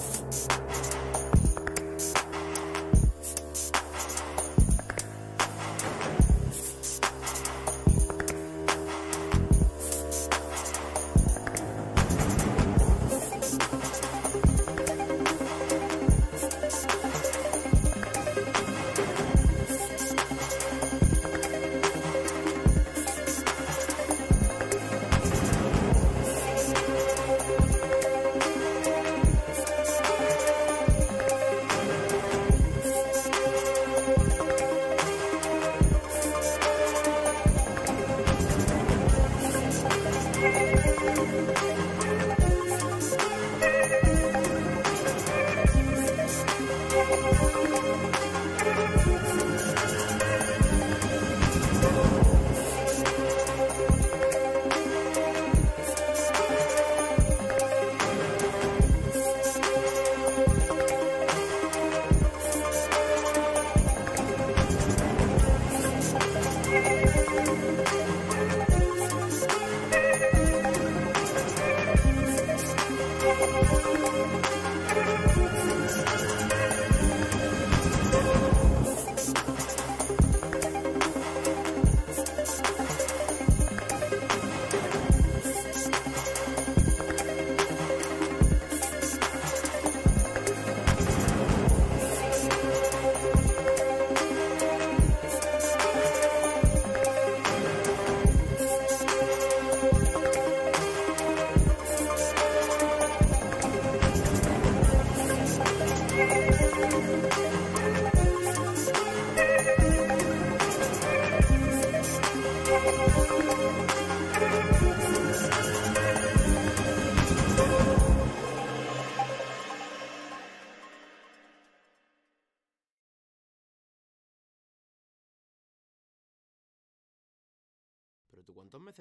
フフフフ。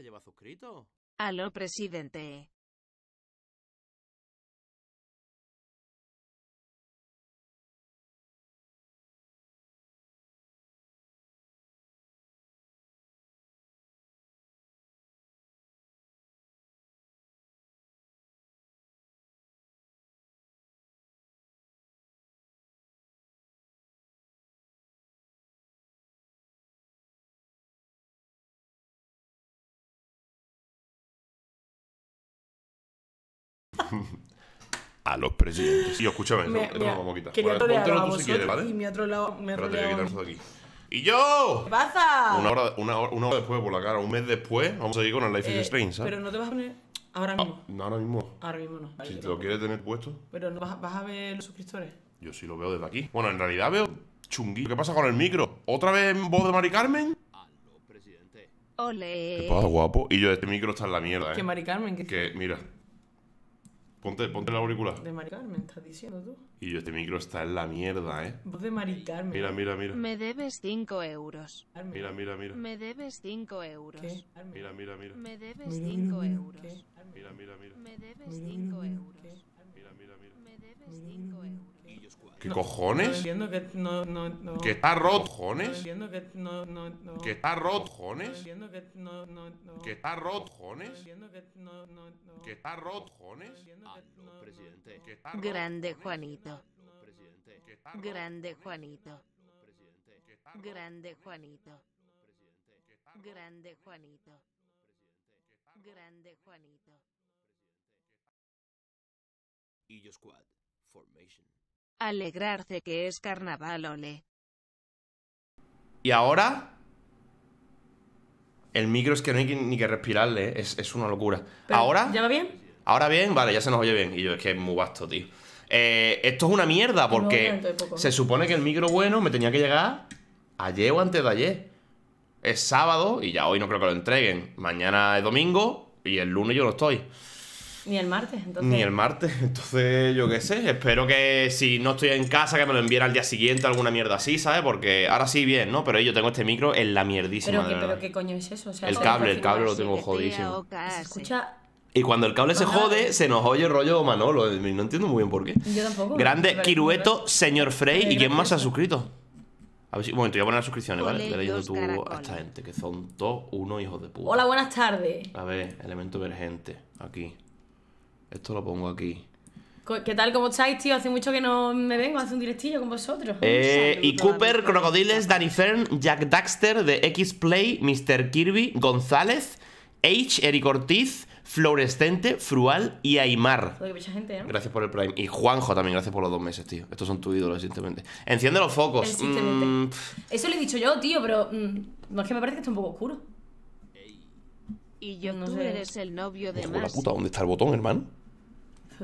Llevas suscrito? Aló, presidente. A los presidentes. Y escúchame, Me- lo vamos a quitar. Quería Vale, trolear póntelo a tú si quieres, vosotros ¿vale? y me ha troleado. Me Espérate, voy a quitar esto de aquí. ¡Y yo! ¿Qué pasa? Una hora, una, hora, una hora después por la cara, un mes después, vamos a seguir con el Life Eh, is Strange, ¿sabes? Pero no te vas a poner ahora mismo. No, ahora mismo. Ahora mismo no. Vale, Si te lo quieres tener puesto, Pero no vas, vas a ver los suscriptores. yo sí lo veo desde aquí. Bueno, en realidad veo chunguillo. ¿Qué pasa con el micro? ¿Otra vez en voz de Mari Carmen? Ole. ¿Qué pasa, guapo? Y yo, este micro está en la mierda, Que ¿eh? Mari Carmen, que, Que, mira. Ponte, ponte el auricular. de Mari Carmen, estás diciendo tú. Y yo, este micro está en la mierda, ¿eh? Voz de Mari Carmen. Mira, mira, mira. Me debes 5 euros. Carmen. Mira, mira, mira. Me debes 5 euros. ¿Qué? Carmen. Mira, mira, mira. Me debes Mira, 5 mira, mira, euros. ¿qué? Mira, mira, mira. Me debes Mira, 5 mira, euros. ¿qué? Mira, mira, mira. Me debes 5 euros. ¿Qué No, cojones? No entiendo que no, no, no. ¿Que está roto, No cojones? entiendo que no, no, no. ¿Que está roto, No cojones? entiendo que no, no, no. ¿Que está roto, No cojones? entiendo que no, no, no. ¿Que está roto, No cojones? entiendo que Aló, no, no. presidente. ¿Que está roto, Grande cojones? Juanito. Presidente. ¿Que está roto, Grande? Juanito. Presidente. ¿Que está roto, Grande? Juanito. Presidente. ¿Que está roto, Grande Juanito. que está roto? Grande Juanito. Y yo squad. Formation. Alegrarse que es carnaval, ole. Y ahora. El micro es que no hay que- ni que respirarle, ¿eh? es, es una locura. Pero, ahora. ¿Ya va bien? Ahora bien, vale, ya se nos oye bien. Y yo, es que es muy vasto, tío. Eh, esto es una mierda porque se supone que el micro bueno me tenía que llegar ayer o antes de ayer. Es sábado y ya hoy no creo que lo entreguen. Mañana es domingo y el lunes yo no estoy. Ni el martes, entonces. Ni el martes. Entonces, yo qué sé. Espero que si no estoy en casa, que me lo envíen al día siguiente, alguna mierda así, ¿sabes? Porque ahora sí, bien, ¿no? Pero yo tengo este micro en la mierdísima. Pero, de que, verdad. pero qué coño es eso? O sea, El cable, el cable lo tengo GTA jodidísimo. o Se casi. escucha. Y cuando el cable se jode, se nos oye rollo Manolo. y No entiendo muy bien por qué. Yo tampoco. Grande Kirueto, señor Frey. ¿Y quién más se ha suscrito? A ver si, un momento, voy a poner las suscripciones, ¿vale? Ve leyendo tú a esta gente, que son todos unos hijos de puta. Hola, buenas tardes. A ver, elemento emergente, aquí. Esto lo pongo aquí. ¿Qué tal? ¿Cómo estáis, tío? Hace mucho que no me vengo a hacer un directillo con vosotros. Eh, saludo y Cooper, Crocodiles. Danny Fern, Jack Daxter de X-Play, Mr. Kirby, González, H, Eric Ortiz, Fluorescente, Frual y Aymar. Joder, que mucha gente, ¿no? Gracias por el Prime. Y Juanjo también, gracias por los dos meses, tío. Estos son tus ídolos, recientemente. Enciende los focos. Mm, Eso lo he dicho yo, tío, pero mm, no es que me parece que está un poco oscuro. Y yo No tú sé. eres el novio de la más. puta, ¿dónde está el botón, hermano?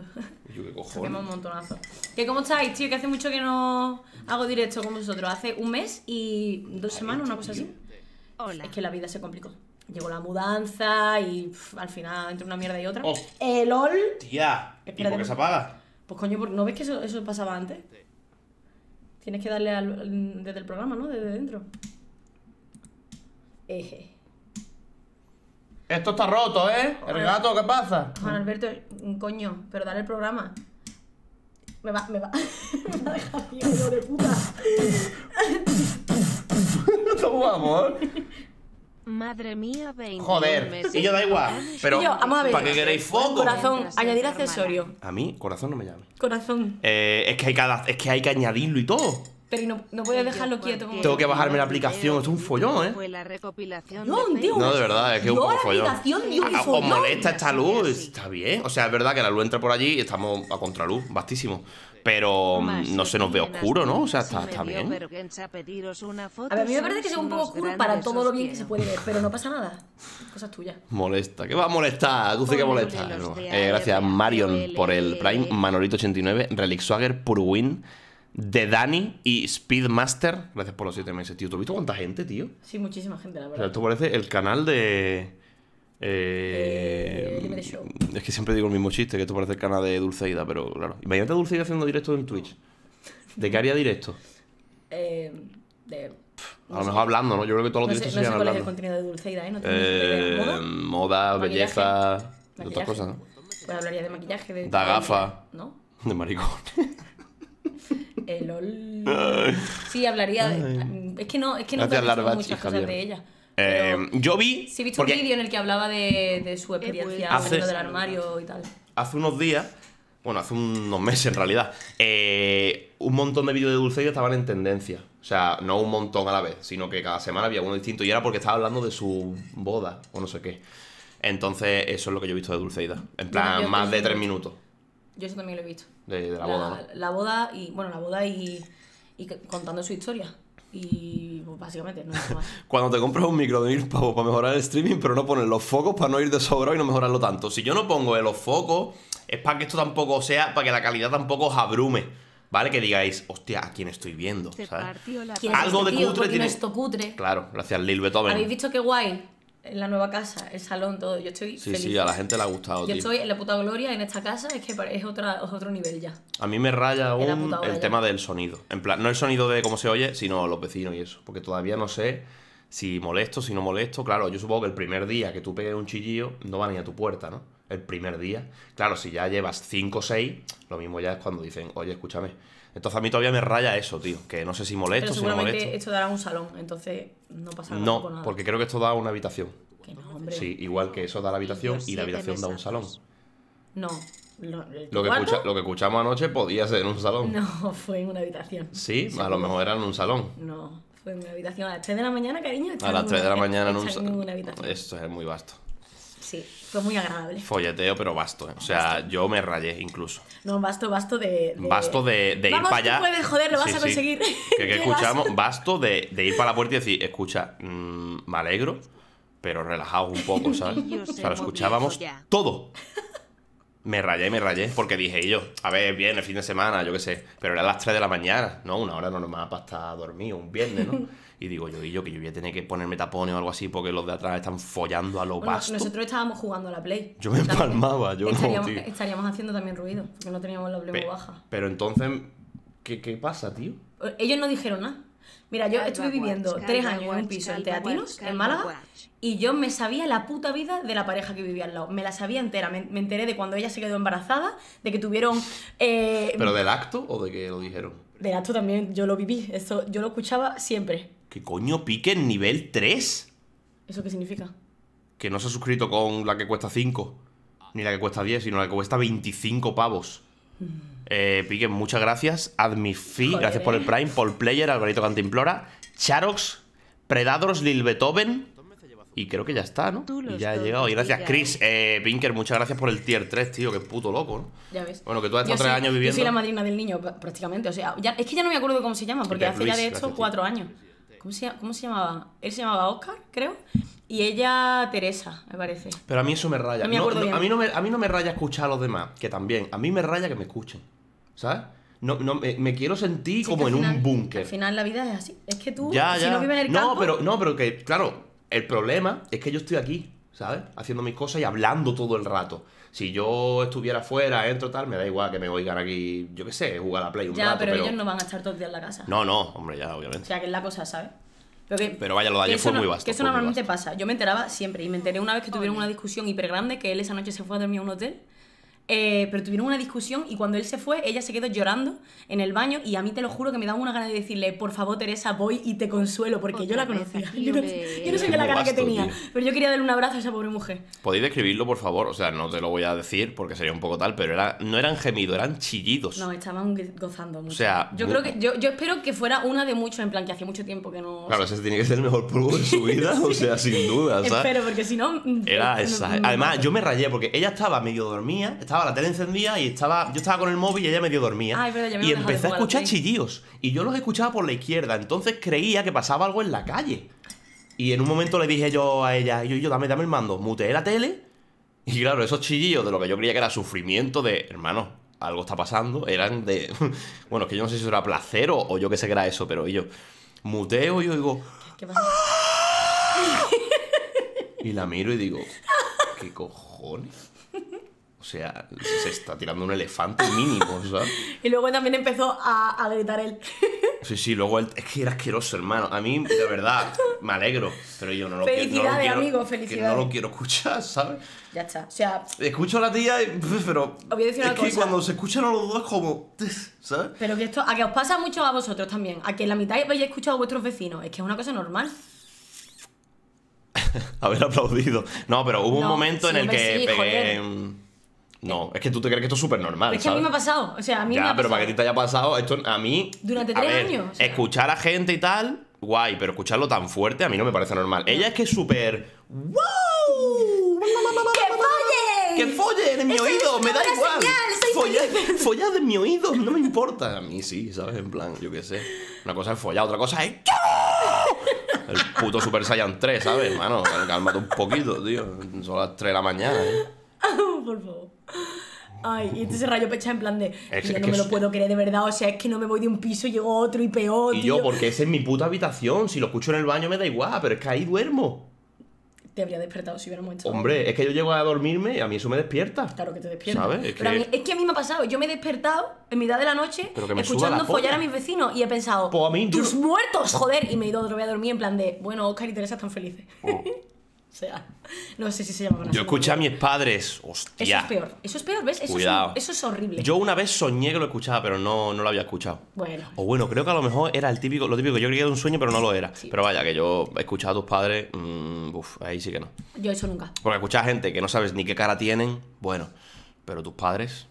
Yo qué Se quema un cojones. montonazo. ¿Que cómo estáis, tío? Que hace mucho que no hago directo con vosotros. Hace un mes y dos semanas, una cosa así. Hola. Es que la vida se complicó. Llegó la mudanza y al final entre una mierda y otra. Oh. Eh, LOL. Tía, ¿y por qué se apaga? Pues coño, ¿por- ¿no ves que eso, eso pasaba antes? Tienes que darle al, desde el programa, ¿no? Desde dentro. Eje. Esto está roto, ¿eh? El gato, ¿qué pasa? Juan Alberto, coño, pero dale el programa. Me va, me va. me va a dejar ciego, hijo de puta. Toma, amor. Madre mía, 20 Joder, y yo da igual. Pero, yo, vamos a ver. ¿para qué queréis foco? Corazón, añadir accesorio. A mí, corazón no me llame. Corazón. Eh, es, que hay cada, es que hay que añadirlo y todo. Pero y no, no puedes dejarlo quieto como. Tengo que bajarme la aplicación, esto es un follón, ¿eh? Fue la recopilación Dios, de tío. No, de verdad, es que es un poco la follón. Dios, Ah, ¿Os molesta esta luz? Sí. Está bien. O sea, es verdad que la luz entra por allí y estamos a contraluz, vastísimo. Pero mm, no se nos ve oscuro, ¿no? O sea, está, está bien. A ver, a mí me parece que sea un poco oscuro para todo lo bien que se puede ver, pero no pasa nada. Cosas tuyas. Molesta. ¿Qué va a molestar? Tú sí que molesta. No. Eh, gracias, Marion, por el Prime. LL. Manolito89, Relic Swagger, Purwin, The Dani y Speedmaster. Gracias por los 7 meses, tío. ¿Tú has visto cuánta gente, tío? Sí, muchísima gente, la O sea, verdad. esto parece el canal de. Eh, Eh, de Show. es que siempre digo el mismo chiste, que esto parece el canal de Dulceida, pero claro. Imagínate a Dulceida haciendo directo en Twitch. ¿De qué haría directo? Eh, de, A lo mejor hablando, ¿no? Yo creo que todos los no sé, directos no sé cuál es el hablando. contenido de Dulceida, ¿eh? No tengo ni puta idea. Eh, ¿Moda? moda, Maquillaje. belleza, de otras Maquillaje. cosas, ¿no? Pues hablaría de maquillaje, de... Da gafa. ¿No? De maricón. Eh, LOL. Sí, hablaría de... Es que no, es que no y muchas cosas Javier. de ella. Eh, Pero yo vi. sí he visto un vídeo en el que hablaba de, de su experiencia pues, Hace- saliendo del armario y tal. hace unos días, bueno, hace unos meses en realidad, eh, un montón de vídeos de Dulceida estaban en tendencia. O sea, no un montón a la vez, sino que cada semana había uno distinto y era porque estaba hablando de su boda o no sé qué. Entonces, eso es lo que yo he visto de Dulceida. En plan, más de tres minutos Yo eso también lo he visto. de, de la boda, ¿no? la boda y, bueno, la boda y, y contando su historia. Y pues, básicamente, no es más. Cuando te compras un micro de mil pavos para mejorar el streaming, pero no pones los focos para no ir de sobrado y no mejorarlo tanto. Si yo no pongo los focos, es para que esto tampoco sea, para que la calidad tampoco os abrume. ¿Vale? Que digáis, hostia, ¿a quién estoy viendo? ¿sabes? ¿Quién es Algo este de tío? cutre ¿Por qué no tiene- esto cutre? Claro, gracias Lil Beethoven. ¿Habéis visto qué guay? En la nueva casa, el salón, todo. Yo estoy Sí, feliz. sí, a la gente le ha gustado, Yo tío. estoy en la puta gloria en esta casa, es que es, otra, es otro nivel ya. A mí me raya aún el tema del sonido. En plan, no el sonido de cómo se oye, sino los vecinos y eso. Porque todavía no sé si molesto, si no molesto. Claro, yo supongo que el primer día que tú pegues un chillillo, no van ni a tu puerta, ¿no? El primer día. Claro, si ya llevas 5 o 6, lo mismo ya es cuando dicen, oye, escúchame. Entonces a mí todavía me raya eso, tío. Que no sé si molesto, Pero si no molesto. esto dará un salón, entonces no pasa tampoco No, nada. porque creo que esto da una habitación. Que no, hombre. Sí, igual que eso da la habitación y la habitación da un salón. No. Lo, que, cuarto, escucha- lo que escuchamos anoche podía ser en un salón. No, fue en una habitación. Sí, a lo mejor era en un salón. No, fue en una habitación a las 3 de la mañana, cariño. A las en 3 de la mañana en un salón. Esto es muy vasto. Sí, fue muy agradable. Folleteo, pero vasto. ¿eh? O sea, yo me rayé incluso. No, basto, basto de. de- Basto de, de ir Vamos, para tú allá. puedes, joder, lo vas Sí, a sí. conseguir. Que, escuchamos, basto de, de ir para la puerta y decir, escucha, mm, me alegro, pero relajaos un poco, ¿sabes? Yo O sea, lo escuchábamos todo. Me rayé, me rayé, porque dije y yo, a ver, bien, el fin de semana, yo qué sé, pero era las 3 de la mañana, ¿no? Una hora normal para estar dormido, un viernes, ¿no? Y digo yo, y yo, que yo voy a tener que ponerme tapones o algo así porque los de atrás están follando a lo Bueno, vasto. nosotros estábamos jugando a la Play. Yo me empalmaba, yo no, estaríamos, tío. estaríamos haciendo también ruido, porque no teníamos la Play Pe- muy baja. pero entonces, ¿qué, ¿qué pasa, tío? Ellos no dijeron nada. Mira, yo estuve viviendo tres años en un piso en Teatinos, en Málaga, y yo me sabía la puta vida de la pareja que vivía al lado. Me la sabía entera. Me, me enteré de cuando ella se quedó embarazada, de que tuvieron. eh, ¿Pero del acto o de que lo dijeron? Del acto también yo lo viví. Eso, yo lo escuchaba siempre. ¿Qué coño pique nivel 3? ¿Eso qué significa? Que no se ha suscrito con la que cuesta 5, ni la que cuesta 10, sino la que cuesta 25 pavos. Eh, Pique, muchas gracias. Admifi, Joder, gracias por el. Prime. Paul Player, Alvarito Cantimplora. Charox, Predators, Lil Beethoven. Y creo que ya está, ¿no? Y ya dos, llegado. Y gracias. Chris. Eh, Pinker, muchas gracias por el tier 3, tío. Qué puto loco, ¿no? Ya ves. Bueno, que tú has estado tres años viviendo. Yo soy la madrina del niño, pr- prácticamente. O sea, ya- es que ya no me acuerdo cómo se llama, porque hace ya de tío. cuatro años. ¿Cómo se, ¿Cómo se llamaba? Él se llamaba Oscar, creo. Y ella Teresa, me parece. Pero a mí eso me raya. No me No, no, a, mí no me, a mí no me raya escuchar a los demás, que también. A mí me raya que me escuchen. ¿Sabes? No, no, me, me quiero sentir Sí, como en final- un búnker. Al final la vida es así. Es que tú, Ya, si ya. no vives en el no, campo... pero, no, pero que, claro, el problema es que yo estoy aquí, ¿sabes? Haciendo mis cosas y hablando todo el rato. Si yo estuviera afuera, entro tal, me da igual que me oigan aquí, yo qué sé, jugar a la Play un Ya, rato, pero, pero... ellos no van a estar todo el día en la casa. No, no, hombre, ya, O obviamente. sea, que es la cosa, ¿sabes? Pero, que- Pero vaya, lo de ayer fue no- muy vasto, Que eso normalmente pasa. Yo me enteraba siempre. Y me enteré una vez que tuvieron una discusión hiper grande, que él esa noche se fue a dormir a un hotel. Eh, pero tuvieron una discusión y cuando él se fue, ella se quedó llorando en el baño y a mí te lo juro que me daba una gana de decirle, por favor Teresa, voy y te consuelo, porque yo la conocía. Yo no, ole. yo no sabía Es la cara que tenía, tío. pero yo quería darle un abrazo a esa pobre mujer. Podéis describirlo, por favor, o sea, no te lo voy a decir porque sería un poco tal, pero era, no eran gemidos, eran chillidos. No, estaban gozando mucho. sea, yo creo que yo, yo espero que fuera una de muchos, en plan que hacía mucho tiempo que no... Claro, ese tiene que ser el mejor polvo de su vida, o sea, sin duda, ¿sabes? espero, porque si no... Era no- esa. no- Además, yo me rayé porque ella estaba medio dormida, estaba la tele encendida y estaba, yo estaba con el móvil y ella medio dormía. Ah, verdad, me y empecé a escuchar Play. chillidos. Y yo los escuchaba por la izquierda, entonces creía que pasaba algo en la calle. Y en un momento le dije yo a ella, yo, yo, dame, dame el mando, muteé la tele. Y claro, esos chillillos de lo que yo creía que era sufrimiento de, hermano, algo está pasando, eran de. Bueno, es que yo no sé si era placer o, o yo qué sé que era eso, pero yo muteo y yo digo. ¿Qué pasa? Y la miro y digo, ¿qué cojones? O sea, se está tirando un elefante mínimo, ¿sabes? Y luego también empezó a, a gritar él. Sí, sí, luego él, es que era asqueroso, hermano. A mí, de verdad, me alegro. Pero yo no lo, quiero- no lo Felicidades, quiero. amigo, que felicidades. no lo quiero escuchar, ¿sabes? ya está. O sea, Escucho a la tía, y, pero. Os voy a decir es una que cosa. cuando se escuchan a los dos, es como. ¿Sabes? pero que esto, a que os pasa mucho a vosotros también. A que la mitad hayáis escuchado a vuestros vecinos. Es que es una cosa normal. Haber aplaudido. No, pero hubo un momento en el que sí, pegué. joder. No, es que tú te crees que esto es súper normal. Pero es que a mí me ha pasado. O sea, a mí me ha pero pasado. para que a ti te haya pasado, esto a mí. Durante a tres ver, años, o sea. Escuchar a gente y tal, guay, pero escucharlo tan fuerte a mí no me parece normal. Ella es que es súper. ¡Wow! ¡Que follen! ¡Que follen en mi oído! ¡Me da igual! señal, soy follad en mi oído, no me importa. A mí sí, ¿sabes? En plan, yo qué sé. Una cosa es follar, otra cosa es. El puto Super Saiyan 3, ¿sabes, hermano? Cálmate un poquito, tío. Son las 3 de la mañana, ¿eh? Por favor. Ay, y se rayó pecha en plan de. Es- yo no me lo puedo creer de verdad. O sea, es que no me voy de un piso y llego a otro y peor. Y tío. yo, porque esa es mi puta habitación. Si lo escucho en el baño me da igual, pero es que ahí duermo. Te habría despertado si hubiéramos estado. Hombre, es que yo llego a dormirme y a mí eso me despierta. Claro que te despiertas. ¿Sabes? Es Pero a que- mí- es que a mí me ha pasado. Yo me he despertado en mitad de la noche Pero que me escuchando polla. follar a mis vecinos y he pensado, Pues a mí, yo tus no- muertos, joder. Y me he ido otra vez a dormir en plan de, bueno, Oscar y Teresa están felices. o sea, no sé si se llaman así. Yo escuché a mis padres, Eso hostia. es peor. Eso es peor, ¿ves? Eso, Cuidado. Es, eso es horrible. Yo una vez soñé que lo escuchaba, pero no, no lo había escuchado. Bueno. O bueno, creo que a lo mejor era el típico, lo típico yo creía de un sueño, pero no lo era. Sí. Pero vaya, que yo he escuchado a tus padres, mm, uf, ahí sí que no. Yo eso nunca. Porque escuchar a gente que no sabes ni qué cara tienen, bueno, pero tus padres,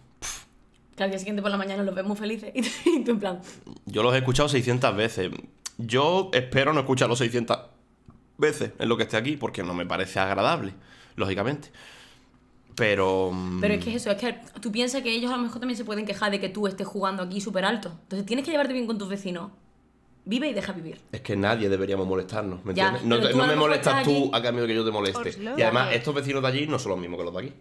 Que al día siguiente por la mañana los ves muy felices y tú en plan, yo los he escuchado 600 veces. Yo espero no escucharlos 600 veces en lo que esté aquí, porque no me parece agradable, lógicamente. Pero... mm, Pero es que es eso, es que tú piensas que ellos a lo mejor también se pueden quejar de que tú estés jugando aquí súper alto. Entonces tienes que llevarte bien con tus vecinos. Vive y deja vivir. Es que nadie deberíamos molestarnos, ¿me Ya, entiendes? No, te- me molestas tú allí- a cambio de que yo te moleste. Y además, estos vecinos de allí no son los mismos que los de aquí.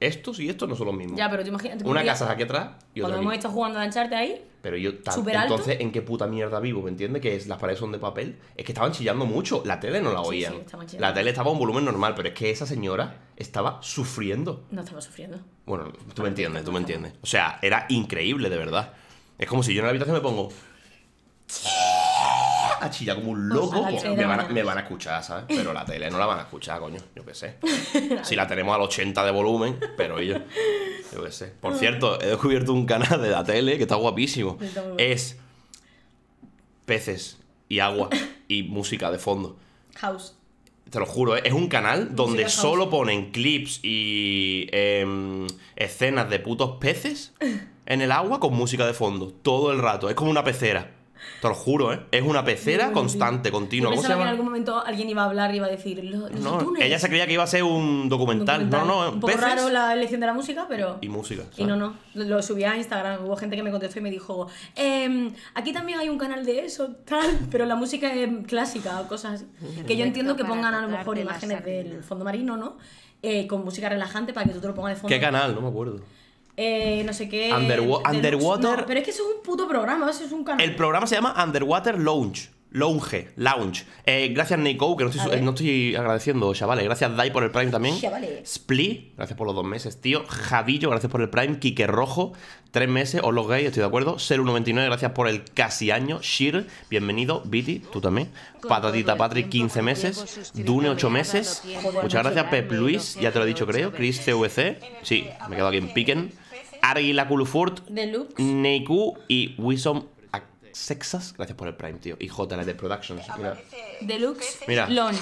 Estos y estos no son los mismos. Ya, pero tú imagínate. Una casa es aquí atrás y otra Cuando hemos estado jugando a lancharte ahí, Pero yo, ¿Súper alto? entonces, ¿en qué puta mierda vivo? ¿Me entiendes? Que es, las paredes son de papel. Es que estaban chillando mucho. La tele no la Sí, oían. sí, estaban chillando. la tele estaba a un volumen normal, pero es que esa señora estaba sufriendo. no estaba sufriendo. Bueno, tú me entiendes, tú me entiendes. O sea, era increíble, de verdad. Es como si yo en la habitación me pongo. A chillar como un loco. Pues me, van a, me van a escuchar, ¿sabes? Pero la tele no la van a escuchar, coño. Yo qué sé. Si la tenemos al 80 de volumen, pero ellos. Yo qué sé. Por cierto, he descubierto un canal de la tele que está guapísimo. Es peces y agua y música de fondo. House. Te lo juro, ¿eh? es un canal donde solo ponen clips y em, escenas de putos peces en el agua con música de fondo, todo el rato. Es como una pecera. Te lo juro, ¿eh? Es una pecera constante, continua. Yo ¿Cómo se que en llama? algún momento alguien iba a hablar y iba a decir los, los No, ella se creía que iba a ser un documental. documental. No, no, Un poco peces raro la elección de la música, pero. y música. Y no, no, lo subí a Instagram, hubo gente que me contestó y me dijo, "Em, aquí también hay un canal de eso, tal, pero la música es clásica o cosas así. Que yo entiendo que pongan a lo mejor imágenes del fondo marino, ¿no? Eh, con música relajante para que tú te lo pongas de fondo. ¿Qué canal? No me acuerdo. Eh, no sé qué. Underwa-. Underwater- No, pero es que eso es un puto programa, eso es un canal. El programa se llama Underwater Lounge. Lounge, Lounge. Eh, gracias, Nico, que no estoy, ver. no estoy agradeciendo, chavales. Gracias, Dai, por el Prime también. Chavales. Split, gracias por los dos meses, tío. Jadillo, gracias por el Prime. Quique Rojo, tres meses. Os los gays, estoy de acuerdo. Ser199, gracias por el casi año. Shir, bienvenido. Viti, tú también. Patatita todo el Patri, tiempo 15 que meses. Dune, me 8 ha meses. Muchas gracias, Pep Luis, ya te lo he dicho, 208 creo. Chris CVC, sí, me he quedado aquí en Piquen. Argila Kulufurt, Deluxe. Neiku y Wisdom Sexas, gracias por el Prime, tío. Y JLD Productions, mira. Deluxe. Mira. Launch.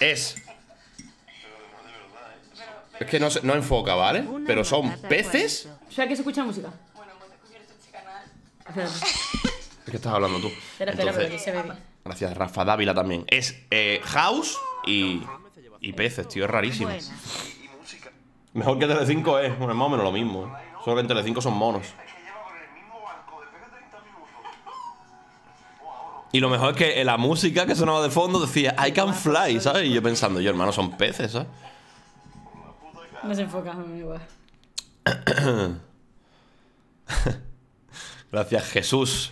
Es. Es que no, se- no enfoca, ¿vale? Pero son peces. O sea, que se escucha música. Espera, ¿De qué estás hablando tú? espera, espera, pero que se ve bien. gracias, Rafa Dávila también. Es eh, House y. Y peces, tío, es rarísimo. Bueno, Mejor que Telecinco es, bueno, es más o menos lo mismo. ¿eh? Solo que en Telecinco son monos. Y lo mejor es que la música que sonaba de fondo decía I can fly, ¿sabes? Y yo pensando, yo hermano, son peces, ¿sabes? No se enfoca, me igual. Gracias, Jesús.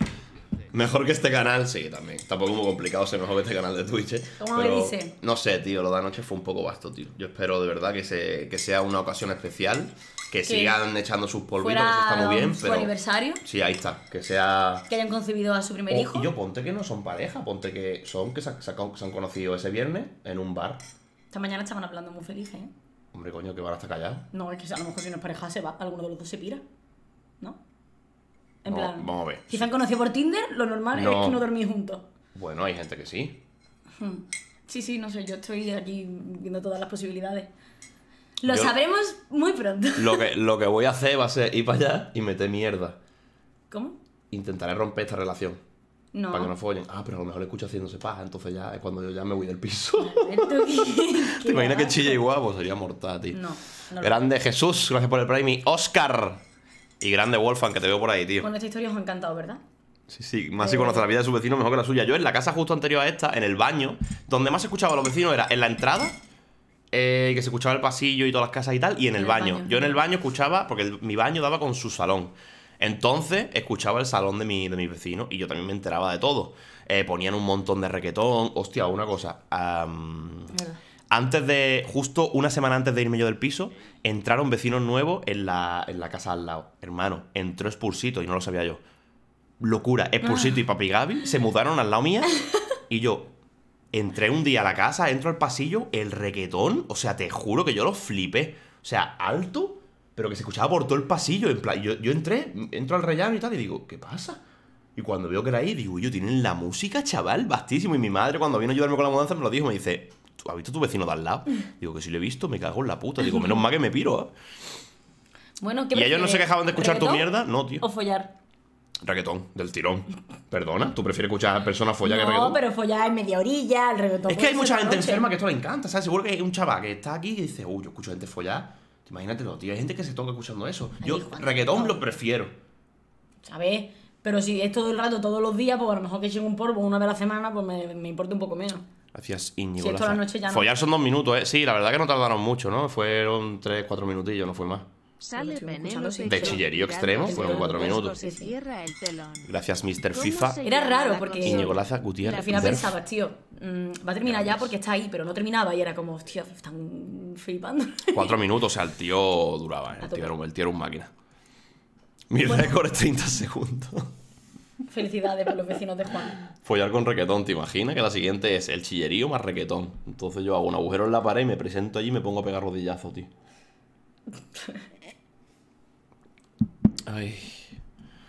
Mejor que este canal, sí, también. Tampoco es muy complicado ser mejor que este canal de Twitch. ¿eh? ¿Cómo me Pero, dice? No sé, tío, lo de anoche fue un poco vasto, tío. Yo espero de verdad que, se, que sea una ocasión especial. Que sigan echando sus polvitos, que eso está muy bien. su Pero... aniversario, Sí, ahí está. Que sea. que hayan concebido a su primer O- hijo. y yo ponte que no son pareja, ponte que son que se, se han se han conocido ese viernes en un bar. Esta mañana estaban hablando muy felices, ¿eh? Hombre, coño, que van a estar callados. No, es que a lo mejor si no es pareja se va, alguno de los dos se pira. ¿No? En plan. vamos a ver. Si se han conocido por Tinder, lo normal es que no dormís juntos. Bueno, hay gente que sí. Sí, sí, no sé, yo estoy aquí viendo todas las posibilidades. Lo Yo- sabremos muy pronto. Lo que, lo que voy a hacer va a ser ir para allá y meter mierda. ¿Cómo? Intentaré romper esta relación. No. Para que no follen. Ah, pero a lo mejor le escucho haciéndose paja, entonces ya es cuando yo ya me voy del piso. Alberto, ¿qué- ¿Te imaginas que va? chille igual? Pues sería mortal, tío. No, grande Jesús, gracias por el Prime. Y Oscar. Y grande Wolfan, que te veo por ahí, tío. Bueno, esta historia os ha encantado, ¿verdad? Sí, sí, más si conoce la vida de su vecino mejor que la suya. Yo en la casa justo anterior a esta, en el baño, donde más escuchaba a los vecinos era en la entrada, eh, que se escuchaba el pasillo y todas las casas y tal, y en el, el baño. baño. Yo en el baño escuchaba, porque el- mi baño daba con su salón. Entonces escuchaba el salón de, mi, de mis vecinos y yo también me enteraba de todo. Eh, ponían un montón de requetón. Hostia, una cosa. Antes de, justo una semana antes de irme yo del piso, entraron vecinos nuevos en la, en la casa al lado. Hermano, entró Expulsito y no lo sabía yo. Locura. Expulsito y Papi Gaby se mudaron al lado mía y yo entré un día a la casa, entro al pasillo, el requetón, o sea, te juro que yo lo flipé. O sea, alto, pero que se escuchaba por todo el pasillo. En plan, yo, entré, entro al rellano y tal, y digo, ¿qué pasa? Y cuando veo que era ahí, digo, yo, tienen la música, chaval, bastísimo. Y mi madre, cuando vino a ayudarme con la mudanza, me lo dijo, me dice, ¿tú has visto tu vecino de al lado? Digo, que si lo he visto, me cago en la puta. Digo, menos mal que me piro, ¿eh? Bueno, ¿qué ¿Y ellos no se quejaban de escuchar tu ¿Reggaetón mierda? No, tío. ¿O follar? Reggaetón, del tirón. Perdona, ¿tú prefieres escuchar a personas follar que no, reggaetón? pero follar en media orilla, el reggaetón. Es que hay mucha gente noche. enferma que esto le encanta, ¿sabes? Seguro que hay un chaval que está aquí y dice, uy, yo escucho gente follar. Imagínatelo, tío. Hay gente que se toca escuchando eso. Yo, Juan, reggaetón no. lo prefiero. ¿Sabes? Pero si es todo el rato, todos los días, pues a lo mejor que echen un polvo una vez a la semana, pues me, me importa un poco menos. Gracias, Íñigo. La noche ya no. Follar son dos minutos, ¿eh? Sí, la verdad que no tardaron mucho, ¿no? Fueron tres, cuatro minutillos, no fue más. Sale De chillerío extremo, fueron cuatro minutos. Se cierra el telón. Gracias, Mr. ¿Cómo FIFA. Era raro, porque-? Íñigo Laza Gutiérrez. al final Derf. pensabas, tío, mm, va a terminar ya porque está ahí, pero no terminaba y era como, hostia, están flipando. Cuatro minutos, o sea, el tío duraba, ¿eh? El tío, era un, el tío era un máquina. Mi récord es 30 segundos. Felicidades por los vecinos de Juan. Follar con requetón, ¿te imaginas? Que la siguiente es el chillerío más requetón. Entonces yo hago un agujero en la pared y me presento allí y me pongo a pegar rodillazos, tío. Ay.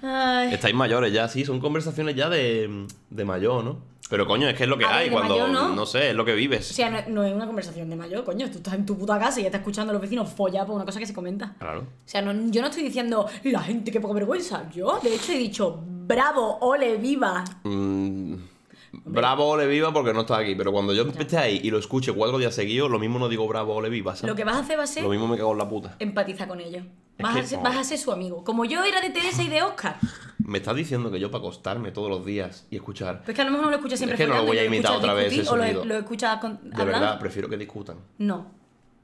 Ay, Estáis mayores ya, sí, son conversaciones ya de, de mayor, ¿no? Pero coño, es que es lo que A hay cuando. mayor no. no. sé, es lo que vives. O sea, no, no es una conversación de mayor, coño. Tú estás en tu puta casa y estás escuchando a los vecinos follar por una cosa que se comenta. Claro. O sea, no, yo no estoy diciendo la gente que poca vergüenza. Yo, de hecho, he dicho bravo, ole, viva. Mm, bravo, ole viva porque no está aquí. Pero cuando yo esté ahí y lo escuche cuatro días seguidos, lo mismo no digo bravo, ole viva. ¿sabes? Lo que vas a hacer va a ser Lo mismo me cago en la puta. empatizar con ellos. Vas, que- a ser, vas a ser su amigo. Como yo era de Teresa y de Oscar. Me estás diciendo que yo para acostarme todos los días y escuchar. Pues que a lo mejor no lo escuchas siempre Es que no lo voy a imitar otra vez ese o lo, lo escuchas con, De hablando. verdad, prefiero que discutan. No,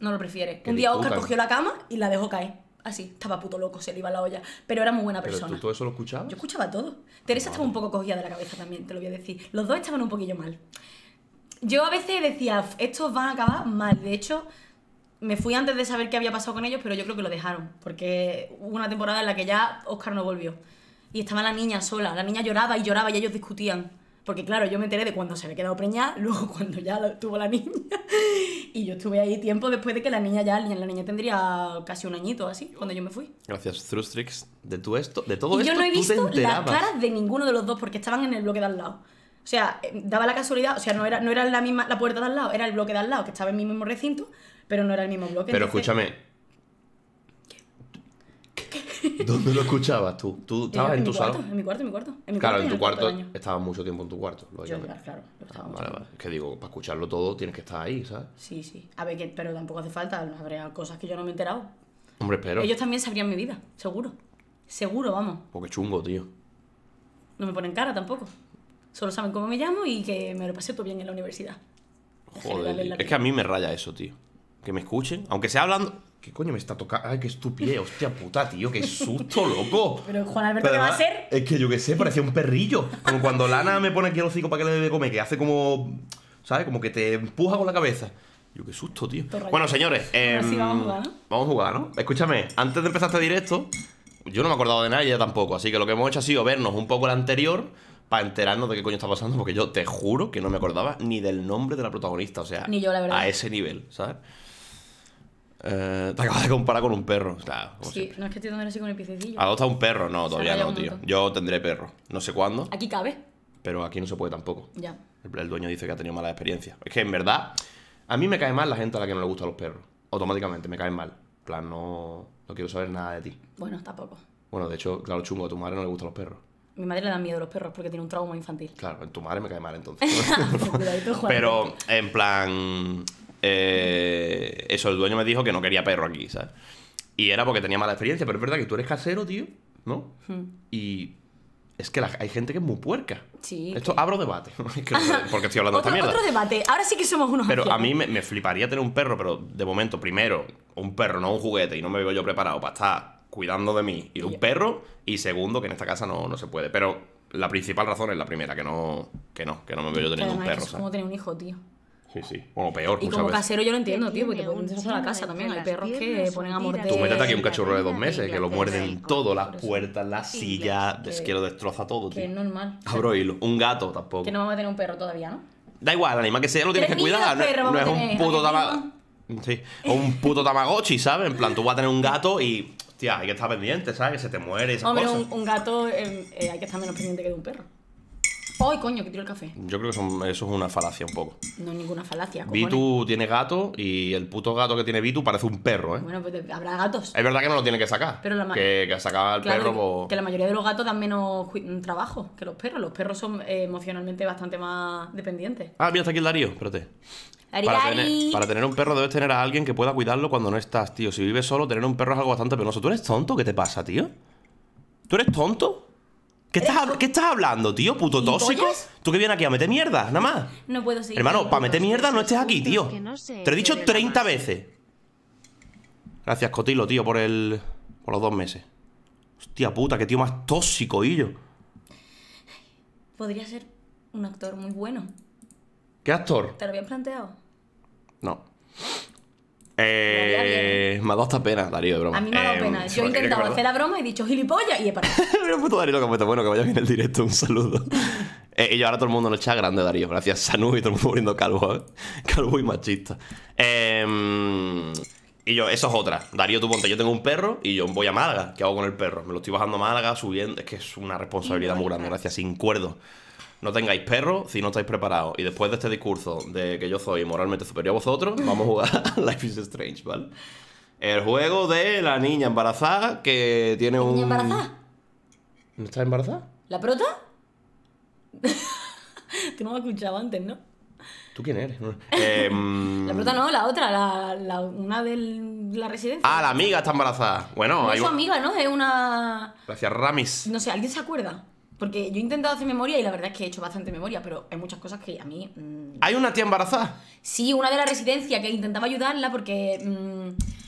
no lo prefiere. Que Un día Oscar cogió la cama y la dejó caer. Así, estaba puto loco, se le iba la olla. Pero era muy buena ¿Pero persona. tú todo eso lo escuchabas? Yo escuchaba todo. Teresa estaba un poco cogida de la cabeza también, te lo voy a decir. Los dos estaban un poquillo mal. Yo a veces decía, "F- estos van a acabar mal. De hecho, me fui antes de saber qué había pasado con ellos, pero yo creo que lo dejaron. Porque hubo una temporada en la que ya Oscar no volvió. Y estaba la niña sola. La niña lloraba y lloraba y ellos discutían. Porque claro, yo me enteré de cuando se había quedado preñada, luego cuando ya tuvo la niña. Y yo estuve ahí tiempo después de que la niña ya, la niña tendría casi un añito así, cuando yo me fui. Gracias, Thrustrix. De todo esto, de todo Y yo esto, no he visto las caras de ninguno de los dos porque estaban en el bloque de al lado. O sea, eh, daba la casualidad, o sea, no era, no era la misma la puerta de al lado, era el bloque de al lado, que estaba en mi mismo recinto, pero no era el mismo bloque. Pero entonces- escúchame. ¿Dónde lo escuchabas tú? ¿Tú estabas en, tu cuarto, salón? En mi cuarto, en mi cuarto. En mi Claro, cuarto en tu cuarto año. estabas mucho tiempo en tu cuarto, Yo, claro, claro. yo estaba mucho Vale, vale. Es que digo, para escucharlo todo tienes que estar ahí, ¿sabes? Sí, sí. A ver, que, pero tampoco hace falta, habría cosas que yo no me he enterado. Hombre, espero. Ellos también sabrían mi vida, seguro. Seguro, vamos. Porque chungo, tío. No me ponen cara tampoco. Solo saben cómo me llamo y que me lo pasé todo bien en la universidad. Joder, es que a mí me raya eso, tío. Que me escuchen, aunque sea hablando. ¿Qué coño me está tocando? Ay, qué estupidez, hostia puta, tío, qué susto, loco. Pero Juan Alberto, Pero ¿qué va a ser? Es que yo qué sé, parecía un perrillo. Como cuando Lana me pone aquí el hocico para que le dé de comer, que hace como. ¿Sabes? Como que te empuja con la cabeza. Yo qué susto, tío. Bueno, señores, Ahora sí em, vamos a jugar, ¿no? Vamos a jugar, ¿no? Escúchame, antes de empezar este directo, yo no me he acordado de nada y ella tampoco. Así que lo que hemos hecho ha sido vernos un poco el anterior para enterarnos de qué coño está pasando, porque yo te juro que no me acordaba ni del nombre de la protagonista. O sea, Ni yo, la verdad. a ese nivel, ¿sabes? Eh, te acabas de comparar con un perro, claro. Sí, siempre. no es que estoy dando así con el piececillo. Adopta un perro, no, todavía no, tío. montón. Yo tendré perro. No sé cuándo, Aquí cabe. pero aquí no se puede tampoco. Ya. El, el dueño dice que ha tenido mala experiencia. Es que en verdad, a mí me cae mal la gente a la que no le gustan los perros. Automáticamente, me caen mal. En plan, no, no quiero saber nada de ti. Bueno, tampoco. Bueno, de hecho, claro, chungo, a tu madre no le gustan los perros. A mi madre le dan miedo los perros porque tiene un trauma infantil. Claro, en tu madre me cae mal entonces. Pero, en plan. Eh, eso, el dueño me dijo que no quería perro aquí, ¿sabes? Y era porque tenía mala experiencia, pero es verdad que tú eres casero, tío, ¿no? Y es que la- hay gente que es muy puerca. Sí, Esto abro debate. Es que no sé por qué estoy hablando de esta mierda. otro debate. Ahora sí que somos unos Pero a mí me, me fliparía tener un perro, pero de momento, primero, un perro, no un juguete, y no me veo yo preparado para estar cuidando de mí y de un perro, y segundo, que en esta casa no, no se puede. Pero la principal razón es la primera, que no, que no, que no me veo yo teniendo un perro, es como tener un hijo, tío. Sí, sí. Bueno, peor, Y muchas como veces. casero yo lo entiendo, tío, porque te un dentro de la casa también. Hay perros que ponen a morder. Tú métete aquí un cachorro de dos meses, que lo muerden todo, las eso. puertas, las sillas, es que lo destroza todo, Que es tío. normal. Abro hilo. Un gato tampoco. Que no vamos a tener un perro todavía, ¿no? Da igual, el animal que sea lo tienes que cuidar. No, no es a un puto ¿a que tama... Sí, o un puto tamagotchi, ¿sabes? En plan, tú vas a tener un gato y... Hostia, hay que estar pendiente, ¿sabes? Que se te muere esas Hombre, cosas. un, un gato eh, eh, hay que estar menos pendiente que de un perro. ¡Ay, coño, que tiro el café! Yo creo que son- eso es una falacia un poco. No es ninguna falacia, cojones. Vitu tiene gato y el puto gato que tiene Vitu parece un perro, ¿eh? Bueno, pues de- habrá gatos. Es verdad que no lo tiene que sacar. Pero la ma- que, que sacaba al Claro, perro, que, pues- que la mayoría de los gatos dan menos cui- trabajo que los perros. Los perros son eh, emocionalmente bastante más dependientes. Ah, mira, está aquí el Darío, espérate. Ari, Para Ari. tener, para tener un perro debes tener a alguien que pueda cuidarlo cuando no estás, tío. Si vives solo, tener un perro es algo bastante penoso. ¿Tú eres tonto? ¿Qué te pasa, tío? ¿Tú eres tonto? ¿Qué estás, ¿Qué estás hablando, tío? ¿Puto tóxico? ¿Tú que vienes aquí a meter mierda? Nada más. No puedo seguir. Hermano, para meter mierda no estés aquí, tío. Que no sé Te lo he dicho qué de la 30 masa. veces. Gracias, Cotilo, tío, por el. por los dos meses. Hostia puta, qué tío más tóxico, y yo. Podría ser un actor muy bueno. ¿Qué actor? ¿Te lo habías planteado? No. Eh, me ha dado hasta pena, Darío, de broma. A mí me ha dado Eh, pena. Yo he intentado hacer la broma y he dicho gilipollas y he parado. Puto Darío lo que puesto. Bueno, que vaya bien el directo, un saludo. Eh, y yo ahora todo el mundo en el chat grande, Darío. Gracias, Sanu y todo el mundo poniendo calvo, ¿eh? Calvo y machista. Eh, Y yo, eso es otra. Darío, tú ponte, yo tengo un perro y yo voy a Málaga. ¿Qué hago con el perro? Me lo estoy bajando a Málaga, subiendo. Es que es una responsabilidad muy grande, gracias. Sin cuerdo. No tengáis perro si no estáis preparados. Y después de este discurso de que yo soy moralmente superior a vosotros, vamos a jugar a Life is Strange, ¿vale? El juego de la niña embarazada que tiene un. ¿Niña embarazada? ¿No estás embarazada? ¿La prota? Tú no me has escuchado antes, ¿no? ¿Tú quién eres? Eh, mm, La prota no, la otra, la, la- una de la residencia. Ah, la amiga está embarazada. Bueno, no hay es su un- amiga, ¿no? Es una... Gracias, Ramis. No sé, ¿alguien se acuerda? Porque yo he intentado hacer memoria y la verdad es que he hecho bastante memoria, pero hay muchas cosas que a mí... mm, ¿Hay una tía embarazada? Sí, una de la residencia que intentaba ayudarla porque... mm,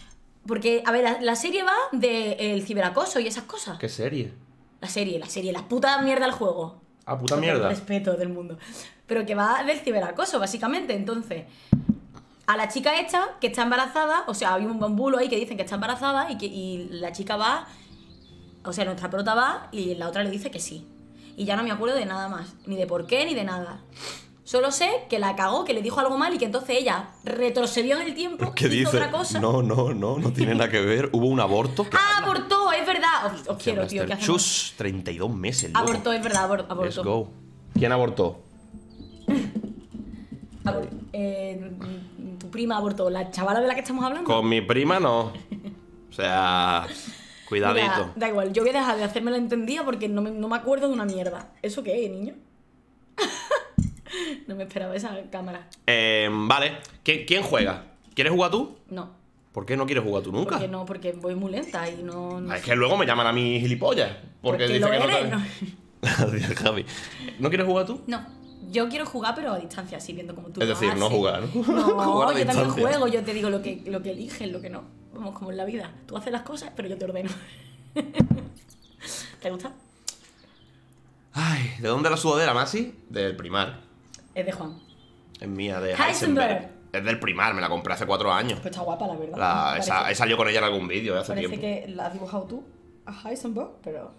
porque, a ver, la, la serie va del ciberacoso y esas cosas. ¿Qué serie? La serie, la serie, la puta mierda del juego. Ah, puta mierda. respeto del mundo. Pero que va del ciberacoso, básicamente. Entonces, a la chica esta, que está embarazada, o sea, hay un bambulo ahí que dicen que está embarazada y que y la chica va, o sea, nuestra prota va y la otra le dice que sí. Y ya no me acuerdo de nada más, ni de por qué, ni de nada. Solo sé que la cagó, que le dijo algo mal y que entonces ella retrocedió en el tiempo, ¿Qué hizo dice? otra cosa. No, no, no, no tiene nada que ver. Hubo un aborto. que- ¡Ah, abortó! Es verdad. Os, os quiero, tío. ¿qué? Chus, 32 meses, loco. Abortó, es verdad, abor- abortó. Let's go. ¿Quién abortó? Abor- eh, tu prima abortó, la chavala de la que estamos hablando. Con mi prima no. O sea, cuidadito. Mira, da igual, yo voy a dejar de hacerme la entendida porque no me, no me acuerdo de una mierda. ¿Eso qué niño? no me esperaba esa cámara. Eh, vale. ¿Qui- ¿Quién juega? ¿Quieres jugar tú? No, ¿Por qué no quieres jugar tú nunca? porque no, porque voy muy lenta y no. no Es que luego me llaman a mí gilipollas. Porque, Porque dice lo que no eres, te- Javi. ¿No quieres jugar tú? No, yo quiero jugar, pero a distancia, así viendo como tú. Es decir, no jugar, ¿no? No, Jugar yo también juego, yo te digo lo que, lo que eliges, lo que no. Vamos, como en la vida. Tú haces las cosas, pero yo te ordeno. ¿Te gusta? Ay, ¿de dónde la sudadera, Masi? Del primar. Es de Juan. Es mía, de Heisenberg. Heisenberg. Es del primar, me la compré hace cuatro años. Pues está guapa, la verdad. La- Parece- esa, he salido con ella en algún vídeo de hace Parece tiempo. que la has dibujado tú a Heisenberg, pero.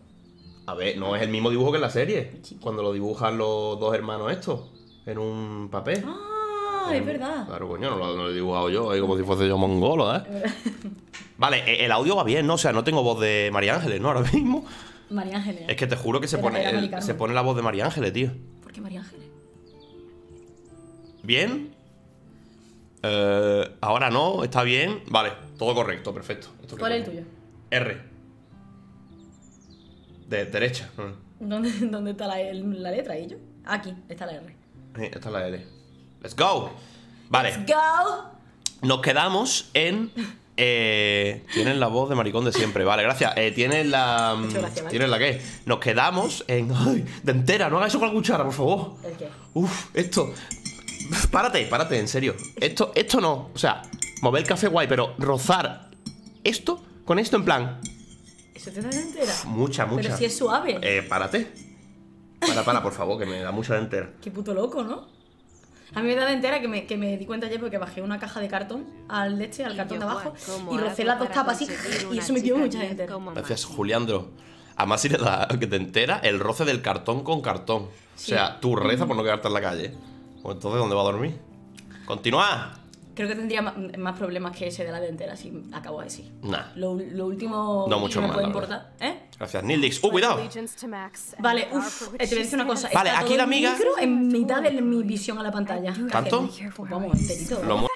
A ver, no es el mismo dibujo que en la serie. Cuando lo dibujan los dos hermanos estos. En un papel. ¡Ah! Es verdad. Claro, coño, no lo, no lo he dibujado yo, ahí como si fuese yo mongolo, ¿eh? Vale, e- el audio va bien, ¿no? O sea, no tengo voz de María Ángeles, ¿no? Ahora mismo. María Ángeles. Es que te juro que se pone, el- se pone la voz de María Ángeles, tío. ¿Por qué María Ángeles? ¿Bien? Eh, ahora no, está bien. Vale, todo correcto, perfecto. Esto ¿Cuál es el tuyo? R. De derecha. ¿Dónde, dónde está la, letra? ¿Y yo? Aquí, está la R. Eh, Esta es la L. Let's go. Vale, ¡Go! nos quedamos en. Eh, tienen la voz de maricón de siempre. Vale, gracias. Eh, tienen la. Muchas gracias. Tienen la qué. Nos quedamos en. Ay, de entera, no hagas eso con la cuchara, por favor. ¿El qué? Uf, esto. Párate, párate, en serio. Esto, esto no. O sea, mover el café guay, pero rozar esto con esto en plan. ¿Eso te da de entera? Mucha, mucha. Pero si es suave. Eh, párate. Para, para, por favor, que me da mucha de entera. Qué puto loco, ¿no? A mí me da de entera que me, que me di cuenta ayer porque bajé una caja de cartón al leche, al cartón de abajo, Juan, ¿cómo y rocé las dos tapas así, y eso me dio mucha de como Gracias? Juliandro. Además, si le da que te entera el roce del cartón con cartón. O sea, tú reza por no quedarte en la calle. Pues entonces, ¿dónde va a dormir? Continúa. Creo que tendría más problemas que ese de la de entera si acabo así. Nah. Lo, lo último No mucho que me más, puede importar. ¿Eh? Gracias, Nildix. ¡Uh, cuidado! Vale, uff, te voy a decir una cosa. Vale, está aquí todo la el amiga- micro en mitad de mi visión a la pantalla. ¿Tanto? Pues vamos, enterito. Lo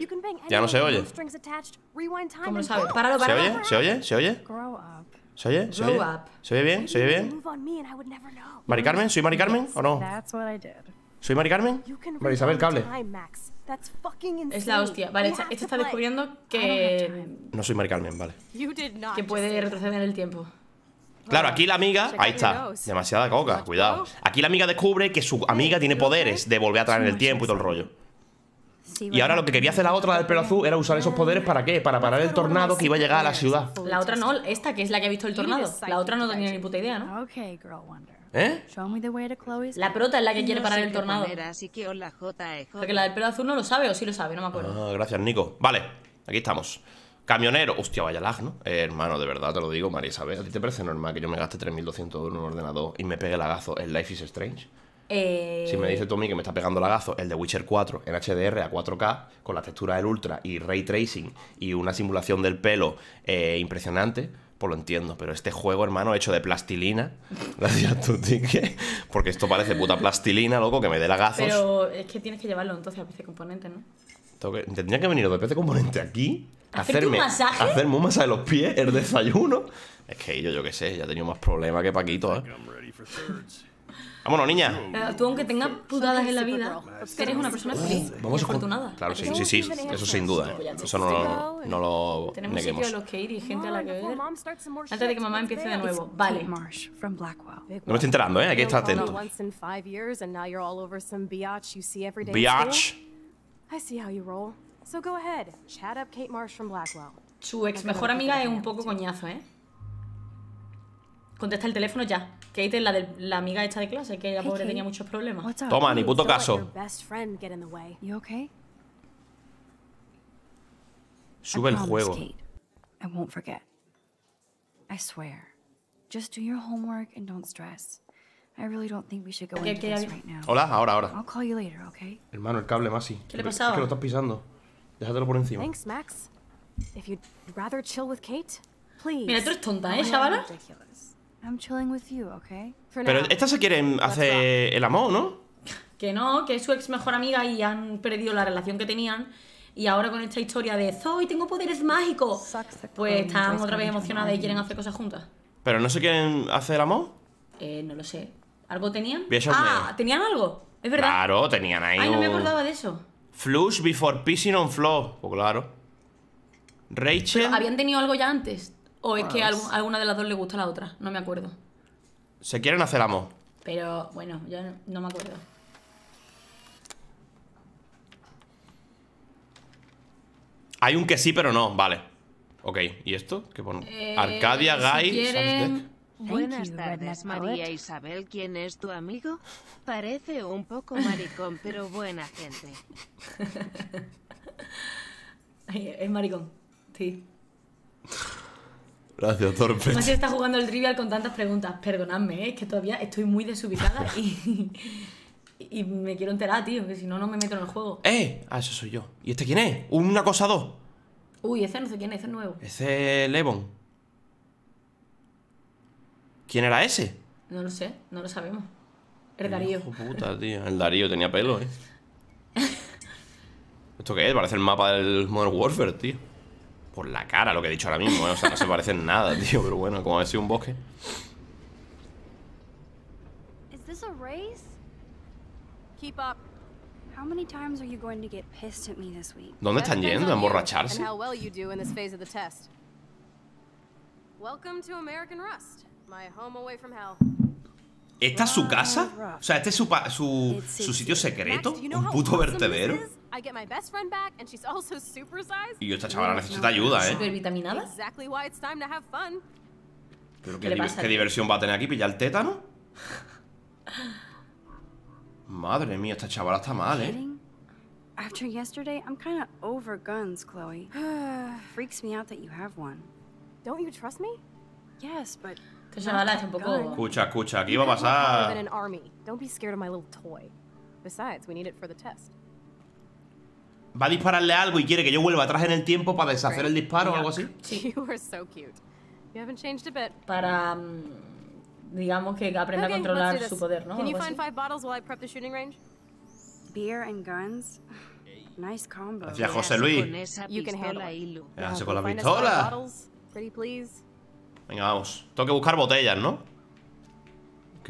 You can bang ya no se oye. no strings attached, rewind time ¿Cómo lo sabes? boom. Páralo, ¿Se páralo. oye? ¿Se oye? ¿Se oye? Grow up. ¿Se oye? ¿Se oye? ¿Se oye bien? ¿Se oye bien? ¿Mari Carmen? ¿Soy Mari Carmen o no? ¿Soy Mari Carmen? María Isabel Cable. Es la hostia. Vale, esta, está descubriendo que. No soy Mari Carmen, vale. Que puede retroceder en el tiempo. Claro, aquí la amiga. Ahí está. Demasiada coca, cuidado. Aquí la amiga descubre que su amiga tiene poderes de volver a traer en el tiempo y todo el rollo. Y ahora lo que quería hacer la otra del pelo azul era usar esos poderes para qué? Para parar el tornado que iba a llegar a la ciudad. La otra no, esta que es la que ha visto el tornado. La otra no tenía ni puta idea, ¿no? ¿Eh? Show me the way to Chloe's. La prota es la que quiere No parar el tornado. poner, así que hola, JE, Porque la del pelo azul no lo sabe o sí lo sabe, no me acuerdo. Ah, gracias, Nico. Vale, aquí estamos. Camionero. Hostia, vaya lag, ¿no? Eh, hermano, de verdad te lo digo, María Isabel. ¿A ti te parece normal que yo me gaste 3.200 euros en un ordenador y me pegue lagazo en Life is Strange? Eh, Si me dice Tommy que me está pegando lagazo el de Witcher 4 en HDR a 4K, con la textura del Ultra y ray tracing y una simulación del pelo eh, impresionante, pues lo entiendo. Pero este juego, hermano, hecho de plastilina, gracias a tu ticket, porque esto parece puta plastilina, loco, que me dé lagazos. Pero es que tienes que llevarlo entonces a PC Componente, ¿no? Que- tendría que venir de PC Componente aquí, ¿Hacerte un masaje? hacerme un masaje de los pies, el desayuno. Es que yo, yo qué sé, ya he tenido más problemas que Paquito, ¿eh? Vámonos, niña. Eh, Tú, aunque tengas putadas en la vida, eres una persona feliz Vamos a afortunada. Claro, sí, sí, sí, eso sin duda. ¿eh? Eso no, no lo Tenemos neguemos. a los que ir y gente a la que ver. Antes de que mamá empiece de nuevo. Vale. No me estoy enterando, ¿eh? Hay que estar atento. biatch you see every day. at Biatch. school? I see how you roll. So go ahead, chat up Kate Marsh from Blackwell. Su ex mejor amiga es un poco coñazo, ¿eh? Contesta el teléfono ya. Kate es la, de, la amiga esta de clase, que la Hey, pobre Kate. tenía muchos problemas. Toma, ni puto caso. okay? Sube I el juego. Kate. I won't forget. I swear. Just do your homework and don't stress. I really don't think we should go ¿Qué- into qué this hay? right now. Hola, ahora, ahora. I'll call you later, okay? Hermano, el cable más ¿Qué le Es pasaba? que lo estás pisando. Déjatelo por encima. Thanks, Max. If you'd rather chill with Kate, please. Mira, tú eres tonta, ¿eh, Oh, chavala? I'm chilling with you, okay? For Pero now. estas se quieren hacer el amor, ¿no? Que no, que es su ex mejor amiga y han perdido la relación que tenían. Y ahora con esta historia de Zoe, tengo poderes mágicos. Pues están otra vez emocionadas y quieren hacer cosas juntas. Pero no se quieren hacer el amor. Eh, no lo sé. ¿Algo tenían? Ah. ¿tenían algo? Es verdad. Claro, tenían ahí Ay, no me acordaba de eso. Flush before pissing on floor. Pues claro. Rachel ¿Habían tenido algo ya antes? ¿O es que algún- alguna de las dos le gusta a la otra? No me acuerdo. se quieren hacer amor. Pero bueno, ya no, no me acuerdo. Hay un que sí, pero no. Vale. Ok, ¿y esto? ¿Qué pone? Eh, Arcadia, si Guy, quieren-. Buenas tardes, María. Isabel. ¿Quién es tu amigo? Parece un poco maricón, pero buena gente. Es maricón. Sí. Gracias, Torpe. Masi está jugando el trivial con tantas preguntas. Perdonadme, ¿eh? es que todavía estoy muy desubicada y, y me quiero enterar, tío, que si no, no me meto en el juego. ¡Eh! Ah, eso soy yo. ¿Y este quién es? ¿Un acosador? Uy, ese no sé quién es, ese es nuevo. Ese es Levon. ¿Quién era ese? No lo sé, no lo sabemos. El Darío. Hijo puta, tío. El Darío tenía pelo, ¿eh? ¿Esto qué es? Parece el mapa del Modern Warfare, tío. Por la cara, lo que he dicho ahora mismo, ¿eh? O sea, no se parece en nada, tío. Pero bueno, como ha sido un bosque. Is this a race? Keep up. How many times are you going to get pissed at me this week? ¿Dónde están yendo? ¿A emborracharse? And how well you do in this phase of the test. Welcome to American Rust, my home away from hell. ¿Esta es su casa? O sea, ¿este es su, pa- su, su sitio secreto? ¿Un puto vertedero? I get my best friend back, and she's also supersized. Y esta chavala necesita ayuda, ¿eh? ¿Supervitaminada? Exactly why it's time to have fun. ¿Pero ¿Qué qué, pasa, qué diversión va a tener aquí? ¿Pillar el tétano? Madre mía, esta chavala está mal, ¿eh? After yesterday, I'm kind of over guns, Chloe. Freaks me out that you have one. Don't you trust me? Yes, but Esta chavala está un poco... Escucha, escucha, aquí va a pasar... an army. Don't be scared of my little toy. Besides, we need it for the test. Va a dispararle algo y quiere que yo vuelva atrás en el tiempo para deshacer el disparo o algo así. Sí. You are so cute. You haven't changed a bit. Para, mm, digamos, que aprenda a controlar su poder, ¿no? Can you Algo find así. five bottles while I prep the shooting range? beer and guns? Nice combo. Gracias, ¿Qué José Luis. You can handle pistola it. Ilu. ¿Qué Now, hace go con la pistola? bottles. Pretty please. Venga, vamos. Tengo que buscar botellas, ¿no?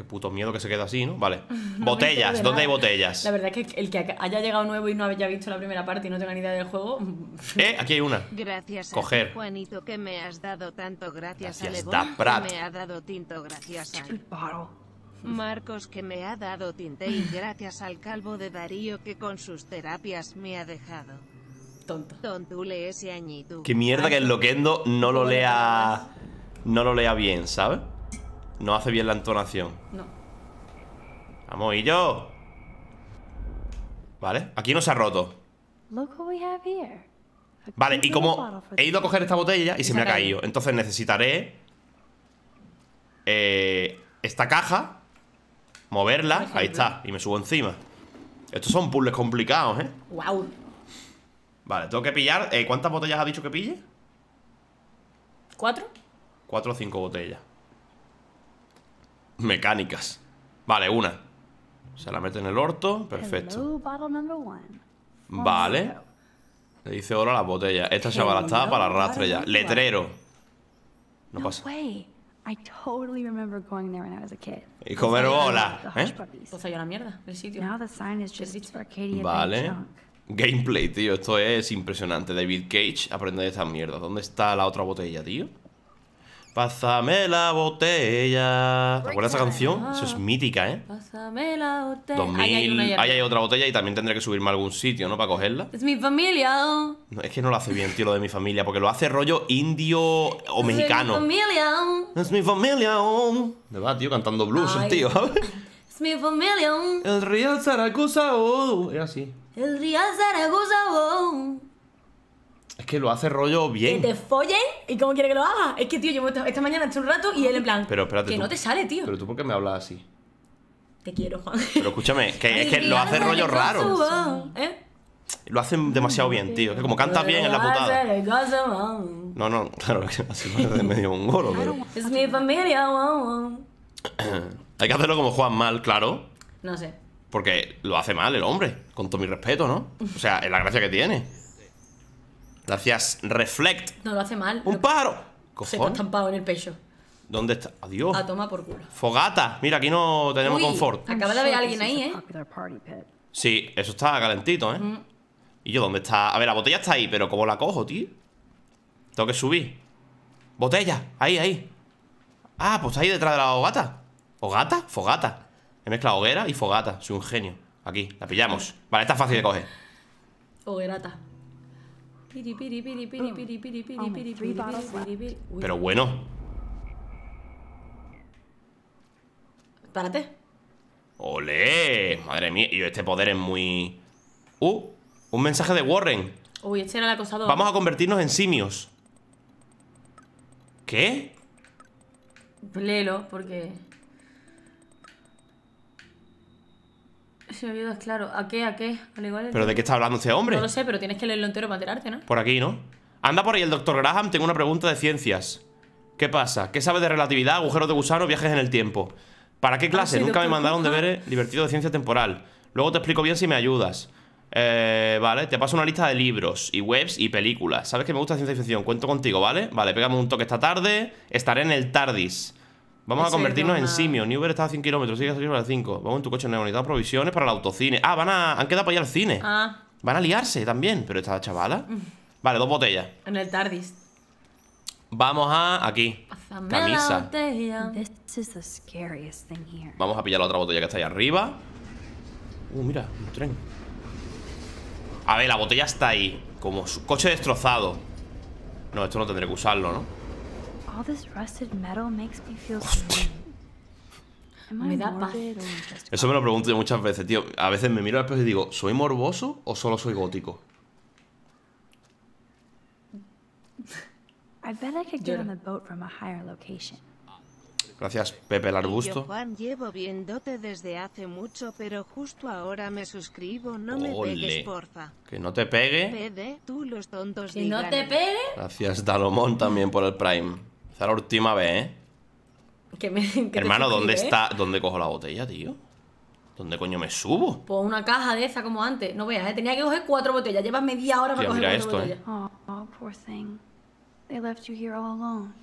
Qué puto miedo que se queda así, ¿no? Vale. botellas, de ¿dónde hay botellas? La verdad es que el que haya llegado nuevo y no haya visto la primera parte y no tenga ni idea del juego... Eh, aquí hay una. Gracias a Coger. ti, Juanito, que me has dado tanto. Gracias, Gracias, a Lebón, Da Prat. que me ha dado tinto. Gracias a. Marcos, que me ha dado tinte. Y gracias al calvo de Darío, que con sus terapias me ha dejado. Tonto. Tontule ese añito. Qué mierda que el Loquendo no lo lea. No lo lea bien, ¿sabes? No hace bien la entonación. No. Vamos, y yo. Vale, aquí no se ha roto. Look what we have here. A Vale, y como he ido a coger esta botella y se me ha ha caído. Entonces necesitaré. eh, esta caja. moverla, ahí está, y me subo encima. Estos son puzzles complicados, ¿eh? Wow. Vale, tengo que pillar. eh, ¿Cuántas botellas has dicho que pille? ¿Cuatro? Cuatro o cinco botellas. Mecánicas. Vale, una. Se la mete en el orto. Perfecto. Vale. Le dice oro a las botellas. Esta chavala está para arrastre ya. Letrero. No pasa. way. I totally remember going there when I was a kid. Y comer hush ¿Eh? Pues yo la mierda del sitio. Now the sign is just triste. Arcadia Bay Vale. Gameplay, tío. Esto es impresionante. David Cage aprende de estas mierdas. ¿Dónde está la otra botella, tío? Pásame la botella. ¿Te acuerdas de esa canción? Eso es mítica, ¿eh? Pásame la botella. 2000. Ahí hay. Ahí otra botella y también tendré que subirme a algún sitio, ¿no? Para cogerla. Es mi familia. No, es que no lo hace bien, tío, lo de mi familia, porque lo hace rollo indio o Es mi mexicano. familia. Es mi familia. Me va, tío, cantando blues el tío, ¿sabes? Es mi familia. El Real Zaragoza, oh. Es así. El Real Zaragoza. oh. Es que lo hace rollo Que bien. te follen y cómo quiere que lo haga. Es que, tío, llevo esta, mañana hecho un rato y él en plan. Pero espérate Que tú. no te sale, tío. Pero tú, ¿por qué me hablas así? Te quiero, Juan. Pero escúchame, que es que lo hace rollo raro. ¿Eh? Lo hacen demasiado bien, tío. Que como cantas bien es la putada. No, no, claro, que así parece medio mongolo, pero. Es mi familia. Hay que hacerlo como Juan mal, claro. No sé. Porque lo hace mal el hombre, con todo mi respeto, ¿no? O sea, es la gracia que tiene. Gracias, Reflect. No lo hace mal. ¡Un pájaro! Se te ha estampado en el pecho. ¿Dónde está? Adiós. A tomar por culo. Fogata. Mira, aquí no tenemos Uy. confort. Acaba de haber alguien ahí, ¿eh? Sí, eso está calentito, ¿eh? ¿Y yo dónde está? A ver, la botella está ahí, pero ¿cómo la cojo, tío? Tengo que subir. Botella, ahí, ahí. Ah, pues está ahí detrás de la hogata. ¿Hogata? Fogata. He mezclado hoguera y fogata. Soy un genio. Aquí, la pillamos. Vale, esta es fácil de coger. Hoguerata. Pero bueno. Párate. ¡Olé! Madre mía, y este poder es muy... ¡Uh! Un mensaje de Warren. Uy, este era el acosador. Vamos a convertirnos en simios. ¿Qué? Léelo, porque. Si me ayudas, claro. ¿A qué? ¿A qué? Al igual. ¿Pero de qué está hablando este hombre? No lo sé, pero tienes que leerlo entero para enterarte, ¿no? Por aquí, ¿no? Anda por ahí el doctor Graham, tengo una pregunta de ciencias. ¿Qué pasa? ¿Qué sabe de relatividad, agujeros de gusano, viajes en el tiempo? ¿Para qué clase? Ah, sí, Nunca me mandaron Graham. deberes divertidos de ciencia temporal. Luego te explico bien si me ayudas. Eh, vale, te paso una lista de libros y webs y películas. Sabes que me gusta ciencia ficción, cuento contigo, ¿vale? Vale, pégame un toque esta tarde. Estaré en el TARDIS. Vamos a convertirnos en simios. Newber está a 100 kilómetros, sigue a salir a las 5. Vamos en tu coche necesitamos provisiones para el autocine. Ah, van a. Han quedado para ir al cine. Ah, Van a liarse también, pero esta chavala. Vale, dos botellas. en el TARDIS. Vamos a aquí. Pásame Camisa. la botella. This is the scariest thing here. Vamos a pillar la otra botella que está ahí arriba. Uh, mira, un tren. A ver, la botella está ahí. Como su coche destrozado. No, esto no tendré que usarlo, ¿no? All this rusted metal makes me feel Me da paz. Eso me lo pregunto yo muchas veces, tío. A veces me miro al espejo y digo, ¿soy morboso o solo soy gótico? I bet I could get Llora. on the boat from a higher location. Gracias, Pepe el Yo, arbusto. Juan, llevo viéndote desde hace mucho, pero justo ahora me suscribo. No me Ole. pegues, porfa. Que no te pegue. Pede, tú los tontos Si no te pegue. Gracias, Dalomón, también por el Prime. Esta es la última vez, ¿eh? Que me, que Hermano, ¿dónde está? ¿Dónde cojo la botella, tío? ¿Dónde coño me subo? Pues una caja de esa como antes. No veas, ¿eh? tenía que coger cuatro botellas. Llevas media hora para coger mira cuatro esto, ¿eh? botellas. Oh, oh, poor thing. They left you here all alone.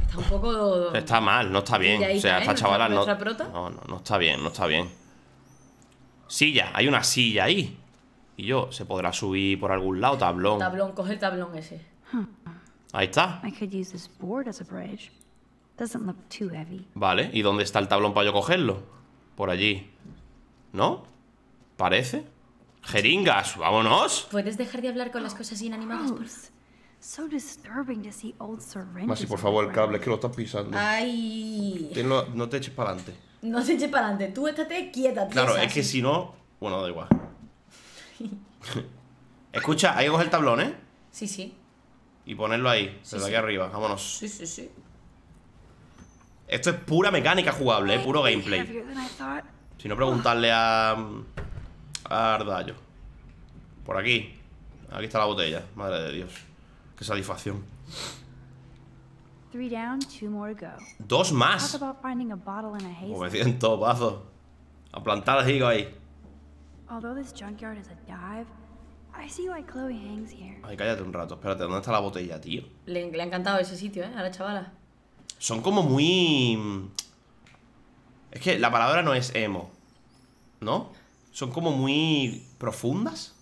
Está un poco. Está mal, no está bien. O sea, ¿eh? esta chavala no. No, no, no está bien, no está bien. Silla, hay una silla ahí. Y yo, ¿se podrá subir por algún lado? Tablón. Tablón, coge el tablón ese. Ahí está. I could use this board as a bridge. Doesn't look too heavy. Vale, ¿y dónde está el tablón para yo cogerlo? Por allí. ¿No? ¿Parece? Jeringas, vámonos. ¿Puedes dejar de hablar con las cosas inanimadas, por. So disturbing to see old syringes. Masi, por favor, el cable, es que lo estás pisando. Ay. Tenlo- no te eches para adelante. No se eche para adelante. Tú estate quieta. Claro, es que si no. Bueno, da igual. Escucha, hay que coger el tablón, ¿eh? Sí, sí. Y ponerlo ahí, Sí, desde sí. aquí arriba. Vámonos. Sí, sí, sí. Esto es pura mecánica jugable, ¿eh? puro gameplay. Si no, preguntarle a. a Ardallo. Por aquí. Aquí está la botella. Madre de Dios. Qué satisfacción. Dos más. Como me siento, pazo. A plantar el higo ahí. Ay, cállate un rato. Espérate, ¿dónde está la botella, tío? Le, le ha encantado ese sitio, ¿eh? A la chavala. Son como muy. Es que la palabra no es emo. ¿No? Son como muy profundas.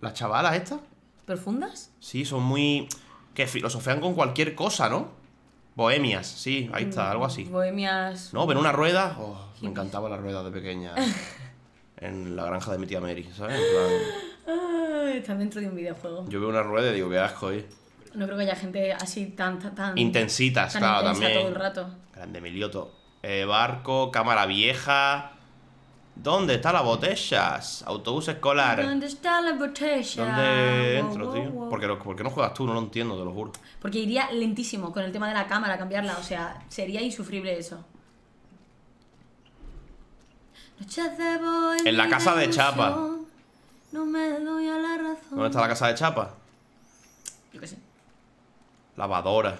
Las chavalas estas. ¿Profundas? Sí, son muy. que filosofean con cualquier cosa, ¿no? Bohemias, sí, ahí está, algo así. Bohemias. No, pero una rueda. Oh, me encantaba la rueda de pequeña. en la granja de mi tía Mary, ¿sabes? Plan, están dentro de un videojuego. yo veo una rueda y digo, qué asco, eh. No creo que haya gente así tan. tan, tan Intensitas, tan claro, también. todo el rato. Grande Milioto. Eh, barco, cámara vieja. ¿Dónde están las botellas? Autobús escolar. ¿Dónde está la botella? ¿Dónde entro, wow, tío? wow. ¿Por qué, no- por qué no juegas tú? No lo entiendo, te lo juro. Porque iría lentísimo con el tema de la cámara, cambiarla. O sea, sería insufrible eso. Noches de bohemia En la casa de Chapa. ilusión, No me doy a la razón. ¿Dónde está la casa de chapa? Yo qué sé. Lavadora.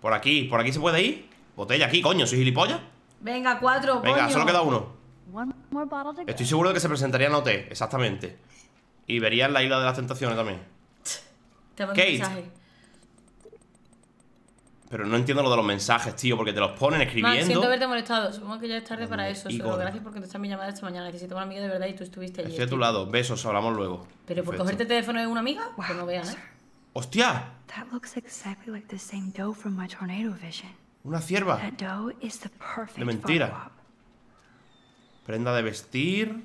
Por aquí, ¿por aquí se puede ir? Botella aquí, coño, ¿soy gilipollas? Venga, cuatro, Venga, coño. solo queda uno. Estoy seguro de que se presentaría en OT, exactamente. Y verían la isla de las tentaciones también. Te mando un Kate. mensaje. Pero no entiendo lo de los mensajes, tío, porque te los ponen Man, escribiendo. siento haberte molestado. Supongo que ya es tarde para eso. Solo gracias por contestar mi llamada esta mañana. Necesito una amiga de verdad y tú estuviste allí. Estoy a tu tío. lado, besos, hablamos luego. Pero por cogerte el teléfono de una amiga, pues no veas, ¿eh? ¡Hostia! That looks exactly like the same dough from my tornado vision. Una cierva. That dough is the perfect De mentira. Prenda de vestir.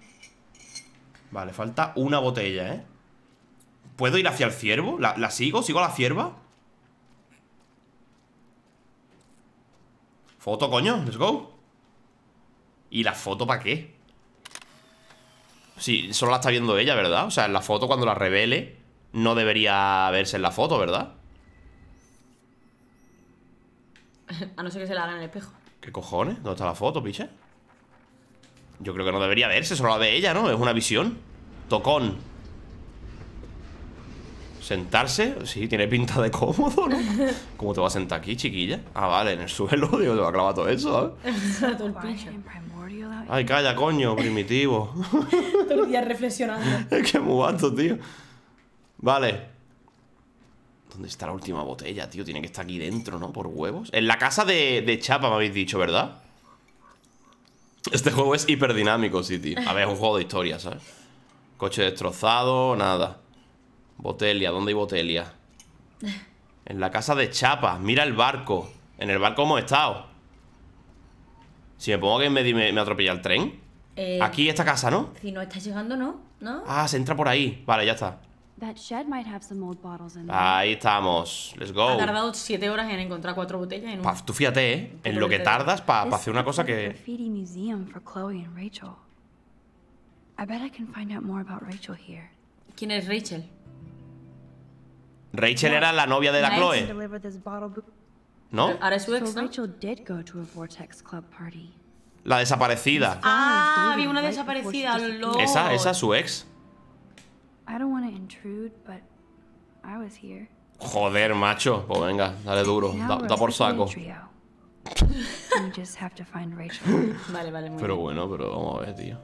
Vale, falta una botella, ¿eh? ¿Puedo ir hacia el ciervo? ¿La, la sigo? ¿Sigo a la cierva? Foto, coño, let's go. ¿Y la foto para qué? Sí, solo la está viendo ella, ¿verdad? O sea, en la foto cuando la revele no debería verse en la foto, ¿verdad? A no ser que se la haga en el espejo. ¿Qué cojones? ¿Dónde está la foto, piche? Yo creo que no debería verse, solo la ve ella, ¿no? Es una visión. Tocón. ¿Sentarse? Sí, tiene pinta de cómodo, ¿no? ¿Cómo te vas a sentar aquí, chiquilla? Ah, vale, en el suelo, digo, te va a clavar todo eso, ¿sabes? Todo el out Ay, calla, coño, primitivo. Todos los días reflexionando. es que es muy gato, tío. Vale. ¿Dónde está la última botella, tío? Tiene que estar aquí dentro, ¿no? Por huevos. En la casa de, de Chapa me habéis dicho, ¿verdad? Este juego es hiperdinámico, sí, tío. A ver, es un juego de historia, ¿sabes? Coche destrozado, nada. Botelia, ¿dónde hay Botelia? En la casa de Chapa. Mira el barco. En el barco hemos estado. Si me pongo que me, me, me atropella el tren. Eh, Aquí esta casa, ¿no? Si no estás llegando, ¿no? ¿No? Ah, se entra por ahí. Vale, ya está. Ahí estamos. Let's go. Ha tardado siete horas en encontrar cuatro botellas en un... Pa- tú fíjate, ¿eh? En lo que tardas para hacer una cosa que... ¿Quién es Rachel? Rachel era la novia de la. Chloe, ¿no? Ahora es su ex, ¿no? Rachel did go to a Vortex Club party. La desaparecida. Ah, había una desaparecida, lol. Esa, esa es su ex. I don't want to intrude, but I was here. Joder, macho. Pues venga, dale duro. Da, por saco. trio. we just have to find Rachel. Vale, vale, muy Pero bueno, pero vamos a ver, tío.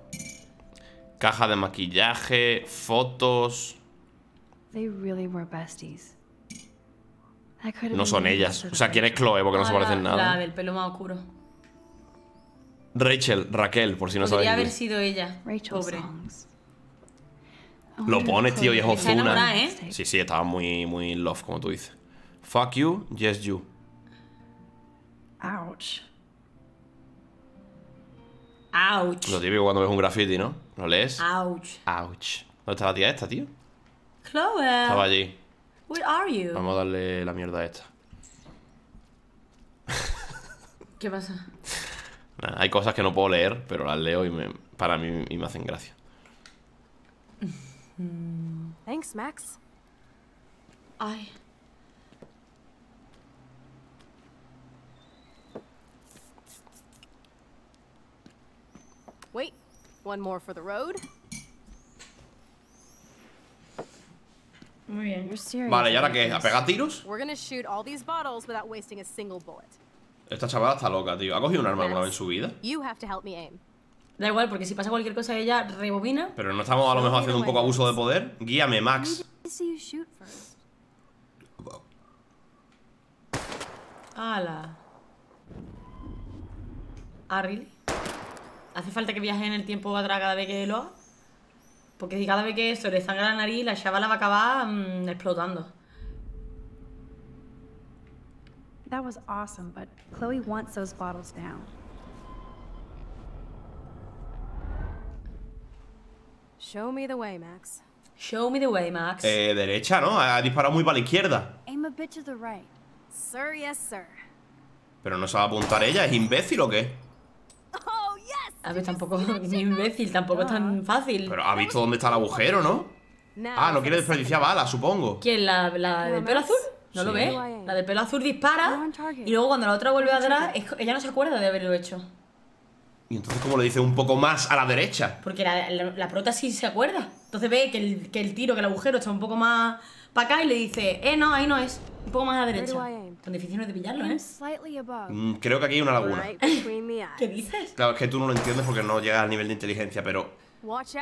Caja de maquillaje, fotos. No son ellas. O sea, ¿quién es. Chloe? Porque no se Ah, la- parecen La nada. del pelo más oscuro. Rachel, Raquel, por si no sabéis. Podría haber sido ella. Rachel Pobre. songs. Lo pones, tío, y es Ozuna. ¿eh? Sí, sí, estaba muy, muy in love, como tú dices. Fuck you, yes you. Ouch. Ouch. Lo típico cuando ves un graffiti, ¿no? ¿Lo lees? Ouch. Ouch. ¿Dónde está la tía esta, tío? Estaba allí. Where are you? Vamos a darle la mierda a esta. ¿Qué pasa? Hay cosas que no puedo leer, pero las leo y para mí me hacen gracia. Thanks, Max. Ay. Wait, one more for the road. Muy bien. Vale, ¿y ahora qué? ¿A pegar tiros? We're gonna shoot all these bottles without wasting a single bullet. Esta chavala está loca, tío. ¿Ha cogido un arma alguna vez en su vida? You have to help me aim. Da igual, porque si pasa cualquier cosa, ella rebobina. Pero no estamos a lo mejor haciendo un poco abuso de poder. Guíame, Max. I see you shoot first. ¡Hala! ¿Ah, really? ¿Hace falta que viaje en el tiempo atrás cada vez que lo haga? Porque si cada vez que esto le sangra la nariz, la chavala va a acabar mm, explotando. That was awesome, but Chloe wants those bottles down. Show me the way, Max. Show me the way, Max. Eh, derecha, ¿no? Ha disparado muy para la izquierda. Aim a bit to the right. Sir, yes, sir. Pero no se va a apuntar ella. ¿Es imbécil o qué? A ver, tampoco ni imbécil, tampoco es tan fácil. Pero ha visto dónde está el agujero, ¿no? Ah, no quiere desperdiciar balas, supongo. ¿Quién? ¿La, la del pelo azul? ¿No lo ves? La del pelo azul dispara y luego cuando la otra vuelve atrás, es- ella no se acuerda de haberlo hecho. Y entonces, ¿cómo le dice un poco más a la derecha? Porque la, la, la prota sí se acuerda. Entonces ve que el, que el tiro, que el agujero está un poco más para acá y le dice, eh, no, ahí no es. Un poco más a la derecha. Tan difícil no es de pillarlo, ¿eh? Mm, creo que aquí hay una laguna. ¿Qué dices? Claro, es que tú no lo entiendes porque no llegas al nivel de inteligencia, pero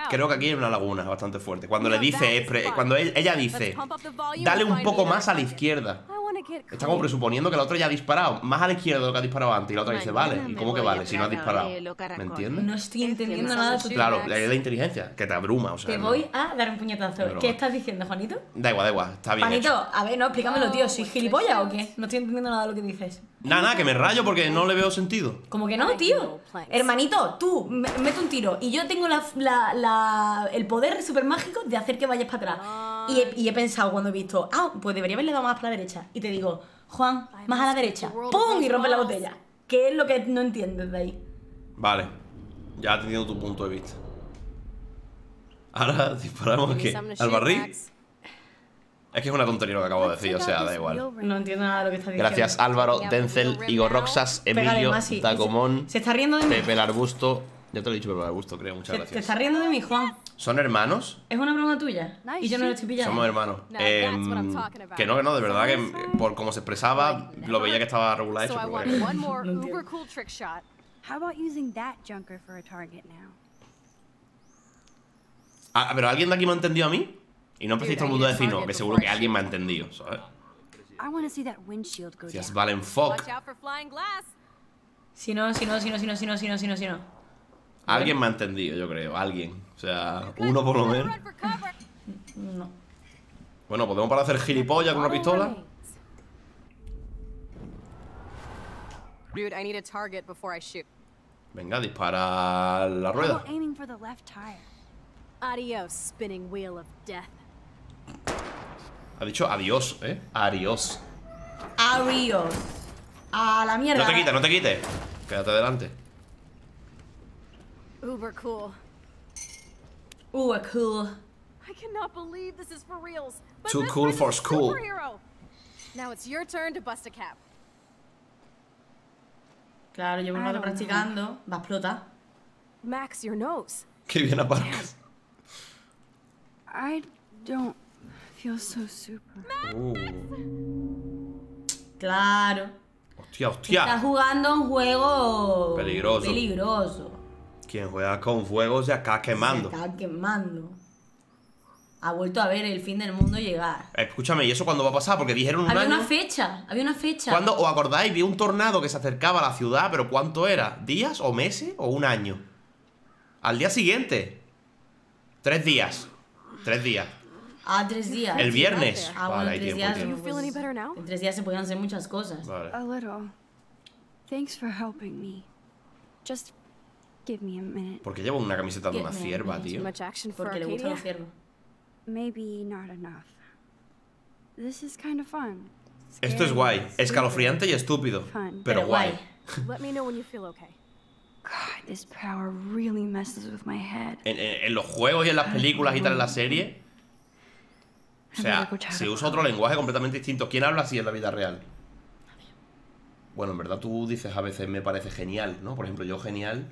creo que aquí hay una laguna bastante fuerte. Cuando le dice, cuando él- ella dice, dale un poco más a la izquierda. Está como presuponiendo que la otra ya ha disparado más a la izquierda de lo que ha disparado antes y la otra dice, vale, ¿y cómo que vale si no ha Praga, disparado? ¿Me entiendes? No estoy entendiendo nada de tu Claro, Max. la inteligencia, que te abruma, o sea. Te no- voy a dar un puñetazo. ¿Qué estás diciendo, Juanito? Da igual, da igual, está bien Juanito, hecho. a ver, no, explícamelo, tío. ¿Soy gilipollas o qué? No estoy entendiendo nada de lo que dices. Nada, nada, que me rayo porque no le veo sentido. Como que no, tío. Hermanito, tú, me- mete un tiro. Y yo tengo la, la- la- el poder super mágico de hacer que vayas para atrás. Y he, y he pensado cuando he visto, ah, pues debería haberle dado más para la derecha. Y te digo, Juan, más a la derecha. ¡Pum! Y rompe la botella. ¿Qué es lo que no entiendes de ahí? Vale, ya entiendo tu punto de vista. Ahora disparamos Give me ¿qué? something to al shoot, barril. Max. Es que es una tontería lo que acabo de decir, o sea, da igual. No entiendo nada de lo que estás diciendo. Gracias Álvaro, Denzel, Igor Roxas, Emilio. Dagomón, Se está riendo de mí. Pepe el Arbusto. Ya te lo he dicho Pepe el Arbusto, creo, muchas Se- te gracias. está riendo de mí, Juan. ¿Son hermanos? ¿Es una broma tuya? Y yo no lo estoy pillando. Somos hermanos. Em, que no, que no, de verdad que em, por cómo se expresaba, lo veía que estaba regular hecho. I pero bueno. a? Ah, pero ¿alguien de aquí me ha entendido a mí? Y no empecéis todo el mundo a decir no, que seguro que alguien me ha entendido, ¿sabes? I want to see that windshield go Decías. Valen no, si no, si no, si no, si no, si no, si no, si no. Alguien me ha entendido, yo creo. Alguien. O sea, uno por lo menos. No. Bueno, podemos para hacer gilipollas con una pistola. remains. Dude, I need a target before I shoot. Venga, dispara la rueda. about aiming for the left tire? Adios, spinning wheel of death. Ha dicho adiós, ¿eh? Adiós. Arios. A la mierda. No te quites, no te quites. Quédate delante. Uber cool. Uh, cool. I cannot believe this is for reals. My Too cool for school. superhero. Now it's your turn to bust a cap. Claro, llevo un rato practicando. Va a explotar. Max, your nose. Qué bien aparcas. I don't feel so super. Uh. Claro. Hostia, Está hostia. jugando un juego Peligroso. Peligroso. Quien juega con fuego se acaba quemando. Se está quemando. Ha vuelto a ver el fin del mundo llegar. Escúchame, ¿y eso cuándo va a pasar? Porque dijeron un Había año. una fecha, había una fecha. ¿Cuándo os acordáis? Vi un tornado que se acercaba a la ciudad, pero ¿cuánto era? ¿Días o meses o un año? Al día siguiente. Tres días. Tres días. Ah, tres días. El viernes. Ah, Vale, bueno, hay tres tiempo, días. tiempo. now? En tres días se podían hacer muchas cosas. Vale. A little. Thanks for helping me. Just give me a minute. ¿Por qué llevo una camiseta de una cierva, tío? much action for Porque le gustan los Arcadia. ciervos. Maybe not enough. This is kind of fun. Esto es guay. Escalofriante y estúpido. Fun. Pero guay. Let me know when you feel okay. God, this power really messes with my head. En, en- en los juegos y en las películas y tal, en la serie. O sea, se it usa otro lenguaje completamente distinto. ¿Quién habla así en la vida real? Bueno, en verdad tú dices a veces me parece genial, ¿no? Por ejemplo, yo genial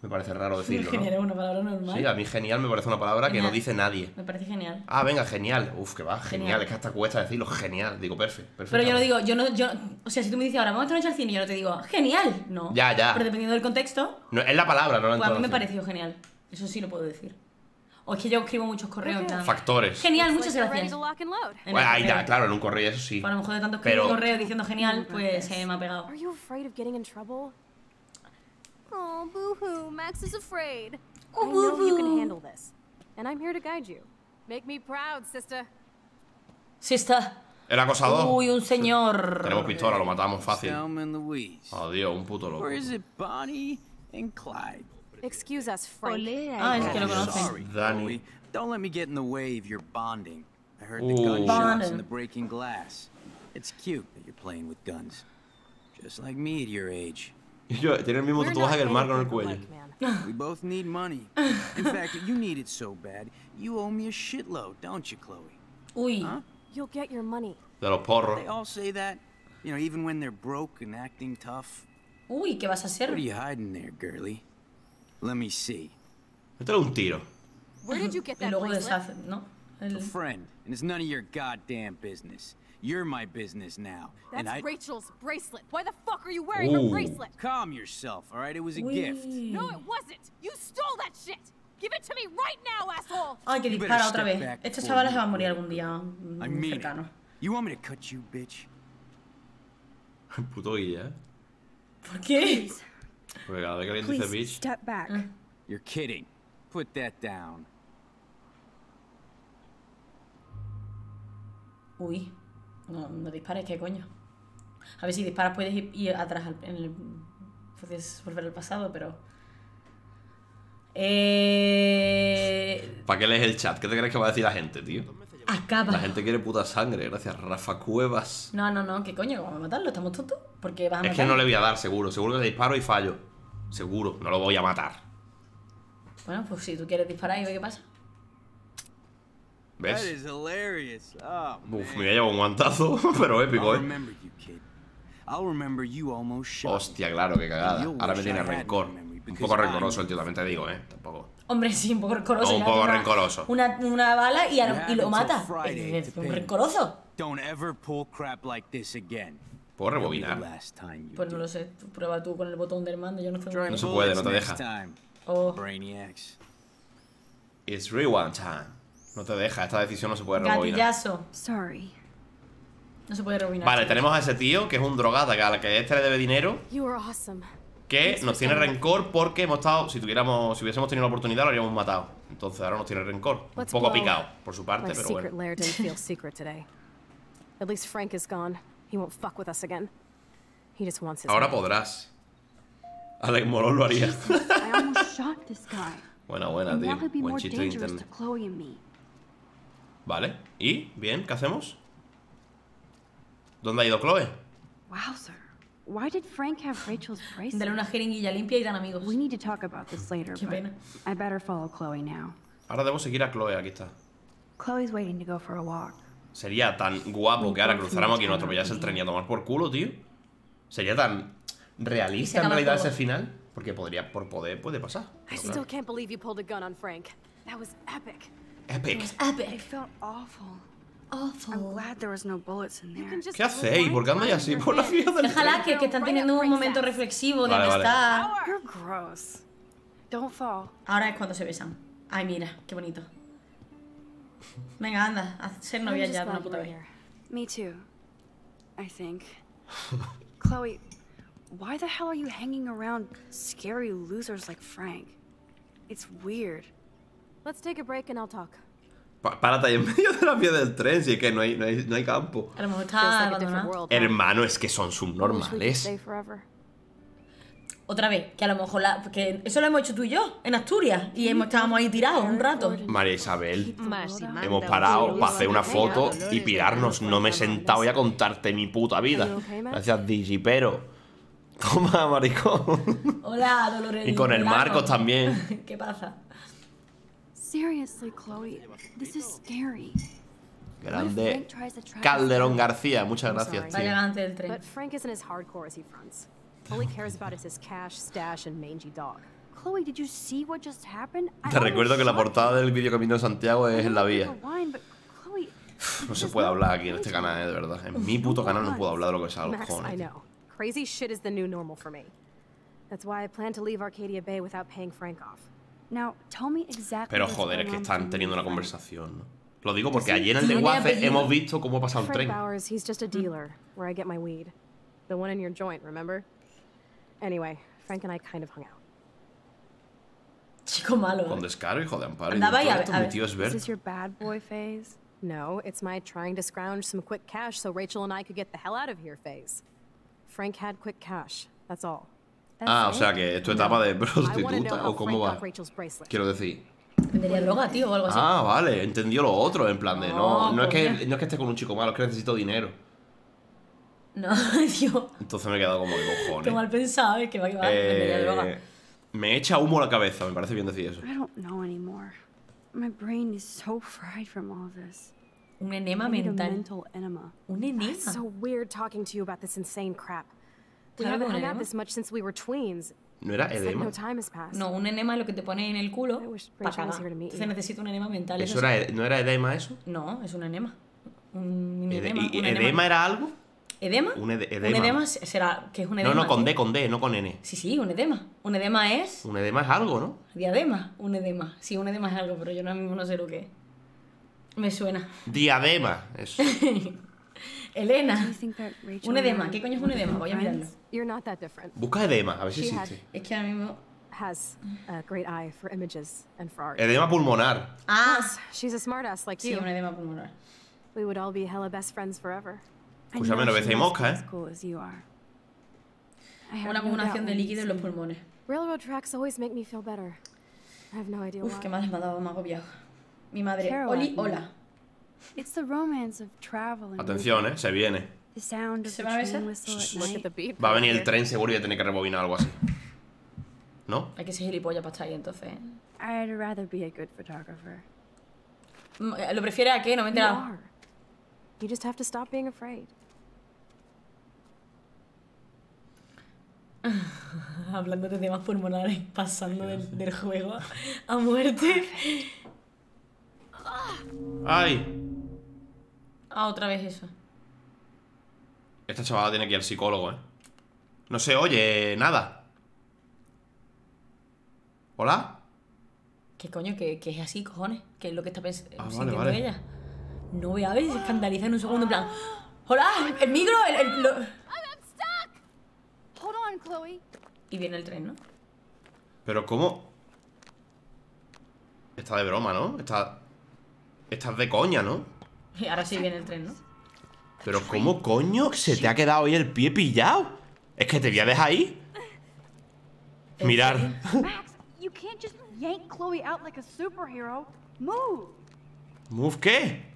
Me parece raro decirlo, Genial es ¿no? una palabra normal. Sí, a mí genial me parece una palabra que no Genial. dice nadie. Me parece genial. Ah, venga, genial. Uf, que va, genial. Genial. Es que hasta cuesta decirlo, genial. Digo, perfecto. Pero yo no digo, yo no, yo, o sea, si tú me dices ahora, vamos esta noche al cine, yo no te digo, genial, no. Ya, ya. Pero dependiendo del contexto, No, es la palabra, no la pues a mí me pareció genial. Eso sí lo puedo decir. O es que yo escribo muchos correos. plan, Factores. Genial, muchas gracias. Bueno, ahí ya, claro, en un correo, eso sí. Pues a lo mejor de tanto escribir Pero- correo diciendo genial, pues se me ha pegado. Oh, boo-hoo. Max is afraid. Oh, I know you can handle this, and I'm here to guide you. Make me proud, sister. Sister. está. El acosador. Uy, un señor. Tenemos pistola, lo matamos fácil. And Louise. Oh, Dios, un puto loco. Or is it Bonnie and Clyde? Excuse us, Frank. Olé Ah, a es que lo conoce. Sorry, Danny. Don't let me get in the way of your bonding. I heard the Ooh. gunshots and the breaking glass. It's cute that you're playing with guns. Just like me at your age. Yo, tiene el mismo tatuaje que el marco en el cuello. We both need money. In fact, you need it so bad, you owe me a shitload, don't you, Chloe? Uy. Huh? You'll get your money. De los porros. They all say that. You know, even when they're broke and acting tough. Uy, ¿qué vas a hacer? What are you hiding there, girlie? Let me see. Métele un tiro. Where did you get Y that luego bracelet? ¿no? A El- friend, and it's none of your goddamn business. You're my business now. That's and I Rachel's bracelet. Why the fuck are you wearing Ooh. her bracelet? calm yourself, all right? It was a Uy. gift. No, it wasn't. You stole that shit. Give it to me right now, asshole. Ay, que You better dispara otra step vez. back Estos before chavales you se van a morir algún día mm, I mean cercano. it. You want me to cut you, bitch? Puto guilla, ¿eh? ¿Por qué? Porque cada vez que alguien dice Please bitch. step back. You're kidding. Put that down. Uy. No, no dispares, ¿qué coño? A ver si disparas puedes ir, ir atrás al- en el, puedes volver al pasado, pero. Eh. ¿Para qué lees el chat? ¿Qué te crees que va a decir la gente, tío? Acaba. La gente quiere puta sangre, gracias. Rafa Cuevas. No, no, no, ¿qué coño? ¿Vamos a matarlo? ¿Estamos tontos? ¿Por qué vas a Es que no le voy a dar, seguro. Seguro que le disparo y fallo. Seguro, no lo voy a matar. Bueno, pues si tú quieres disparar y ve qué pasa. That ¿Ves? is hilarious. Oh, Uf, man. me voy a llevar un guantazo, pero épico, ¿eh? remember you, kid. I'll remember you almost shot. Hostia, claro, qué cagada. Ahora me tiene rencor. Un poco rencoroso el tío, también te digo, ¿eh? Tampoco. Hombre, sí, un poco rencoroso. Un poco una- rencoroso. Una, una bala y, a- lo mata. Es, un rencoroso. Don't ever pull crap like this again. ¿Puedo rebobinar? Pues no lo sé, prueba tú con el botón del mando, yo no No se puede, no te next deja. time, Oh, Brainiacs. It's rewind time. No te deja, esta decisión no se puede rebobinar. gatillazo. Sorry. No se puede rebobinar. Vale, tenemos a ese tío que es un drogata que a la que este le debe dinero, que nos tiene rencor porque hemos estado, si tuviéramos, si hubiésemos tenido la oportunidad lo habríamos matado. Entonces ahora nos tiene rencor. Un poco picado, por su parte, pero bueno. lair didn't feel secret today. At least Frank is gone. He won't fuck with us again. He just wants his Ahora podrás. Alex Morón lo haría. Buena, buena, tío. Buen chiste dangerous internet. to Chloe and me. Vale. ¿Y? ¿Bien? ¿Qué hacemos? ¿Dónde ha ido Chloe? Wowzer. Why did Frank have Rachel's bracelet? Dale una jeringuilla limpia y dan amigos. We need to talk about this later, Qué but pena. I better follow Chloe now. Ahora debo seguir a Chloe, aquí está. Chloe's waiting to go for a walk. Sería tan guapo que ahora cruzáramos aquí y nos atropellase el tren y a tomar por culo, tío. Sería tan realista en realidad ese final. Porque podría, por poder, puede pasar. I still can't believe you pulled a gun on Frank. That was epic. Epic. It Epic. felt awful. Awful. I'm glad there was no bullets in You there. can just ¿Qué hacéis? ¿Por qué andáis así por la vía del Déjala que, que están teniendo un momento reflexivo de Vale, vale. amistad. You're gross. Don't fall. Ahora es cuando se besan. Ay, mira, qué bonito. Venga, anda, a ser I'm novia ya de glad una puta vez. here. Me too. I think. Chloe, why the hell are you hanging around scary losers like Frank? It's weird. Let's take a break and I'll talk. Pa- Párate ahí en medio de la vía del tren, si es que no hay, no hay, no hay campo. A lo mejor está? Hermano, es que son subnormales. Otra vez, que a lo mejor la, porque eso lo hemos hecho tú y yo en Asturias y hemos, estábamos ahí tirados un rato. María Isabel, hemos parado para hacer una foto y pirarnos. No me he sentado y a contarte mi puta vida. Gracias, Digipero. Toma, maricón. Hola, Dolores. Y con el. Marcos también. ¿Qué pasa? Seriously, Chloe, this is scary. Grande. Calderón García, muchas gracias, tío. But Frank isn't as hardcore as he fronts. All he cares about is his cash, stash, and mangy dog. Chloe, did you see what just happened? I Te recuerdo que la portada del vídeo Camino de Santiago es en la vía. shot wine, but Chloe, No se puede hablar aquí en este canal, eh, de verdad. En mi puto canal no puedo hablar de lo que sea los Max, I cojones. tío. know. Crazy shit is the new normal for me. That's why I plan to leave Arcadia Bay without paying Frank off. Now tell me exactly. Pero joder, es que están teniendo una conversación, ¿no? Lo digo porque ayer en el desguace apellido. hemos visto cómo ha pasado un tren. Bowers, he's just a dealer where I get my weed. The one in your joint, remember? Anyway, Frank and I kind of hung out. Chico malo. Con ¿eh? descaro, hijo de amparo. Andaba Y a ver, a mi ver. tío es Is this your bad boy phase? No, it's my trying to scrounge some quick cash so Rachel and I could get the hell out of here phase. Frank had quick cash, that's all. Ah, o sea que es tu etapa de prostituta o cómo va. Quiero decir. Vendería droga, tío, o algo así. Ah, vale, entendió lo otro, en plan de no, No, es que coño. no es que esté con un chico malo, es que necesito dinero. No, tío. Entonces me he quedado como de Qué cojones. mal pensado, ¿eh? Que va, que va. Vendería droga. Eh, me echa humo a la cabeza, me parece bien decir eso. I don't know anymore. My brain is so fried from all of this. Un enema mental. mental enema. Un enema. It's so weird talking to you about this insane crap. We Claro, haven't un hung out enema. this much since we were tweens. ¿No era edema? no time has passed. No, un enema es lo que te pone en el culo I wish para cagar. here to meet Entonces necesito un enema mental. ¿Eso era, ¿No era edema eso? No, es un enema. Un mini Ede- enema. ¿Y un edema era algo? ¿Edema? Un ede- Un edema. edema se- será que es un No, edema. no, con ¿sí? D, con D, no con N. Sí, sí, un edema. Un edema es Un edema es algo, ¿no? diadema. Un edema. Sí, un edema es algo, pero yo ahora mismo no sé lo que es. Me suena. Diadema. Eso. Elena. Un edema. ¿Qué coño es un edema? Voy a mirarlo. You're not that different. Busca edema, a ver si existe. Es que ahora mismo. Has a great eye for images and for art. Edema pulmonar. Ah, Plus, she's a smartass like sí, you. un edema pulmonar. We would all be hella best friends forever. I Escúchame, no must mosca, ¿eh? as cool as you are. I have Una acumulación de líquido en los pulmones. Railroad tracks always make me feel better. I have no idea Uf, why. qué mal me ha dado, me ha agobiado. Mi madre. Oli, hola. Atención, ¿eh? Se viene. movement. The sound of ¿Se va a besar? Va a venir el tren seguro y voy a tener que rebobinar algo así. ¿No? Hay que ser gilipollas para estar ahí entonces. ¿eh? I'd rather be a good photographer. Mm, eh, ¿Lo prefiere a qué? No me he enterado. You just have to stop being afraid. Hablando de temas pulmonares, pasando del, del juego a muerte. ¡Ay! Ah, otra vez eso. Esta chavala tiene que ir al psicólogo, ¿eh? No se oye nada. ¿Hola? ¿Qué coño? Que, que es así, cojones. ¿Qué es lo que está pens- Ah, vale, sintiendo vale. ella? No vea, a ver, se escandaliza en un segundo en plan. ¡Hola! ¡El micro! El, el- lo-". Y viene el tren, ¿no? Pero ¿cómo? Está de broma, ¿no? Está... Estás de coña, ¿no? Y ahora sí viene el tren, ¿no? Pero ¿cómo coño se te ha quedado ahí el pie pillado? Es que te voy a dejar ahí. Mirar. Move! ¿Move qué?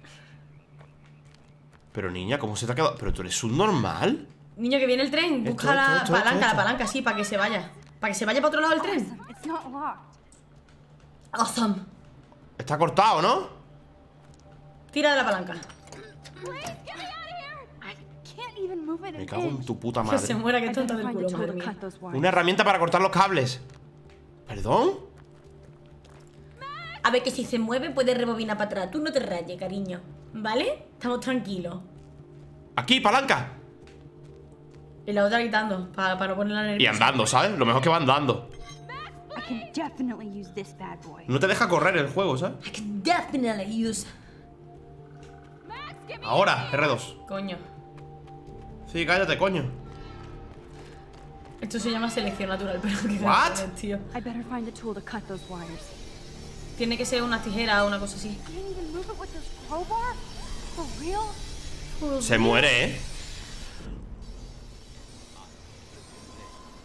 Pero niña, ¿cómo se te ha quedado? ¿Pero tú eres un normal? Niño, que viene el tren. Esto, Busca la esto, esto, palanca, esto, la palanca, sí, para que se vaya. Para que se vaya para otro lado del tren. Awesome. Está cortado, ¿no? Tira de la palanca. Me cago en tu puta Que se madre. muera, que tonta del culo, madre mía. Una herramienta para cortar los cables. ¿Perdón? A ver, que si se mueve puede rebobinar para atrás. Tú no te rayes, cariño. ¿Vale? Estamos tranquilos. Aquí, palanca. Y la otra gritando, para, para no ponerla Y andando, ¿sabes? Lo mejor es que va andando. I can definitely use this bad boy. No te deja correr el juego, ¿sabes? I can definitely use... Ahora, R2. Coño. Sí, cállate, coño. Esto se llama selección natural, pero qué What? tío. I better find a tool to cut those wires. Tiene que ser una tijera o una cosa así. Se muere, ¿eh?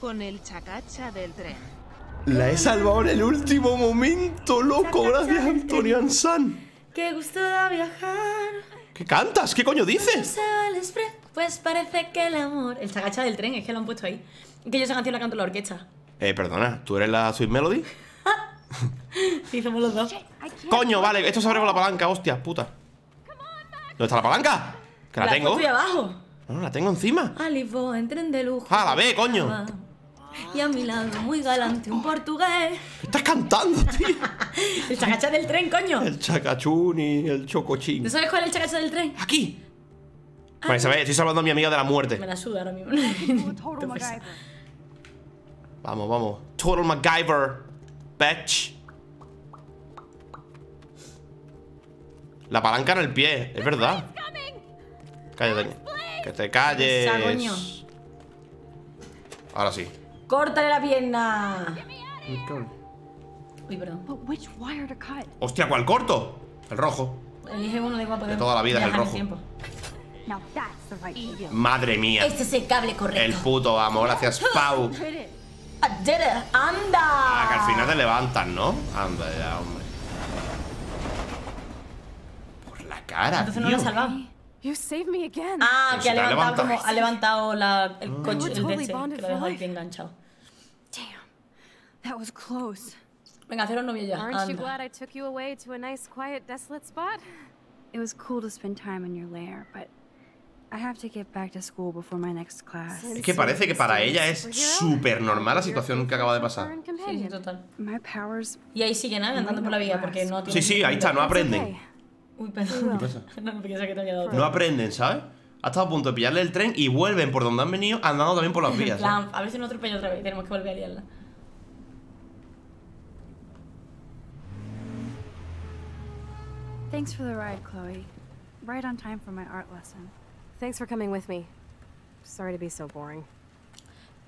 Con el chacacha del tren. La he salvado en el último momento, loco. Gracias, Antonio Ansan. Qué gusto da viajar. ¿Qué cantas? ¿Qué coño dices? Pues parece que el amor... El chagacha del tren, es que lo han puesto ahí. Que yo esa canción la canto en la orquesta. Eh, perdona, ¿tú eres la Sweet Melody? Sí, somos los dos. Coño, vale, esto se abre con la palanca, hostia, puta. ¿Dónde está la palanca? Que la has tengo. abajo. No, la tengo encima. Ah, la ve, coño. Y a mi lado, muy galante, un portugués. ¿Qué estás cantando, tío? El chacacha del tren, coño. el chacachuni, el chocochín. ¿Tú sabes cuál es el chacacha del tren? Aquí. Vale, Isabel, estoy salvando a mi amiga de la muerte. Me la suda ahora mismo. Total MacGyver. Vamos, vamos. Total MacGyver. Bitch. La palanca en el pie, es verdad. Cállate. Que te calles. Ahora sí. ¡Córtale la pierna! Uy, perdón. Hostia, ¿cuál corto? El rojo. Elige uno de guapo De toda la vida es el rojo. tiempo. Madre mía. Este es el cable El correcto. puto amo, gracias, Pau. It. ¡Anda! Ah, que al final te levantan, ¿no? Anda ya, hombre. Por la cara, Entonces no lo he salvado. You saved me again. Ah, Pero que ha levantado, levantado. como, ha levantado la, el coche, We're el bonded que lo dejó life. enganchado. Damn. That was close. Venga, haceros novio ya. Aren't you anda. glad I took you away to a nice, quiet, desolate spot? It was cool to spend time in your lair, but I have to get back to school before my next class. Es que parece que para ella es súper normal la situación que acaba de pasar. Sí, sí, total. Y ahí siguen ¿eh? andando por la vida porque no Sí, tienen... sí, ahí está, no aprenden. Uy, perdón. pasa? No, no pensaba que te había dado No aprenden, ¿sabes? Ha estado a punto de pillarle el tren y vuelven por donde han venido andando también por las vías. a ver si no atropella otra vez. Tenemos que volver a liarla. Thanks for the ride, Chloe. Right on time for my art lesson. Thanks for coming with me. Sorry to be so boring.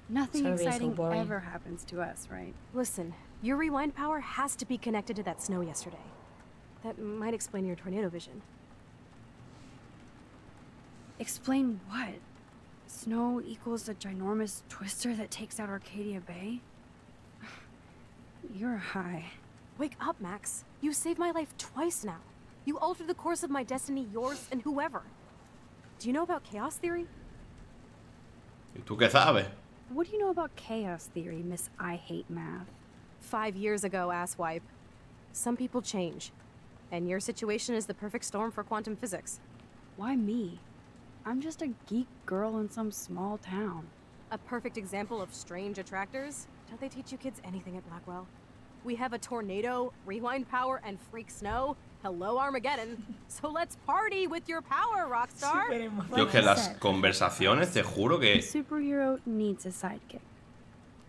Nothing Sorry, so exciting boring. ever happens to us, right? Listen, your rewind power has to be connected to that snow yesterday. That might explain your tornado vision. Explain what? Snow equals a ginormous twister that takes out Arcadia Bay? You're high. Wake up, Max. You saved my life twice now. You altered the course of my destiny, yours, and whoever. Do you know about chaos theory? ¿Y tú qué sabes? What do you know about chaos theory, Miss I Hate Math? Five years ago, asswipe. Some people change. And your situation is the perfect storm for quantum physics. Why me? I'm just a geek girl in some small town. A perfect example of strange attractors? Don't they teach you kids anything at Blackwell? We have a tornado, rewind power, and freak snow. Hello, Armageddon. So let's party with your power, Rockstar. Yo que las conversaciones, te juro que... superhero needs a sidekick.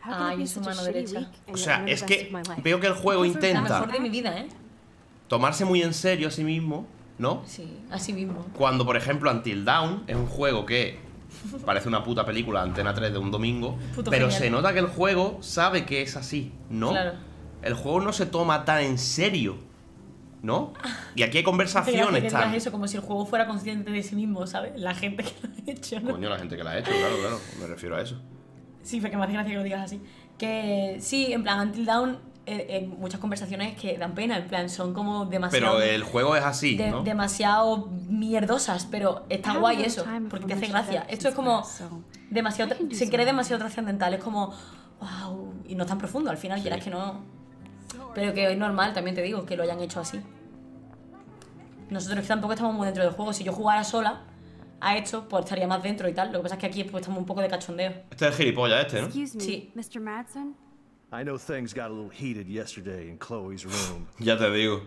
How can Ay, it be such a shitty derecha. O sea, one of the es que of my life? veo que el juego intenta. La mejor de mi vida, ¿eh? Tomarse muy en serio a sí mismo, ¿no? Sí, así mismo. Cuando, por ejemplo, Until Dawn es un juego que parece una puta película Antena 3 de un domingo, Puto pero genial. se nota que el juego sabe que es así, ¿no? Claro. El juego no se toma tan en serio, ¿no? Y aquí hay que conversaciones tan... eso como si el juego fuera consciente de sí mismo, ¿sabes? La gente que lo ha hecho, ¿no? Coño, la gente que la ha hecho, claro, claro, me refiero a eso. Sí, porque me hace gracia que lo digas así. Que sí, en plan, Until Dawn, eh, muchas conversaciones que dan pena, en plan, son como demasiado. Pero el juego es así, de- ¿no? demasiado mierdosas, pero está guay eso, porque te hace much gracia. Esto es como demasiado, se cree demasiado trascendental, es como, wow, y no es tan profundo al final, es que no. Pero que es normal, también te digo, que lo hayan hecho así. Nosotros tampoco estamos muy dentro del juego, si yo jugara sola a esto, pues estaría más dentro y tal. Lo que pasa es que aquí pues, estamos un poco de cachondeo. Este es el gilipollas este, ¿no? Excuse me, Sí. Mr. Madsen? I know things got a little heated yesterday in Chloe's room. Ya te digo.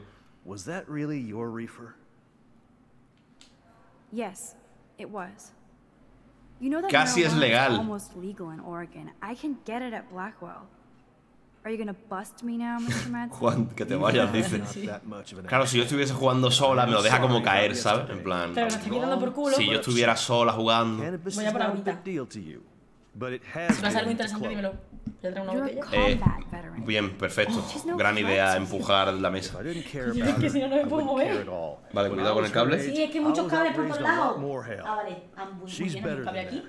Was that really your reefer? Yes, it was. You know that Casi es marijuana legal. is almost legal in Oregon. I can get it at Blackwell. Are you gonna bust me now, Mr. Madsen? Juan, que te vayas, dice. Not that much of an Claro, si yo estuviese jugando sola, me lo deja como caer, ¿sabes? En plan... Pero me está quitando por culo. Si yo estuviera sola jugando... Cannabis Voy a por not a agüita. big deal to you, but it has Si pasa algo interesante, dímelo. Ya traigo una botella. Eh. Bien, perfecto. No Gran idea empujar la mesa. Es que si no, no me puedo mover. Vale, cuidado con el cable. Sí, es que muchos cables por todos lados. Ah, vale. Ah, muy, bien, el cable aquí.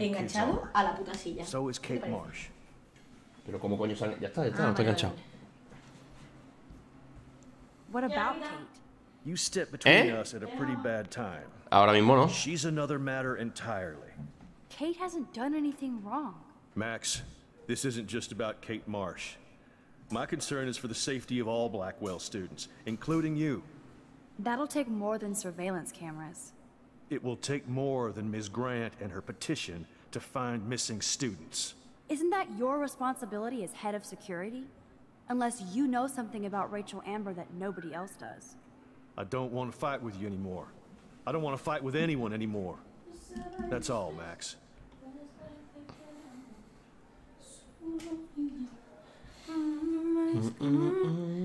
Enganchado a la puta silla. So is ¿Qué te Kate parece? Marsh. Pero como coño sale... Ya está, ya está, Ah, no está enganchado. What about Kate? You stepped between Eh? us at a pretty bad time. Ahora mismo no. She's another matter entirely. Kate hasn't done anything wrong. Max, this isn't just about Kate Marsh. My concern is for the safety of all Blackwell students, including you. That'll take more than surveillance cameras. It will take more than Ms. Grant and her petition to find missing students. Isn't that your responsibility as head of security? Unless you know something about Rachel Amber that nobody else does. I don't want to fight with you anymore. I don't want to fight with anyone anymore. That's all, Max.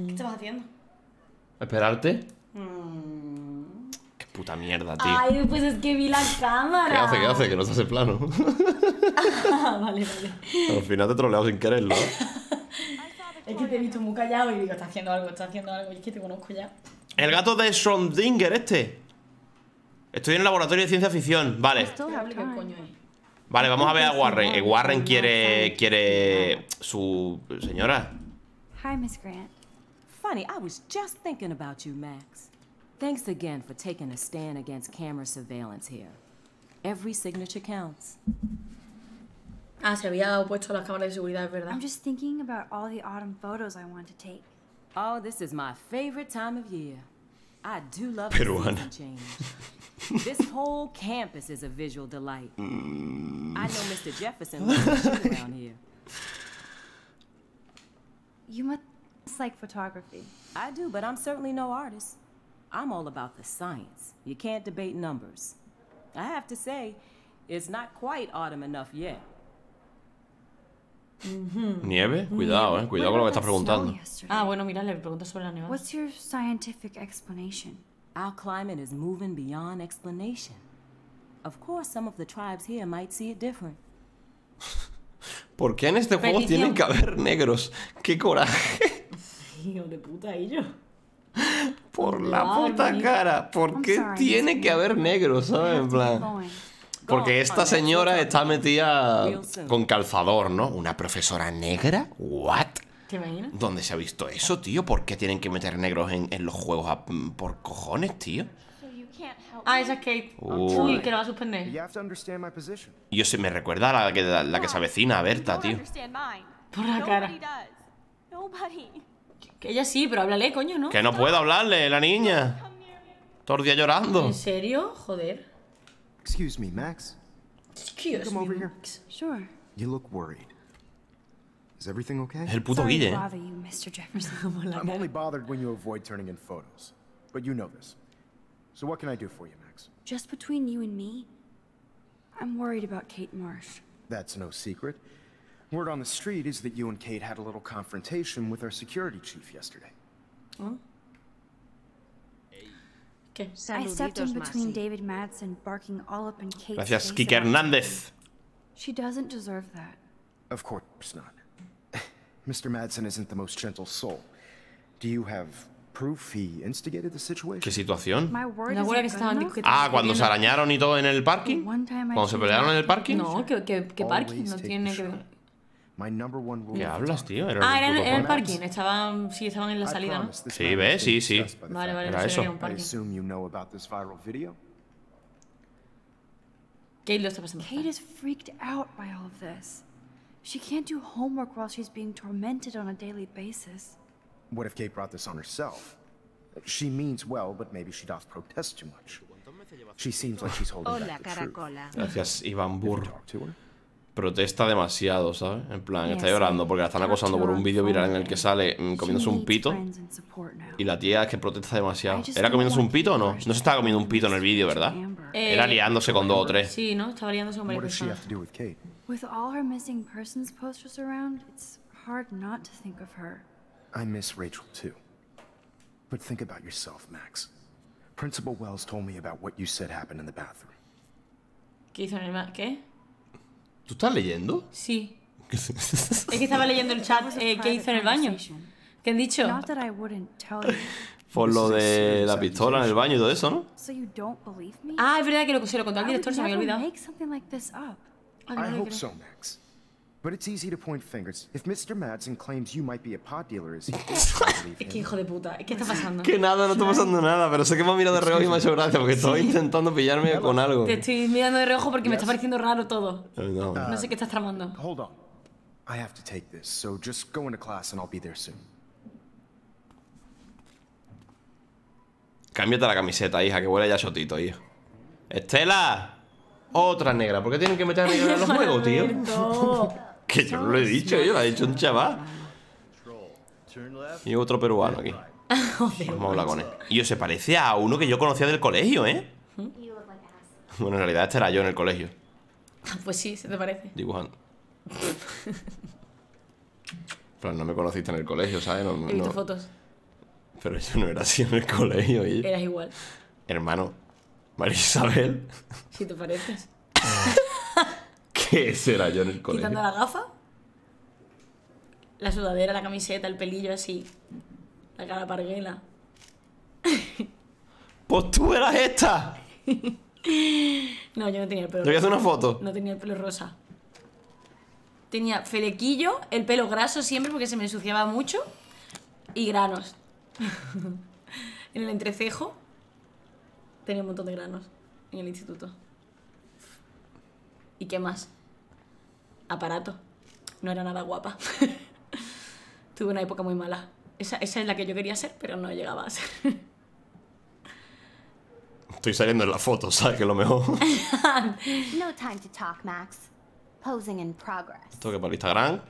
¿Qué estabas haciendo? ¿Esperarte? Qué puta mierda, tío. Ay, pues es que vi la cámara. ¿Qué hace? ¿Qué hace? Que no se hace plano. Ah, vale, vale. Al final te he troleado sin quererlo. ¿eh? Es que te he visto muy callado y digo, está haciendo algo, está haciendo algo. Y es que te conozco ya. El gato de Schrödinger, este. Estoy en el laboratorio de ciencia ficción. Vale. Still ¿Qué coño es? Vale, vamos a ver a Warren. Eh, Warren quiere. quiere. su. señora. Hi, Miss Grant. Funny, I was just thinking about you, Max. Thanks again for taking a stand against camera surveillance here. Every signature counts. Ah, se había opuesto a las cámaras de seguridad, es verdad. I'm just thinking about all the autumn photos I want to take. Oh, this is my favorite time of year. I do love Peruana. the season change. this whole campus is a visual delight. Mm. I know Mr. Jefferson loves to shoot around here. You must like photography. I do, but I'm certainly no artist. I'm all about the science. You can't debate numbers. I have to say, it's not quite autumn enough yet. Nieve. Cuidado, eh. Cuidado con lo que estás preguntando. Ah, bueno, mira, le pregunto sobre la nevada. What's your scientific explanation? Our climate is moving beyond explanation. Of course, some of the tribes here might see it different. ¿Por qué en este juego Petición. tienen que haber negros? ¡Qué coraje! Hijo de puta, y yo. Por la puta cara. ¿Por qué tiene que haber negros, sabes? En plan. Porque esta señora está metida con calzador, ¿no? ¿Una profesora negra? ¿What? ¿Te imaginas? ¿Dónde se ha visto eso, tío? ¿Por qué tienen que meter negros en, en los juegos a- por cojones, tío? Ah, esa es Kate. Uy, que la va a suspender. You have to understand my position. Y yo se me recuerda a la que, la, la que se avecina, a Berta, tío. Por la cara. Que ella sí, pero háblale, coño, ¿no? Que no puedo hablarle, la niña. Todo el día llorando. ¿En serio? Joder. Excuse me, Max. Excuse Come over me. here. Sure. You look worried. Is everything okay? Es el puto Sorry Guille. to ¿eh? bother you, Mr. Jefferson. I'm only bothered when you avoid turning in photos. But you know this. So what can I do for you, Max? Just between you and me, I'm worried about Kate Marsh. That's no secret. Word on the street is that you and Kate had a little confrontation with our security chief yesterday. ¿Qué? I stepped in Saluditos, between Masi. David Madsen barking all up in Kate's Gracias, face Kike Hernández. She doesn't deserve that. Of course not. Mr. Madsen isn't the most gentle soul. Do you have proof he instigated the situation? ¿Qué situación? My word ¿No acuerdas que estaban discutiendo? Ah, cuando se arañaron y todo en el parking. Cuando se pelearon en el parking. No, que, que, que parking, no tiene que ver. Short. My number one rule ¿Qué of hablas, photography. tío? Era Ah, era en, puto en el coño. parking, estaban, sí, estaban en la I salida, ¿no? promise this Sí, matter ve, is sí, being sí. discussed by the Vale, vale, Era no sé, eso. era un I parking. assume you know about this viral video? Kate lo está pasando. Kate is freaked out by all of this. She can't do homework while she's being tormented on a daily basis. What if Kate brought this on herself? She means well, but maybe she doth protest too much. She seems like she's holding Hola, back the truth. caracola. Gracias, Iván Burr. Protesta demasiado, ¿sabes? En plan, está llorando porque la están acosando por un vídeo viral en el que sale mm, comiéndose un pito. Y la tía es que protesta demasiado. ¿Era comiéndose un pito o no? No se estaba comiendo un pito en el vídeo, ¿verdad? Eh, Era liándose con dos o tres. Sí, ¿no? Estaba liándose con What varias does she have personas. to do with Kate? With all her missing persons posters around, it's hard not to think of her. I miss Rachel too. But think about yourself, Max. Principal Wells told me about what you said happened in the bathroom. ¿Qué hizo en el ¿Qué? ¿Tú estás leyendo? Sí. Es que estaba leyendo el chat. Eh, ¿Qué hizo en el baño? ¿Qué han dicho? Not that I wouldn't tell you, Por lo de la pistola en el baño y todo eso, ¿no? so you don't believe me. Ah, es verdad que lo, se lo contó al director, se me había olvidado. make something like this up. Que no I lo hope so, Max. But it's easy to point fingers. If Mr. Madsen claims you might be a pot dealer, is he Es que hijo de puta, ¿qué está pasando? Que nada, no está pasando nada, pero sé que me ha mirado de reojo y me ha hecho gracia porque estaba intentando pillarme con algo. Te estoy mirando de reojo porque me está pareciendo raro todo. No. No sé qué estás tramando. Hold on. I have to take this, so just go into class and I'll be there soon. Cámbiate la camiseta, hija, que huele ya chotito, hija. ¡Estela! Otra negra. ¿Por qué tienen que meter a negra en los juegos, tío? Alberto. ¿Qué que yo no lo he dicho, yo lo ha dicho un chaval. Y otro peruano aquí. Vamos a hablar con él. Y se parece a uno que yo conocía del colegio, ¿eh? Bueno, en realidad este era yo en el colegio, Pues sí, se te parece. dibujando. Pero no me conociste en el colegio, ¿sabes? No- He visto no- fotos. Pero yo no era así en el colegio. Y... Eras igual. Hermano, María Isabel, Si te pareces. ¿qué será yo en el colegio? Quitando la gafa. La sudadera, la camiseta, el pelillo así. La cara parguela. Pues tú eras esta. No, yo no tenía el pelo Te voy a hacer una foto. No tenía el pelo rosa. Tenía flequillo, el pelo graso siempre porque se me ensuciaba mucho. Y granos. en el entrecejo tenía un montón de granos en el instituto. ¿Y qué más? Aparato. No era nada guapa. Tuve una época muy mala. Esa, esa es la que yo quería ser, pero no llegaba a ser. Estoy saliendo en la foto, ¿sabes? Que es lo mejor. No time to talk, Max. Posing in progress. Esto que para el Instagram.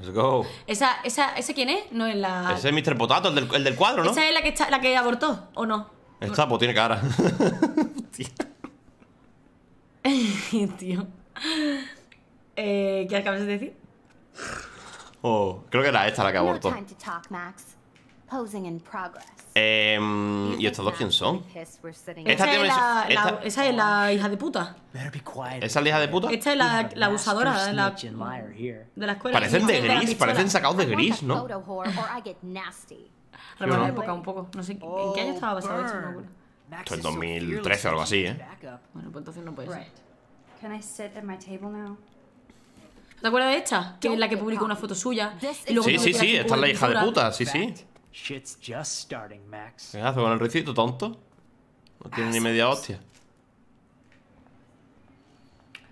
Let's go. ¿Esa, esa, ¿Ese quién es? No es la. Ese es Mr. Potato, el del, el del cuadro, ¿no? ¿Esa es la que, está, la que abortó o no? Esta, pues tiene cara. Tío. Eh, ¿Qué acabas de decir? Oh, creo que era esta la que No abortó. time to talk, Max. Posing in progress. Em, ¿Y estos dos quién son? Esta es la, la- esta- esa es la hija de puta. ¿Esa es la hija de puta? Esta es la, la abusadora de la, de la escuela. Parecen de gris, parecen sacados de gris, ¿no? Recuerda la ¿no? época un poco. No sé, ¿en qué año estaba basado acuerdo. Esto es 2013 o algo así, ¿eh? Bueno, pues entonces no puede ser. Can I sit at my table now? ¿Te acuerdas de esta? Que es la que publicó una foto suya. Y luego Sí, sí, sí, esta es la hija de puta, sí, sí. Shit's just starting, Max. ¿Qué hace con el ricito, tonto? No tiene ni media hostia.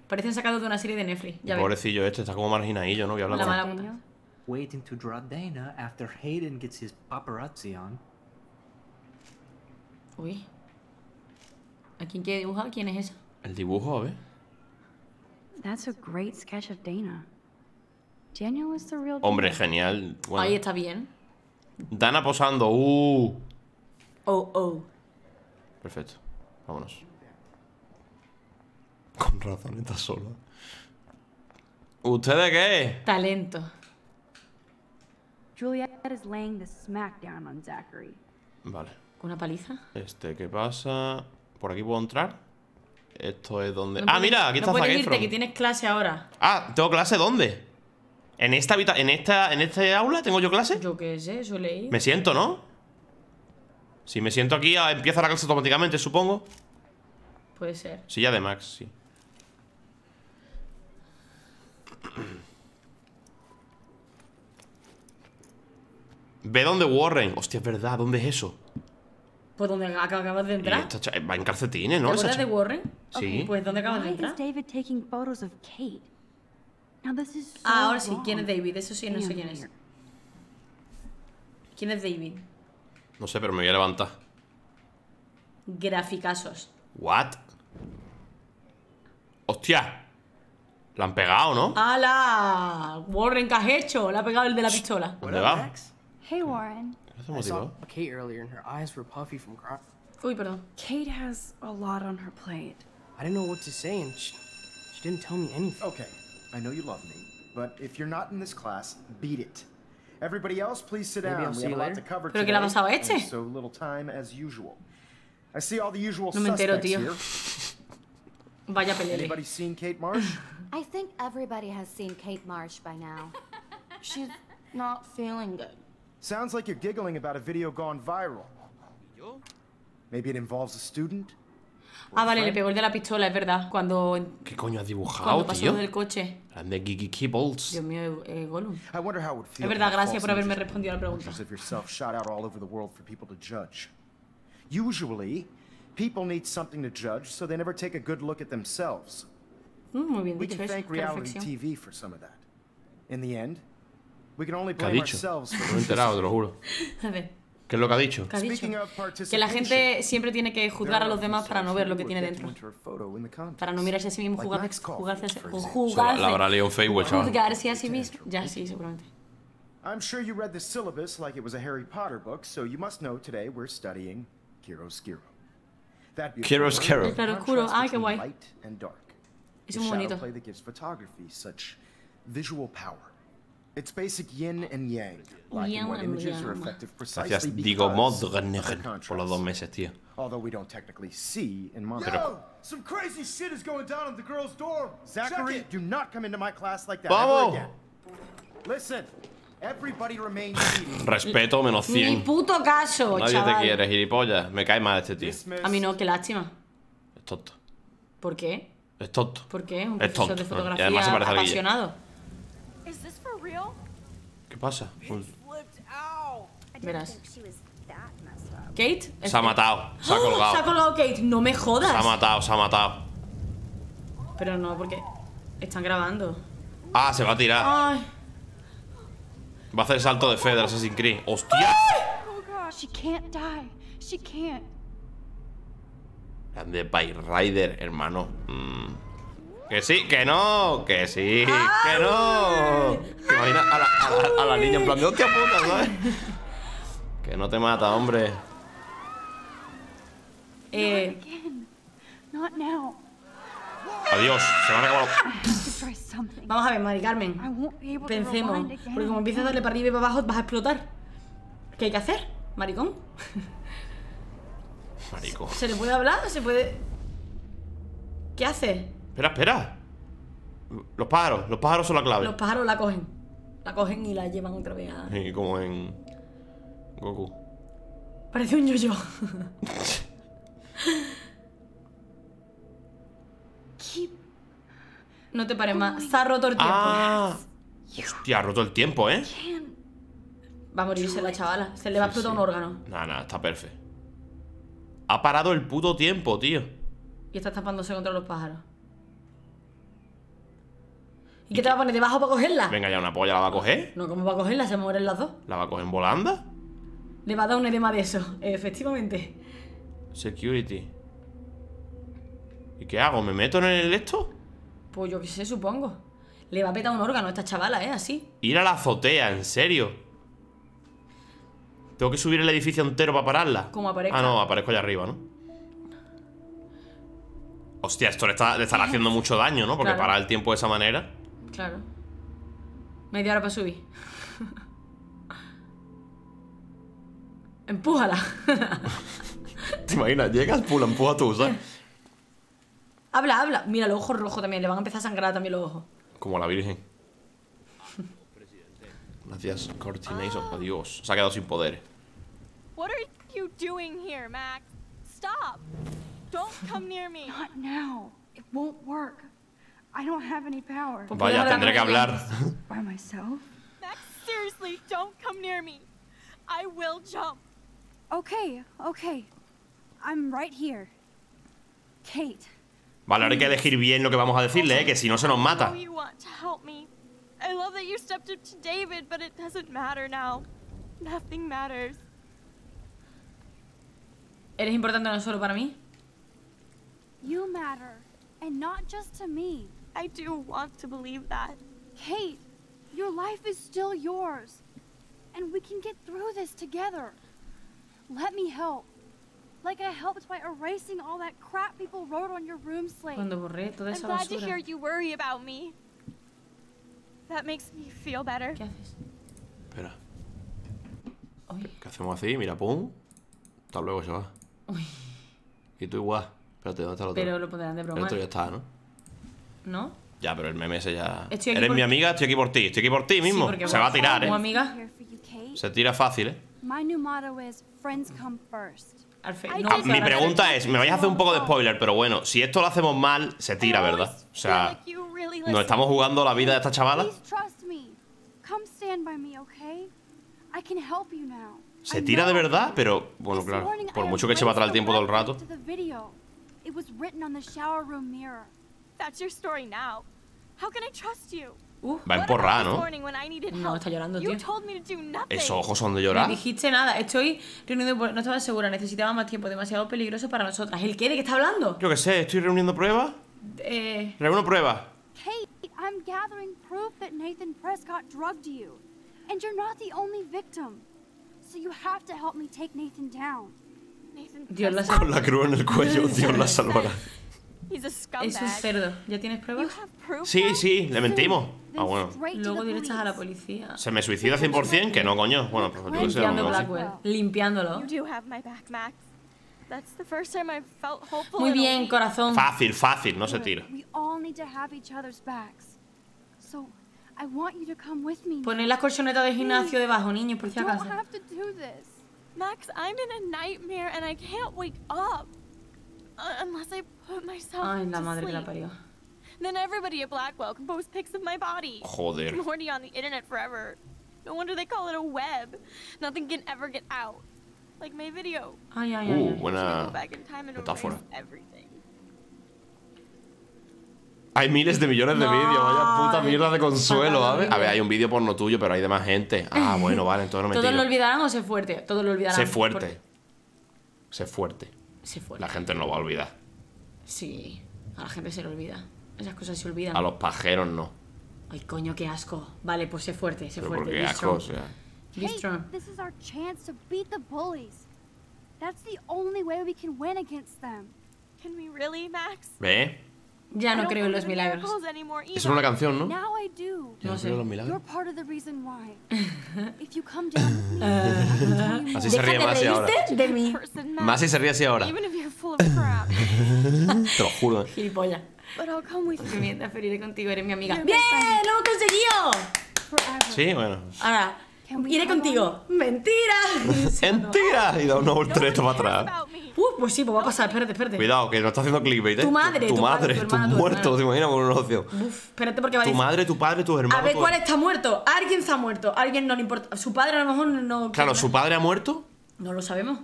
Parecen sacados de una serie de Netflix. Ya. Pobrecillo este, está como marginadillo, ¿no? Voy a hablar La con mala él. puta. Waiting to draw Dana after Hayden gets his paparazzi on. Uy. ¿A quién quiere dibujar? ¿Quién es esa? El dibujo, a ver. That's a great sketch of Dana. Daniel is the real Hombre, genial. Bueno, Ahí está bien. Dana posando. Uh. Oh, oh. Perfecto. Vámonos. Con razón, está sola. ¿Ustedes qué? Talento. Juliet is laying the smackdown on Zachary. Vale. ¿Con una paliza? Este, ¿qué pasa? ¿Por aquí puedo entrar? Esto es donde... No ah, puedes- mira, aquí no está puedes Zac irte, Efron. que tienes clase ahora. Ah, ¿tengo clase dónde? ¿En esta en esta en este aula tengo yo clase? Yo qué sé, eso leí. Me siento, ¿no? Si me siento aquí, ah, empieza la clase automáticamente, supongo. Puede ser. Silla de Max, sí. Ve dónde Warren. Hostia, es verdad, ¿dónde es eso? Pues donde ac- acabas de entrar. esta cha- va en calcetines, ¿Te ¿no? Esa acuerdas de Warren? Sí. Pues ¿dónde acabas de Why entrar? is David taking photos of Kate? Now this is so Ah, ahora sí. wrong. ¿Quién es David? Eso sí, no sé quién es. ¿Quién es David? No sé, pero me voy a levantar. Graficazos. ¿What? ¡Hostia! La han pegado, ¿no? ¡Hala! Warren, ¿qué has hecho? Le ha pegado el de la pistola. ¿Dónde va? Hey, Warren. ¿Qué hace I motivado? saw Kate earlier and her eyes were puffy from crying. Uy, perdón. Kate has a lot on her plate. I didn't know what to say and she, she didn't tell me anything. Okay, I know you love me, but if you're not in this class, beat it. Everybody else, please sit Maybe down. I'll we see have a you lot to cover ¿Pero qué le ha today, pasado este? So little time as usual. I see all the usual No me entero, suspects tío. here. Vaya pelele. Anybody seen Kate Marsh? I think everybody has seen Kate Marsh by now. She's not feeling good. Sounds like you're giggling about a video gone viral. Maybe it involves a student? Ah, vale, le pegó el de la pistola, es verdad. Cuando, ¿Qué coño has dibujado, cuando pasó tío? del coche. Grande Gigi Kibbles. Dios mío, eh, Gollum. I wonder how it would feel Es verdad, gracias por haberme respondido a la pregunta. images of yourself shot out all over the world for people to judge. Usually, people need something to judge, so they never take a good look at themselves. Mm, muy bien We dicho can eso. thank reality. TV for some of that. In the end, we can only ¿Qué ha dicho? ourselves No he enterado, te lo juro. A ver. ¿Qué es lo que ha dicho? ¿Qué ha dicho? Speaking of Que la gente siempre tiene que juzgar a los demás para no ver lo que tiene dentro. Para no mirarse a sí mismo, jugarse, jugarse, o la, jugarse, la habrá leído en Facebook, chaval. juzgarse a sí mismo. Ya, sí, seguramente. I'm sure you read the syllabus like it was a Harry Potter book, so you must know today we're studying chiaroscuro. Chiaroscuro. El claroscuro, ah, qué guay. Es muy bonito. play that gives photography such visual power. It's basic yin and yang, black and white images are effective precisely por los dos meses, tío. although we don't technically see in. Pero- Some crazy shit is going down in the girls' dorm. Zachary, Check it. do not come into my class like that Vamos. ever again. Listen, everybody remain seated. Respeto menos Ni 100. puto caso, Nadie chaval. te quiere, gilipollas. Me cae mal este tío. A mí no, qué lástima. Es tonto. ¿Por qué? Es tonto. ¿Por qué? Un Es tonto. de Y además se parece apasionado. ¿Qué pasa? Verás. Kate. Se ha matado. Se ha ¡Oh! colgado. Se ha colgado Kate. No me jodas. Se ha matado, se ha matado. Pero no, porque están grabando. Ah, se va a tirar. Ay. Va a hacer el salto de fe del Assassin's Creed. ¡Hostia! Oh gosh, she can't die. She can't. Grande Bike Rider, hermano. Mm. Que sí, que no, que sí, que no. ¿Te imaginas a la, a la- a la niña en plan de hostia puta, ¿sabes? Que no te mata, hombre. Eh. Adiós, se me han acabado. Vamos a ver, Mari Carmen. Pensemos. Porque como empiezas a darle para arriba y para abajo, vas a explotar. ¿Qué hay que hacer, maricón? Marico. ¿Se le puede hablar? ¿Se puede...? ¿Qué hace? Espera, espera. Los pájaros, los pájaros son la clave. Los pájaros la cogen. La cogen y la llevan otra vez a... Sí, como en Goku. Parece un yo-yo. No te pares más. Se ha roto el tiempo. Ah. Hostia, ha roto el tiempo, ¿eh? Va a morirse la chavala. Se le va a explotar un órgano. Nada, nada, está perfecto. Ha parado el puto tiempo, tío. Y está tapándose contra los pájaros. ¿Y qué te va a poner debajo para cogerla? Venga, ya una polla la va a coger. No, ¿cómo va a cogerla? Se mueren las dos. La va a coger en volanda. Le va a dar un edema de eso. Efectivamente. Security. ¿Y qué hago? ¿Me meto en el esto? Pues yo qué sé, supongo. Le va a petar un órgano a esta chavala, ¿eh? Así. Ir a la azotea, en serio. Tengo que subir el edificio entero para pararla. Como aparezca. Ah, no, aparezco allá arriba, ¿no? Hostia, esto le, está, le estará haciendo mucho daño, ¿no? Porque Claro. parar el tiempo de esa manera. Claro. Media hora para subir. Empújala. ¿Te imaginas? Llegas, pula, empuja tú, ¿sabes? habla, habla. Mira, los ojos rojos también. Le van a empezar a sangrar también los ojos. Como la Virgen. Gracias, Cortination. Adiós. Se ha quedado sin poderes. What are you doing here, Max? Stop! Don't come near me. Not now. It won't work. I don't have any power. Vaya, tendré que hablar. By myself? Max, seriously, don't come near me. I will jump. Okay, okay. I'm right here. Kate. Vale, ahora hay que elegir bien lo que vamos a decirle, ¿eh? Que si no se nos mata. you want to help me. I love that you stepped up to David, but it doesn't matter now. Nothing matters. ¿Eres importante no solo para mí? You matter. And not just to me. I do want to believe that. Kate, your life is still yours. And we can get through this together. Let me help. Like I helped by erasing all that crap people wrote on your room slate. Cuando borré toda I'm esa glad to hear you worry about me. That makes me feel better. ¿Qué haces? Espera. ¿Qué hacemos así? Mira, pum. Hasta luego, chaval. Uy. Y tú igual. Espérate, ¿dónde está el otro? Pero lo pondrán de El broma. otro ya está, ¿no? ¿No? Ya, pero el meme ese ya. Eres por- mi amiga, estoy aquí por ti. Estoy aquí por ti mismo. porque Se va a tirar, ¿eh? amiga. Se tira fácil, ¿eh? First. Ah, mi pregunta es, me vais a hacer un poco de spoiler, pero bueno, si esto lo hacemos mal, se tira, ¿verdad? O sea, ¿nos estamos jugando la vida de esta chavala? Se tira de verdad, pero bueno, claro, por mucho que se va a traer el tiempo todo el rato. That's your story now. How can I trust you? Va emporrada, ¿no? morning when I needed No, help, está llorando, you tío. told me to do nothing. Esos ojos son de No llorar. dijiste nada. Estoy reuniendo. No estaba segura. Necesitaba más tiempo. Demasiado peligroso para nosotras. ¿El qué? ¿De qué está hablando? Yo qué sé, estoy reuniendo pruebas. Eh. Reúno pruebas. Kate, I'm gathering proof that Nathan Prescott drugged you. And you're not the only victim. So you have to help me take Nathan down. Nathan Dios la Con la cruz en el cuello, Dios la salvará. Es un cerdo. ¿Ya tienes pruebas? Sí, sí, le mentimos. Ah, bueno. Luego directas a la policía. ¿Se me suicida 100%? Que no, coño. Bueno, pues yo qué sé. Limpiando. Blackwell. Limpiándolo. Muy bien, corazón. Fácil, fácil, no se tira. Poner las colchonetas de gimnasio debajo, niños, por si acaso. Max, I'm in a nightmare and I can't wake up. Uh, unless I put myself Ay, la to madre que la sleep. parió. Then everybody at Blackwell can post pics of my body. Joder. Already on the internet forever. No wonder they call it a web. Nothing can ever get out. Like my video. Ay, ay. Uh, ay. buena metáfora. Hay miles de millones de No. vídeos, vaya puta mierda de consuelo, ¿sabes? A ver, hay un vídeo porno tuyo, pero hay de más gente. Ah, bueno, vale, entonces no me ¿Todos lo olvidarán o sé fuerte? Todos lo olvidarán. Sé fuerte. Porque- Sé fuerte. La gente no lo va a olvidar. Sí, a la gente se le olvida. Esas cosas se olvidan. A los pajeros no. Ay, coño, qué asco. Vale, pues sé fuerte, sé Pero fuerte. porque be asco, o strong. sea. Be Kate, strong. this is our chance to beat the bullies. That's the only way we can win against them. Can we really, Max? ¿Ve? Ya no creo en los milagros. Es una canción, ¿no? Now I do. Ya no creo en los milagros. You're part of the reason why. if you come down with me, I can tell you Así se ríe Masi ahora. de mí. Masi se ríe así ahora. Te lo juro. Gilipollas. But I'll come with Que you. mientras feriré contigo, eres mi amiga. ¡Bien! ¡Lo hemos conseguido! Sí, bueno. Ahora, iré contigo. ¡Mentira! ¡Mentira! Y da una voltereta para atrás. Uh, pues sí, pues va a pasar. Espérate, espérate. Cuidado, que no está haciendo clickbait, ¿eh? Tu madre, tu, tu madre, padre, tu tu hermana, tu muerto, hermana. te imaginas con un ocio. Uf, espérate porque va a Tu decir... madre, tu padre, tus hermanos. A ver, tu- ¿cuál está muerto? Alguien está muerto. Alguien no le importa. Su padre a lo mejor no... Claro, su padre ha muerto. No lo sabemos.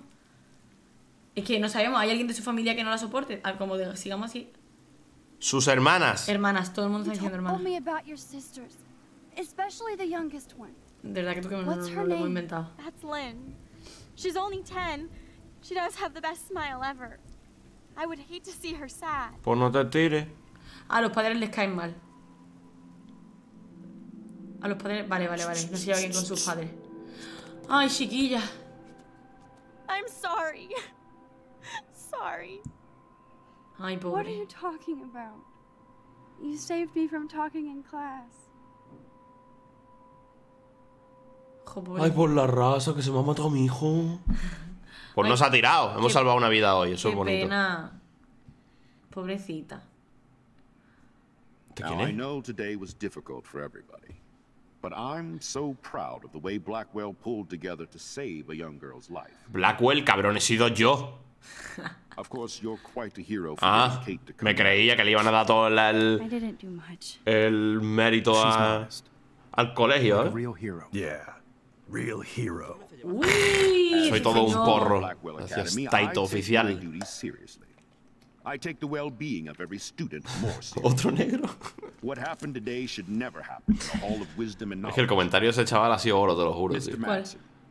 Es que no sabemos. ¿Hay alguien de su familia que no la soporte? Ah, Como de, sigamos así. Sus hermanas. Hermanas, todo el mundo está diciendo hermanas. Me about your sisters, especially the youngest one. De verdad que tú que no, no, What's her lo hemos name? inventado. That's Lynn. She's only 10. She does have the best smile ever. I would hate to see her sad. Pues no te tires. A los padres les caen mal. A los padres... Vale, vale, vale. No se lleva bien con sus padres. Ay, chiquilla. I'm sorry. sorry. Ay, What are you talking about? You saved me from talking in class. Ay, por la raza, que se me ha matado mi hijo. Pues no se ha tirado. Hemos Qué- salvado una vida hoy, eso es Qué bonito. pena. Pobrecita. Today was difficult for everybody, but I'm so proud of the way Blackwell pulled together to save a young girl's life. Blackwell, cabrón, he sido yo. Of course, you're quite a hero for Ah, getting Kate to come me creía que le iban a dar todo el, I el, didn't do much. el mérito a- al colegio, A ¿eh? real hero. Yeah, real hero. Uy, Soy todo un porro. Gracias, Academy, I Taito oficial. I take the well-being of every student more seriously. Otro negro. What happened today should never happen the Hall of Wisdom and Es que el Knowledge. comentario de ese chaval ha sido oro, te lo juro, tío.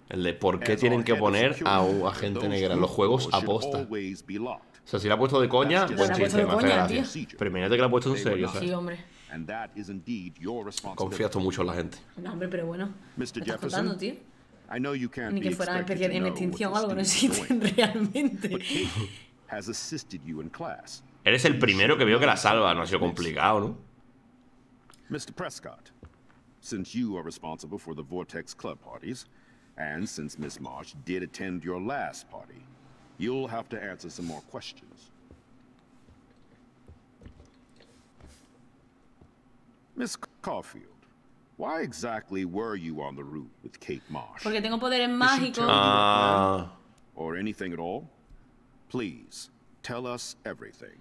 El de por qué tienen que poner a un agente those negra en los juegos aposta. O sea, si la ha puesto de coña, buen chiste, me hace gracia. Pero imagínate que la ha puesto en serio. ¿sabes? Sí, hombre. And that is indeed your responsibility. Confías mucho en la gente. No, hombre, pero bueno. Mr. Jefferson, contando, tío? I know you can't Ni be que fueran expected especie to en know what extinción o the algo, no students are existen doing, realmente. but Kate has assisted you in class. Eres el primero que veo que la salva, no ha sido complicado, ¿no? Mr. Prescott, since you are responsible for the Vortex Club parties, and since Miss Marsh did attend your last party, you'll have to answer some more questions. Miss Caulfield, why exactly were you on the route with Kate Marsh? Porque tengo poderes mágicos. Ah, or anything at all? Please, tell us everything.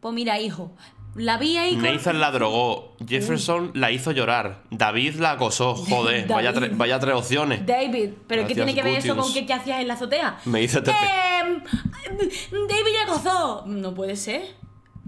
Pues mira, hijo. La vi ahí con... Nathan la drogó, Jefferson la hizo llorar, David la acosó, joder, vaya, tre- David. vaya tres opciones. David, ¿pero qué Gracias, tiene que ver eso con Gutius. qué, qué hacías en la azotea? Me Tepe. Em, David le gozó. No puede ser.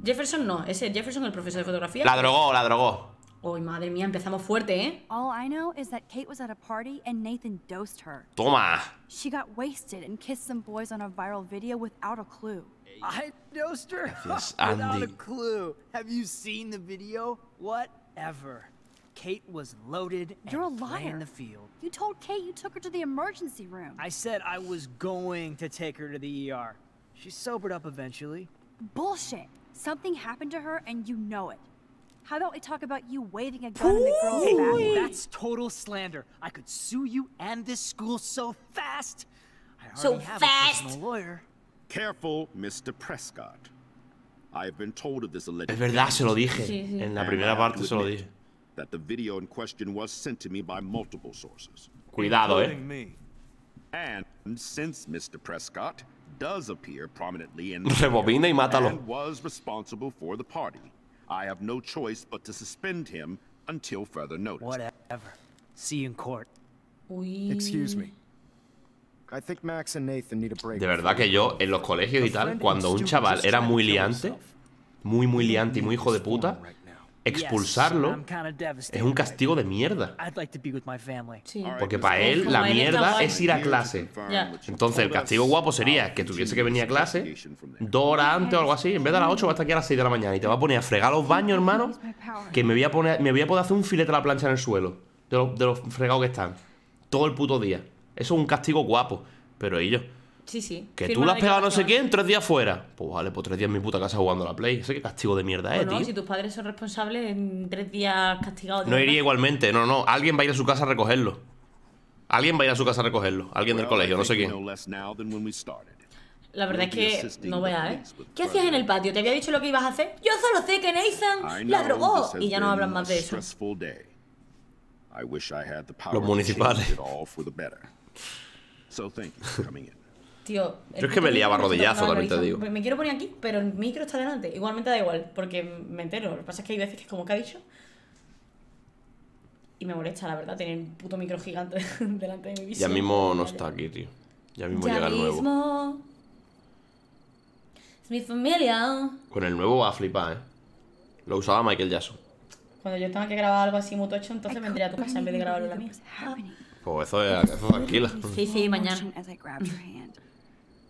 Jefferson no, ese Jefferson el profesor de fotografía. La drogó, la drogó. Uy, madre mía, empezamos fuerte, ¿eh? All I know is that Kate was at a party and Nathan dosed her. Toma. She got wasted and kissed some boys on a viral video without a clue. I dosed her Gracias, without a clue. Have you seen the video? Whatever. Kate was loaded and You're a playing liar. the field. You told Kate you took her to the emergency room. I said I was going to take her to the ER. She sobered up eventually. Bullshit. Something happened to her and you know it. How about we talk about you waving a gun in the girl's Hey, bathroom? that's total slander. I could sue you and this school so fast. I So already have fast. a personal lawyer. Careful, Mr. Prescott. I've been told of this alleged Es verdad, se lo dije. Sí, sí. En la primera parte se lo dije. That the video in question was sent to me by multiple sources. Cuidado, eh. And since Mr. Prescott does appear prominently in Rebobina y mátalo. and was responsible for the party, I have no choice but to suspend him until further notice. Whatever. See you in court. Excuse me. I think Max and Nathan need a break. De verdad que yo, en los colegios y tal, cuando un chaval era muy liante, muy, muy liante y muy hijo de puta, expulsarlo es un castigo de mierda. Porque para él la mierda es ir a clase. Entonces el castigo guapo sería que tuviese que venir a clase dos horas antes o algo así. En vez de a las 8 va a estar aquí a las 6 de la mañana. Y te va a poner a fregar los baños, hermano. Que me voy a poner, me voy a poder hacer un filete a la plancha en el suelo. De los, de los fregados que están. Todo el puto día. Eso es un castigo guapo. Pero ellos, Sí, sí. que Firma tú le has pegado a no sé quién, tres días fuera. Pues vale, pues tres días en mi puta casa jugando a la Play. Ese qué castigo de mierda es, Bueno, tío. si tus padres son responsables, en tres días castigados. No iría igualmente, no, no. Alguien va a ir a su casa a recogerlo. Alguien va a ir a su casa a recogerlo. Alguien del colegio, I no sé quién. La verdad es que no the veas, ¿eh? ¿Qué hacías en el patio? ¿Te había dicho lo que ibas a hacer? Yo solo sé que Nathan la drogó. Y ya no hablan más de eso. Los municipales. Tío. Yo es que me liaba rodillazo, también te digo. Me quiero poner aquí, pero el micro está delante. Igualmente da igual, porque me entero. Lo que pasa es que hay veces que es como que ha dicho. Y me molesta, la verdad, tener un puto micro gigante delante de mi Ya visión. mismo no está aquí, tío. Ya mismo Ya llega el nuevo. mismo. Es mi familia. Con el nuevo va a flipar, ¿eh? Lo usaba Michael Jackson. Cuando yo tenga que grabar algo así muy tocho, entonces vendría a tu casa en vez de grabarlo en la mía. Pues eso es, eso es tranquila. Sí, sí, mañana.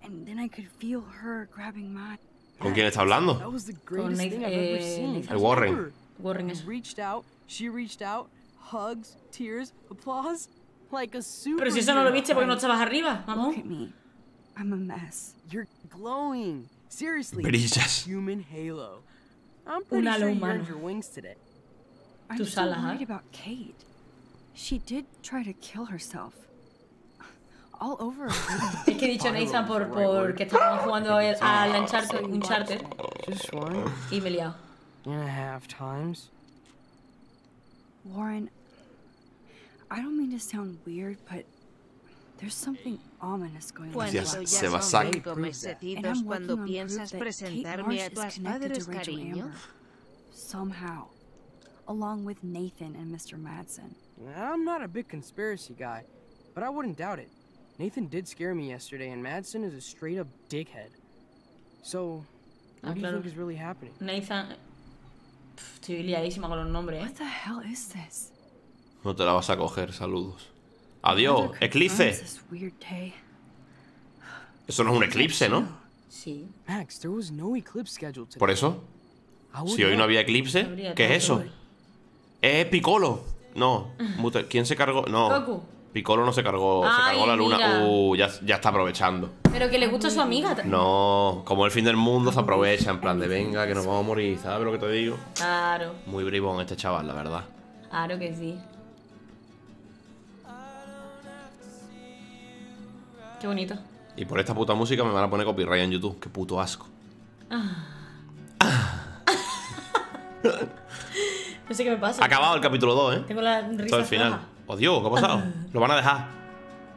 And then I could feel her grabbing mine. ¿Con quién está hablando? That was the greatest Nathan- thing I've ever eh, seen. El Warren. Warren You es- reached out, she reached out, hugs, tears, applause, like a super. Pero si eso no lo viste porque no estabas arriba, Look at me. I'm a mess. You're glowing. Seriously. Brillas. Human halo. I'm pretty Un sure you humano. earned your wings today. I'm Tus still ¿eh? worried about Kate. She did try to kill herself. All over again. Es que he dicho Nathan por, por que estábamos jugando el- al Uncharted, Uncharted Just one y me he liado. and a half times. Warren, I don't mean to sound weird, but there's something ominous going on. Cuando Gracias, ya se va a son sacar. cinco And mesecitos I'm cuando working on piensas that Kate presentarme a is tus connected padres, to Rachel cariño. Somehow. Along with Nathan and Mr. Madsen. I'm not a big conspiracy guy, but I wouldn't doubt it. Nathan did scare me yesterday, and Madsen is a straight up dickhead. So, what Ah, do you claro. think is really happening? Nathan. Pff, Estoy liadísima con los nombres, ¿eh? What the hell is this? No te la vas a coger, saludos. Adiós, eclipse. This weird day. Eso no es un eclipse, ¿no? Sí. Max, there was no eclipse scheduled today. Por eso. Si hoy no había eclipse, ¿qué es eso? Es Piccolo. No. ¿Quién se cargó? No. Goku. Piccolo no se cargó. se cargó la luna. mira. Uh, ya, ya está aprovechando. Pero que le gusta a su amiga. No, como el fin del mundo se aprovecha en plan de venga, que nos vamos a morir, ¿sabes lo que te digo? Claro, Muy bribón este chaval, la verdad. claro que sí. Qué bonito. Y por esta puta música me van a poner copyright en YouTube. Qué puto asco. No sé qué me pasa. Acabado el capítulo 2, ¿eh? Tengo la risa Todo el final. floja. Oh Dios, ¿qué ha pasado? Lo van a dejar.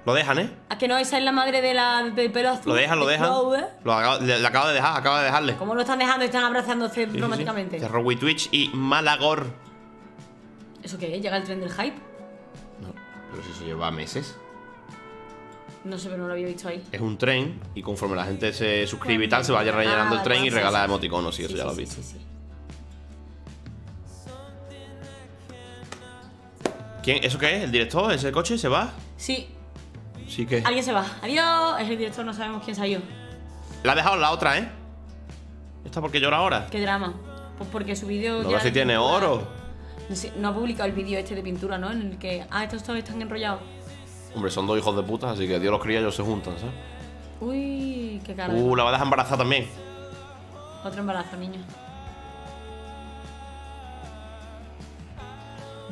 Lo dejan, ¿eh? ¿A que no? Esa es la madre de la del pelo azul. Lo dejan, lo de dejan. Chloe. Lo acaba, le, le de dejar, acaba de dejarle. ¿Cómo lo están dejando y están abrazándose Sí, sí, sí. románticamente? Cerró WeTwitch y Malagor. ¿Eso qué es? ¿Llega el tren del hype? No, pero si se lleva meses. No sé, pero no lo había visto ahí. Es un tren y conforme la gente se suscribe y tal, se vaya rellenando Ah, el tren y sí, regala sí. emoticonos y eso Sí, ya sí, lo sí, visto. sí, sí. ¿Quién? ¿Eso qué es? ¿El director? ¿Ese coche? ¿Se va? Sí, Sí que. alguien se va. Adiós. Es el director, no sabemos quién ido. La ha dejado la otra, ¿eh? ¿Esta porque llora ahora? Qué drama. Pues porque su vídeo. No ya sé si tiene pintura- oro. No, sé, no ha publicado el vídeo este de pintura, ¿no? En el que. Ah, estos todos están enrollados. Hombre, son dos hijos de puta, así que Dios los cría, ellos se juntan, ¿sabes? Uy, qué cara. Uh, la va a dejar embarazada también. Otro embarazo, niño.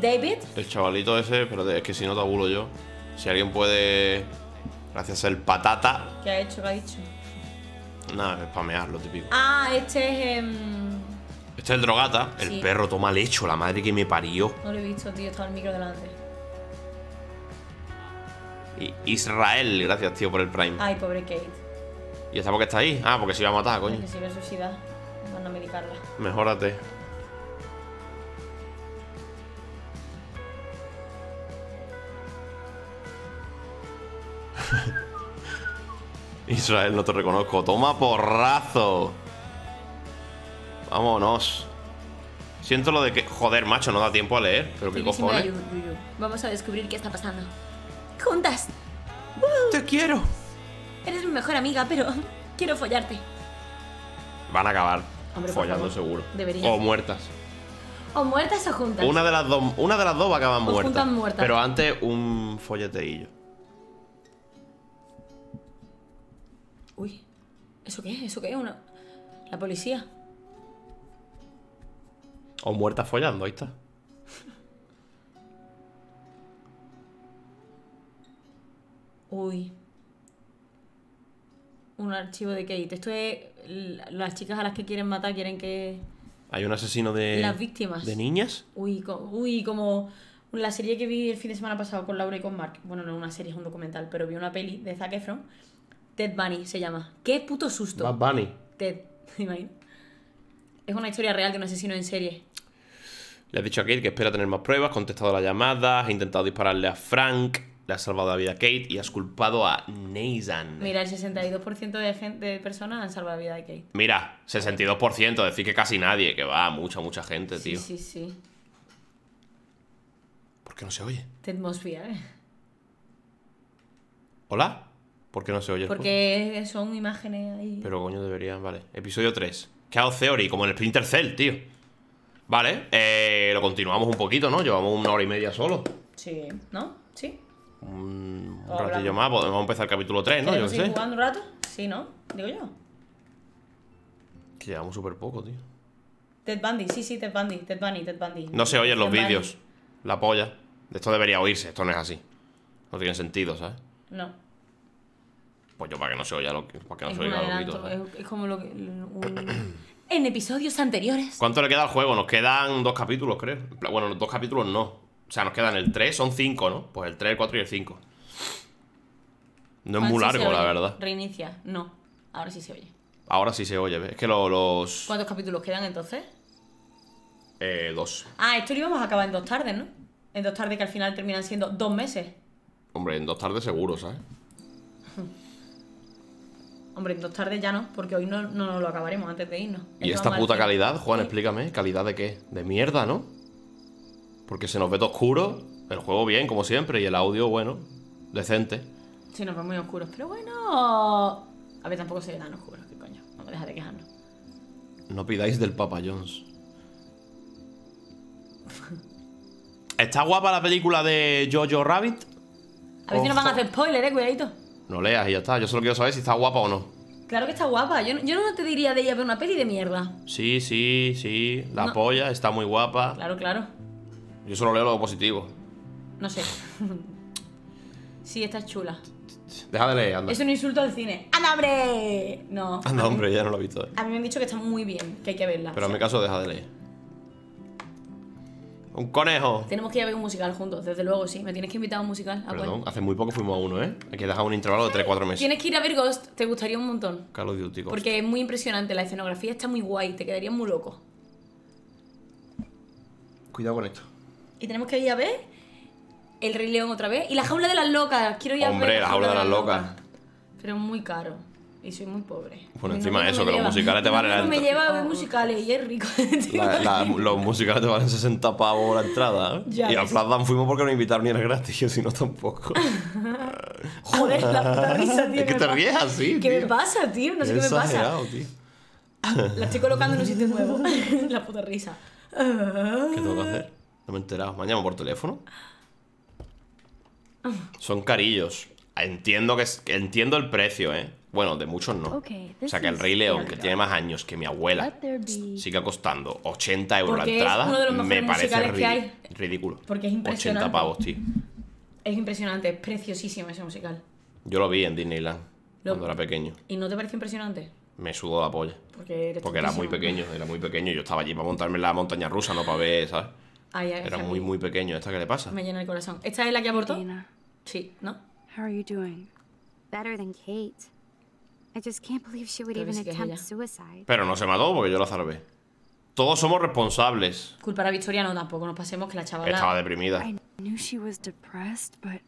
David, El chavalito ese, pero es que si no te abulo yo. Si alguien puede. Gracias al patata. ¿qué ha hecho? ¿Qué ha dicho? Nada, spamear, lo típico. Ah, este es. em, Este es el drogata. El perro toma lecho, la madre que me parió. No lo he visto, tío, estaba el micro delante. Israel, gracias, tío, por el Prime. Ay, pobre Kate. ¿Y esta por qué está ahí? Ah, porque se iba a matar, coño. Que se iba a suicidar. Van a medicarla. Mejórate. Israel, no te reconozco. Toma porrazo. Vámonos. Siento lo de que. Joder, macho, no da tiempo a leer. Pero qué cojones. Vamos a descubrir qué está pasando. Juntas. Te quiero. Eres mi mejor amiga, pero quiero follarte. Van a acabar Hombre, follando seguro. O muertas. O muertas o juntas. Una de las dos, una de las dos va a acabar muerta. muertas. Pero antes un folleteillo. Uy. ¿Eso qué es? ¿Eso qué es? Una... La policía. O muertas follando, ahí está. Uy. Un archivo de Kate. Esto es. Las chicas a las que quieren matar quieren que. Hay un asesino de. Las víctimas. ¿De niñas? Uy, co- uy, como la serie que vi el fin de semana pasado con Laura y con Mark. Bueno, no es una serie, es un documental, pero vi una peli de Zac Efron. Ted Bunny se llama. Qué puto susto. Bad Bunny. Ted, ¿te imaginas? Es una historia real de un asesino en serie. Le has dicho a Kate que espera tener más pruebas, contestado las llamadas, ha intentado dispararle a Frank, le has salvado la vida a Kate y has culpado a Nathan. Mira, el 62% de, gente, de personas han salvado la vida de Kate. Mira, 62%, decir que casi nadie, que va, mucha, mucha gente, tío. Sí, sí, sí. ¿Por qué no se oye? Ted Mosby, ¿eh? ¿Hola? ¿Por qué no se oye? el? Porque son imágenes ahí. Pero coño, deberían, vale. Episodio 3. Chaos Theory, como en el Splinter Cell, tío. Vale, eh, lo continuamos un poquito, ¿no? Llevamos una hora y media solo. Sí, ¿no? Sí. Un O ratillo hablamos. más, a empezar el capítulo 3, ¿no? Yo ¿Queremos qué seguir sé. jugando un rato? Sí, ¿no? Digo yo. Que llevamos súper poco, tío. Ted Bundy, sí, sí, Ted Bundy, Ted Bundy, Ted Bundy. No se oyen los vídeos. La polla. Esto debería oírse, esto no es así. No tiene sentido, ¿sabes? No. Pues yo para que no se oiga lo que, para que no es se oiga lo grito, ¿sabes? es, es como lo que... un- En episodios anteriores. ¿Cuánto le queda al juego? Nos quedan dos capítulos, creo. Bueno, dos capítulos no. O sea, nos quedan el 3, son 5, ¿no? Pues el 3, el 4 y el 5. No es muy largo, la verdad. Reinicia. No. Ahora sí se oye. Ahora sí se oye, ¿ves? Es que lo- los... ¿Cuántos capítulos quedan entonces? Eh, dos. Ah, esto lo íbamos a acabar en dos tardes, ¿no? En dos tardes que al final terminan siendo dos meses. Hombre, en dos tardes seguro, ¿sabes? Hombre, dos tardes ya no, porque hoy no, no lo acabaremos antes de irnos. ¿Y Eso esta puta calidad, Juan, explícame? ¿Calidad de qué? De mierda, ¿no? Porque se nos ve todo oscuro, el juego bien, como siempre, y el audio, bueno, decente. Sí, nos vemos muy oscuros. Pero bueno. A ver, tampoco se ve tan oscuro. ¿Qué coño? Vamos a dejar de quejarnos. No pidáis del Papa Jones. ¿Está guapa la película de Jojo Rabbit? A ver si nos van a hacer spoiler, eh, cuidadito. No leas y ya está. Yo solo quiero saber si está guapa o no. Claro que está guapa. Yo, no- yo no te diría de ella ver una peli de mierda. Sí, sí, sí. La No. polla está muy guapa. Claro, claro. Yo solo leo lo positivo. No sé. sí, está chula. Deja de leer, anda. Es un insulto al cine. ¡Anda, hombre! No. Anda, hombre, ya no lo he visto. eh. A mí me han dicho que está muy bien, que hay que verla. Pero en mi caso, deja de leer. Un conejo. Tenemos que ir a ver un musical juntos, desde luego, sí. Me tienes que invitar a un musical. Ah, Perdón, bueno. hace muy poco fuimos a uno, ¿eh? Hay que dejar un intervalo de 3-4 meses. Tienes que ir a ver Ghost, te gustaría un montón. Call of Duty Ghost. Porque es muy impresionante, la escenografía está muy guay, te quedaría muy loco. Cuidado con esto. Y tenemos que ir a ver El Rey León otra vez. Y la jaula de las locas, quiero ir a ver. Hombre, la jaula de las locas. Pero es muy caro. Y soy muy pobre. Bueno, encima novio eso, que los musicales te valen no me lleva a ver musicales y es rico. La- la- los musicales te valen 60 pavos la entrada. ¿eh? Ya y a ves. Flash Dance fuimos porque nos invitaron y era gratis, yo si no tampoco. Joder, la puta risa, tío. Es que te ríes así, ¿Qué me pasa, tío? No sé qué me pasa. Tío. La estoy colocando en un sitio nuevo. la puta risa. ¿Qué tengo que hacer? No me he enterado. ¿Me han llamado por teléfono? Son carillos. Entiendo que entiendo el precio, ¿eh? Bueno, de muchos no. O sea que el Rey León, que tiene más años que mi abuela, siga costando 80 euros Porque la es entrada, uno de los me parece musicales que ri- hay. ridículo. Porque es 80 impresionante. pavos, tío. Es impresionante, es preciosísimo ese musical. Yo lo vi en Disneyland Lo- cuando era pequeño. ¿Y no te parece impresionante? Me sudó la polla. Porque eres Porque era muy pequeño, era muy pequeño. Yo estaba allí para montarme en la montaña rusa, no para ver, ¿sabes? Ay, ay, Era muy, muy pequeño. ¿Esta qué le pasa? Me llena el corazón. ¿Esta es la que abortó? Sí, ¿no? how are you doing? Better than Kate. Pero no se mató porque yo la salvé. Todos somos responsables. Culpar a Victoria no, tampoco nos pasemos que la chavala... Estaba deprimida. I knew she was depressed, but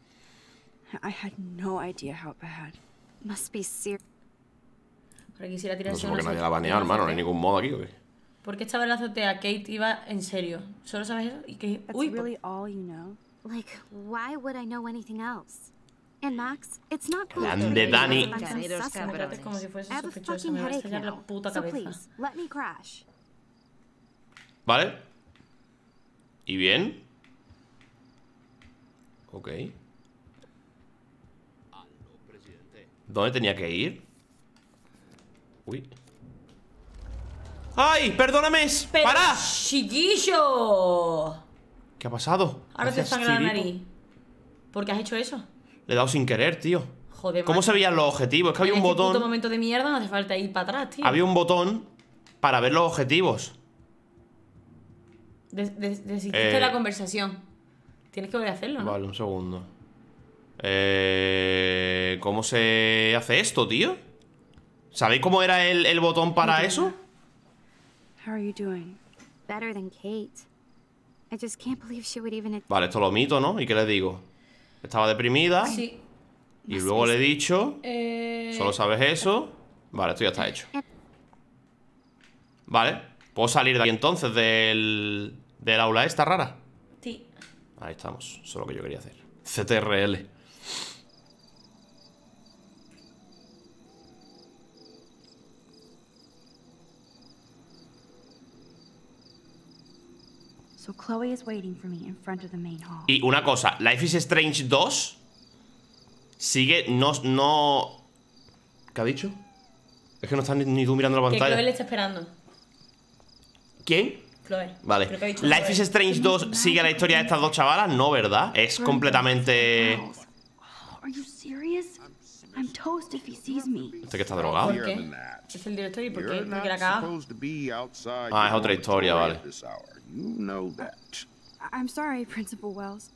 I had no idea how bad. Must be serious. Ahora quisiera No tirarse sé una por qué nadie la baneado, hermano. No hay ningún modo aquí, ¿o qué? ¿Por qué estaba en la azotea? Kate iba en serio. ¿Solo sabes eso? Y que... That's Uy, por- Grande, Dani. Como si fuese I have a sospechosa. fucking Me va a headache estallar la puta So cabeza. please, let me crash. ¿Vale? ¿Y bien? Ok. ¿Dónde tenía que ir? Uy. ¡Ay! ¡Perdóname! ¡Pero, ¡Para! chiquillo! ¿Qué ha pasado? Ahora te Gracias, sangra la nariz. ¿Por qué has hecho eso? Le he dado sin querer, tío. Joder, ¿Cómo se veían los objetivos? Es que había En un este botón. momento de mierda no hace falta ir para atrás, tío. Había un botón para ver los objetivos. Des- des- desististe Eh, de la conversación. Tienes que volver a hacerlo, ¿no? Vale, un segundo. Eh, ¿Cómo se hace esto, tío? ¿Sabéis cómo era el, el botón para eso? How are you doing? Better than Kate. I just can't believe she would even attempt. Vale, esto lo omito, ¿no? ¿Y qué le digo? Estaba deprimida. Sí. Y luego le he dicho. Eh... Solo sabes eso. Vale, esto ya está hecho. Vale. ¿Puedo salir de aquí entonces del, del aula esta rara? Sí. Ahí estamos. Eso es lo que yo quería hacer. CTRL. So Chloe is waiting for me in front of the main hall. Y una cosa, Life is Strange 2 sigue, no, no... ¿Qué ha dicho? Es que no estás ni, ni tú mirando la Que Chloe le pantalla. está esperando. ¿Quién? Chloe. Vale. Creo que ha dicho Life Chloe. is Strange 2 sigue la historia de estas dos chavalas, no, ¿verdad? Es completamente... Are you serious? I'm toast if he sees me. Este que está drogado. ¿Por qué? Es el director y ¿por qué? Porque la outside Ah, es otra historia, vale. You know that. I'm sorry, Principal Wells.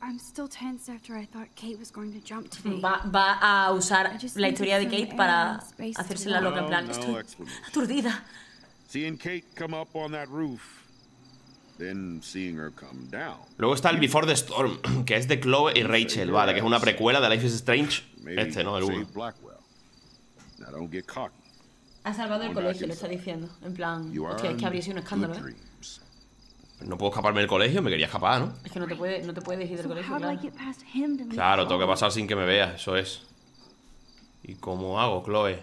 I'm still tense after I thought Kate was going to jump to me. Va, va a usar la historia de Kate para hacerse la loca en plan. Estoy aturdida. Seeing Kate come up on that roof, then seeing her come down. Luego está el Before the Storm, que es de Chloe y Rachel, ¿vale? Que es una precuela de Life is Strange. Este, ¿no? El save 1. Blackwell. Now don't get cocky. Ha salvado el colegio, le está diciendo. En plan, hostia, es que habría sido un escándalo, ¿eh? No puedo escaparme del colegio, me quería escapar, ¿no? Es que no te puedes no te puedes ir del colegio, claro. Claro, tengo que pasar sin que me vea, eso es. ¿Y cómo hago, Chloe?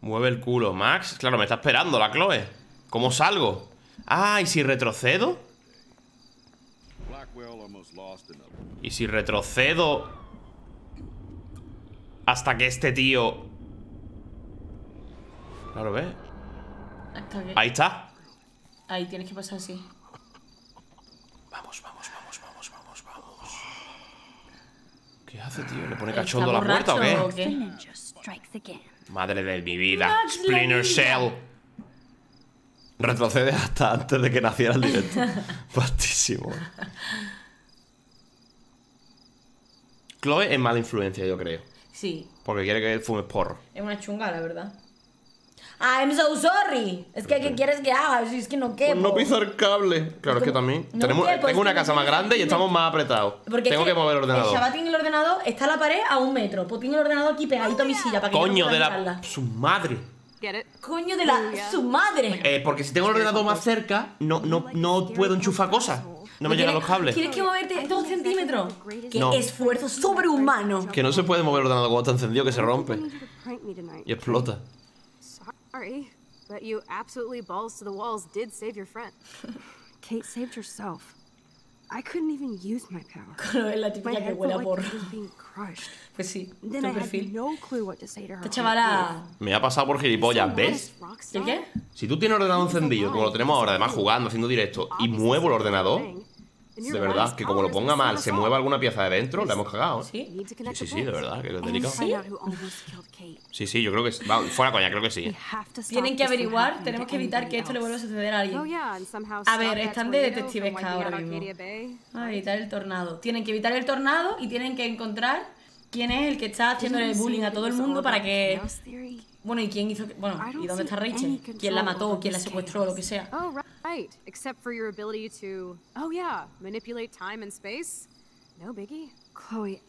Mueve el culo. Max, claro, me está esperando la Chloe. ¿Cómo salgo? Ah, ¿y si retrocedo? ¿Y si retrocedo hasta que este tío... Claro, ¿ves? Ahí está. Ahí tienes que pasar así. Vamos, vamos, vamos, vamos, vamos, vamos. ¿Qué hace, tío? ¿Le pone ¿Está cachondo a la puerta o qué? Madre de mi vida. Splinter. Shell. Retrocede hasta antes de que naciera el directo. Bastísimo. Chloe es mala influencia, yo creo. Sí, Porque quiere que fumes porro. es una chunga, la verdad. I'm so sorry. Es que, ¿qué quieres que haga? Si es que no Pues quepo. no pisar cable. Claro, es que también. No tenemos, quepo, es tengo que una no casa más grande y estamos más apretados. Porque Tengo es que mover el El ordenador. chaval tiene el ordenador, está a la pared a un metro. Pues tiene el ordenador aquí pegadito a mi silla para que no Coño, pueda de la. Su madre. Get it? Coño de la. su madre. Eh, porque si tengo el ordenador más cerca, no, no, no puedo enchufar cosas. No me llegan los cables. Tienes que moverte dos centímetros. Qué No. esfuerzo sobrehumano. Que no se puede mover el ordenador cuando está encendido, que se rompe y explota. Sorry, but you absolutely balls to the walls did save your friend. Kate saved herself. I couldn't even use my power. Es la My típica que head huele a felt like porro. it was being crushed. Pues sí, Then tu I had perfil. no clue what to say to her. Esta chavala. Me ha pasado por gilipollas, ¿ves? ¿El qué? Si tú tienes ordenador encendido, como lo tenemos ahora, además jugando, haciendo directo, y muevo el ordenador, de verdad, que como lo ponga mal, se mueva alguna pieza de dentro, la hemos cagado. ¿eh? ¿Sí? Sí, sí, sí, de verdad, que es delicado. Kate. Sí, sí, yo creo que sí. Va, fuera coña, creo que sí. Tienen que averiguar, tenemos que evitar que esto le vuelva a suceder a alguien. Oh A ver, están de wiping ahora mismo. A evitar el tornado. Tienen que evitar el tornado y tienen que encontrar quién es el que está haciéndole bullying a todo el mundo para que. Bueno, y quién hizo. que- Bueno, ¿y dónde está Rachel? ¿Quién la mató? ¿Quién la secuestró? Lo que sea. Oh right, except for your ability to, oh yeah, manipulate time and space. No biggie. Chloe,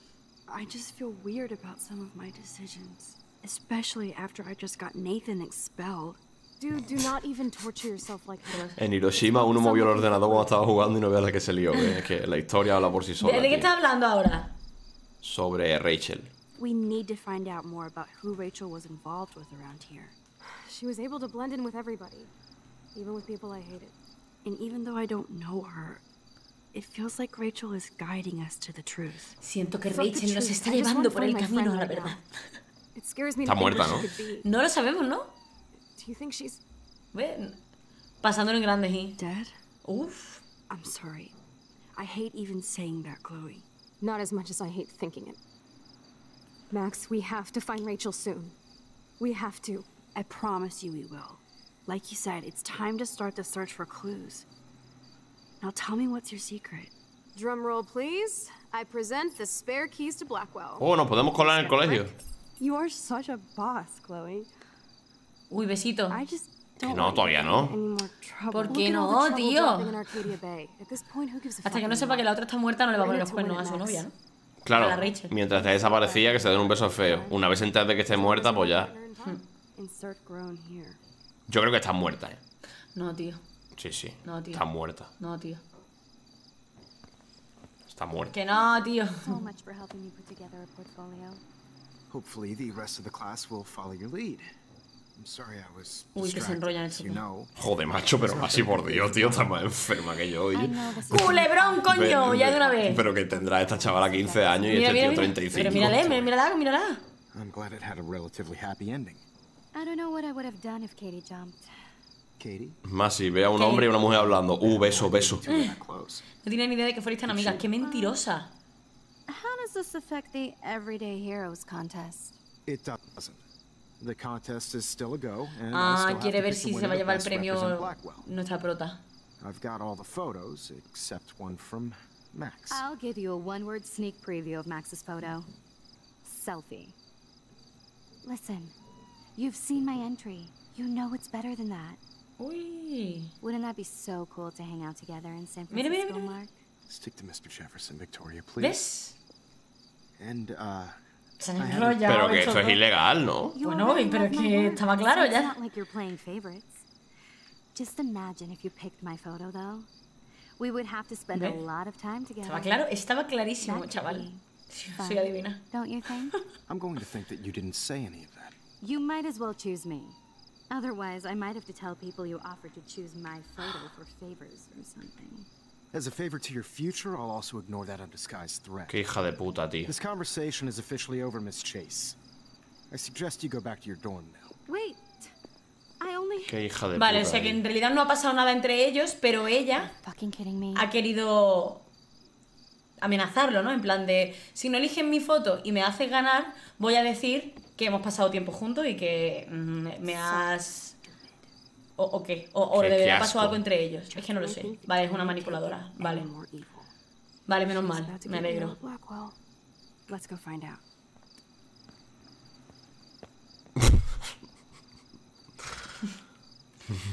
I just feel weird about some of my decisions, especially after I just got Nathan expelled. Dude, do not even torture yourself like that. En Hiroshima uno movió el ordenador cuando estaba jugando y no veas la que se lió. ¿eh? Es que la historia habla por sí ¿De, sola. de qué tío. estás hablando ahora? Sobre Rachel. We need to find out more about who Rachel was involved with around here. She was able to blend in with everybody, even with people I hated. And even though I don't know her, it feels like Rachel is guiding us to the truth. Siento que Rachel nos está llevando por el camino a la verdad. It scares me Está to think muerta, ¿no? she could be. No lo sabemos, ¿no? Do you think she's Ven. Pasándolo en grandes y. ¿eh? Dead? Uf. I'm sorry. I hate even saying that, Chloe. not as much as I hate thinking it? Max, we have to find Rachel soon. We have to. I promise you we will. Like you said, it's time to start the search for clues. Now tell me what's your secret. Drum roll, please. I present the spare keys to Blackwell. Oh, nos podemos colar en el colegio. You are such a boss, Chloe. Uy, besito. I just Que don't no, todavía you to no. get any more trouble. ¿Por qué the no, trouble tío? dropping in Arcadia Bay. At this point, who gives a Hasta que no sepa que la otra está muerta, no le va a poner los cuernos a su novia, ¿no? Claro, A la Rachel. mientras esté desaparecida, que se den un beso feo. Una vez enteras de que esté muerta, pues ya. Yo creo que está muerta, ¿eh? No, tío. Sí, sí. No, tío. Está muerta. No, tío. Está muerta. Que no, tío. Hopefully, the rest of the class will follow your lead. I'm sorry I was Uy, que se distracted, enrollan el chico. Joder, macho, pero así por Dios, tío, está más enferma que yo, oye. ¡Culebrón, coño! Ya de una vez. Pero que tendrá esta chavala 15 años y Mira, este mira, tío mira. 35. Pero mírale, mira- mírala, mírala. I'm glad it had a relatively happy ending. I don't know what I would have done if Katie jumped. Katie? Más si ve a un hombre y una mujer hablando. Uh, beso, beso. No tenía ni idea de que fuerais tan amigas. ¡Qué mentirosa! How does this affect the Everyday Heroes contest? It doesn't. The contest is still a go, and I Ah, still have quiere to ver pick the si se va a llevar el premio nuestra prota. I've got all the photos except one from Max. I'll give you a one-word sneak preview of Max's photo. Selfie. Listen, you've seen my entry. You know it's better than that. Uy. Wouldn't that be so cool to hang out together in San Mira, mira, Francisco, mira, Mark? Stick to Mr. Jefferson, Victoria, please. ¿Ves? And, uh. Se han enrollado Pero que esto es ilegal, ¿no? Bueno, pero que estaba claro ya. not like you're playing favorites. Just imagine if you picked my photo, though. We would have to spend a lot of time together. Estaba claro, estaba clarísimo, chaval. Soy adivina. Don't you think? I'm going to think that you didn't say any of that. you might as well choose me. Otherwise, I might have to tell people you offered to choose my photo for favors or something. As a favor to your future, I'll also ignore that undisguised threat. Qué hija de puta, tío. This conversation is officially over, Miss Chase. I suggest you go back to your dorm now. Wait, I only. Qué hija de Vale, o puta. sea que en realidad no ha pasado nada entre ellos, pero ella ha querido amenazarlo, ¿no? En plan de, si no eligen mi foto y me haces ganar, voy a decir que hemos pasado tiempo juntos y que mm, me has... O, o qué, o, o Qué- de verdad pasó algo entre ellos. Es que no lo sé. Vale, es una manipuladora. Vale. Vale, menos mal. Me alegro.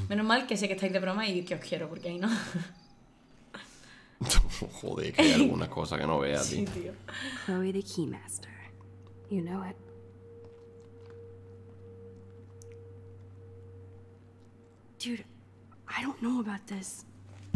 Menos mal que sé que estáis de broma y que os quiero, porque ahí no. Joder, que hay algunas cosas que no veas, Sí, tío. tío. Chloe the Keymaster. You know it. Dude, I don't know about this.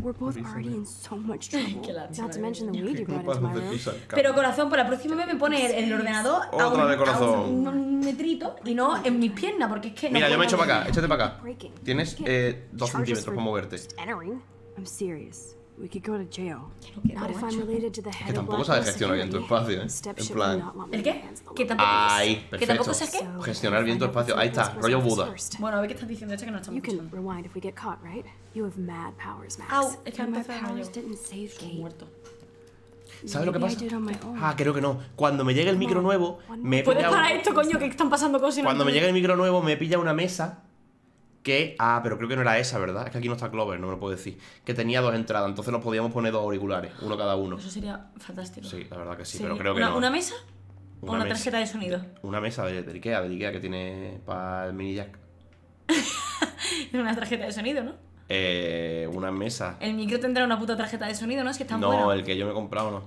We're both already in so much trouble. Not to mention the weed you brought into my room. Pero corazón, por la próxima vez me pone el, el ordenador a Otra un, de corazón. a un- un metrito y no en mis piernas, porque es que no Mira, yo me puedo. echo para acá, échate para acá. Tienes eh, dos centímetros para moverte. Entering? I'm serious. We could go to jail. Not if I'm related to the Que head tampoco sabes Blackwell gestionar bien tu espacio, ¿eh? Step En plan. not want me ¿El qué? on the Que tampoco Ahí, Que perfecto. tampoco sé qué. Gestionar bien tu espacio. Ahí está, rollo Buda. Bueno, a ver qué estás diciendo este que no está You escuchando. can rewind if we get caught, right? You have mad powers, Max. Au, es que And my empezó de powers nuevo. didn't save Kate. muerto. ¿Sabes lo que pasa? Ah, creo que no. Cuando me llegue el micro nuevo, me he ¿Puedes parar esto, coño? Que están pasando cosas y no Cuando me llegue el micro nuevo, me he pillado una mesa que. Ah, pero creo que no era esa, ¿verdad? Es que aquí no está Clover, no me lo puedo decir. Que tenía dos entradas, entonces nos podíamos poner dos auriculares, uno cada uno. Eso sería fantástico. Sí, la verdad que sí, Sí. pero creo que ¿Una, no. ¿Una mesa? ¿O Una tarjeta de sonido? Una mesa de, del Ikea, del Ikea que tiene para el mini jack. Una tarjeta de sonido, ¿no? Eh, una mesa. El micro tendrá una puta tarjeta de sonido, ¿no? Es que está No, bueno. el que yo me he comprado no.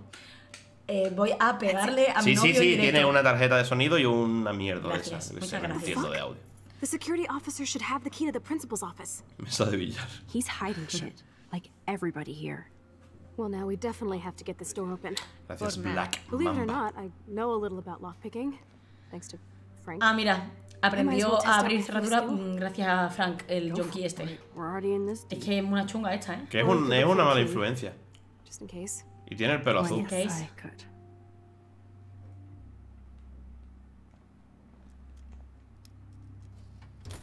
Eh, voy a pegarle a mi Sí, sí, novio sí, en directo. tiene una tarjeta de sonido y una mierda de Gracias, esas. se me gracias. entiendo de audio. The security officer should have the key to the principal's office. Mesa de billar. He's hiding shit, like everybody here. Well, now we definitely have to get this door open. Gracias, Black Believe it or not, I know a little about lockpicking, thanks to Frank. Ah, mira, aprendió a abrir my cerradura mm, gracias a Frank, el Go junkie este. We're already in this Es que es una chunga esta, ¿eh? Que es, un- es una mala influencia. just in case. Y tiene el pelo azul. Yes, I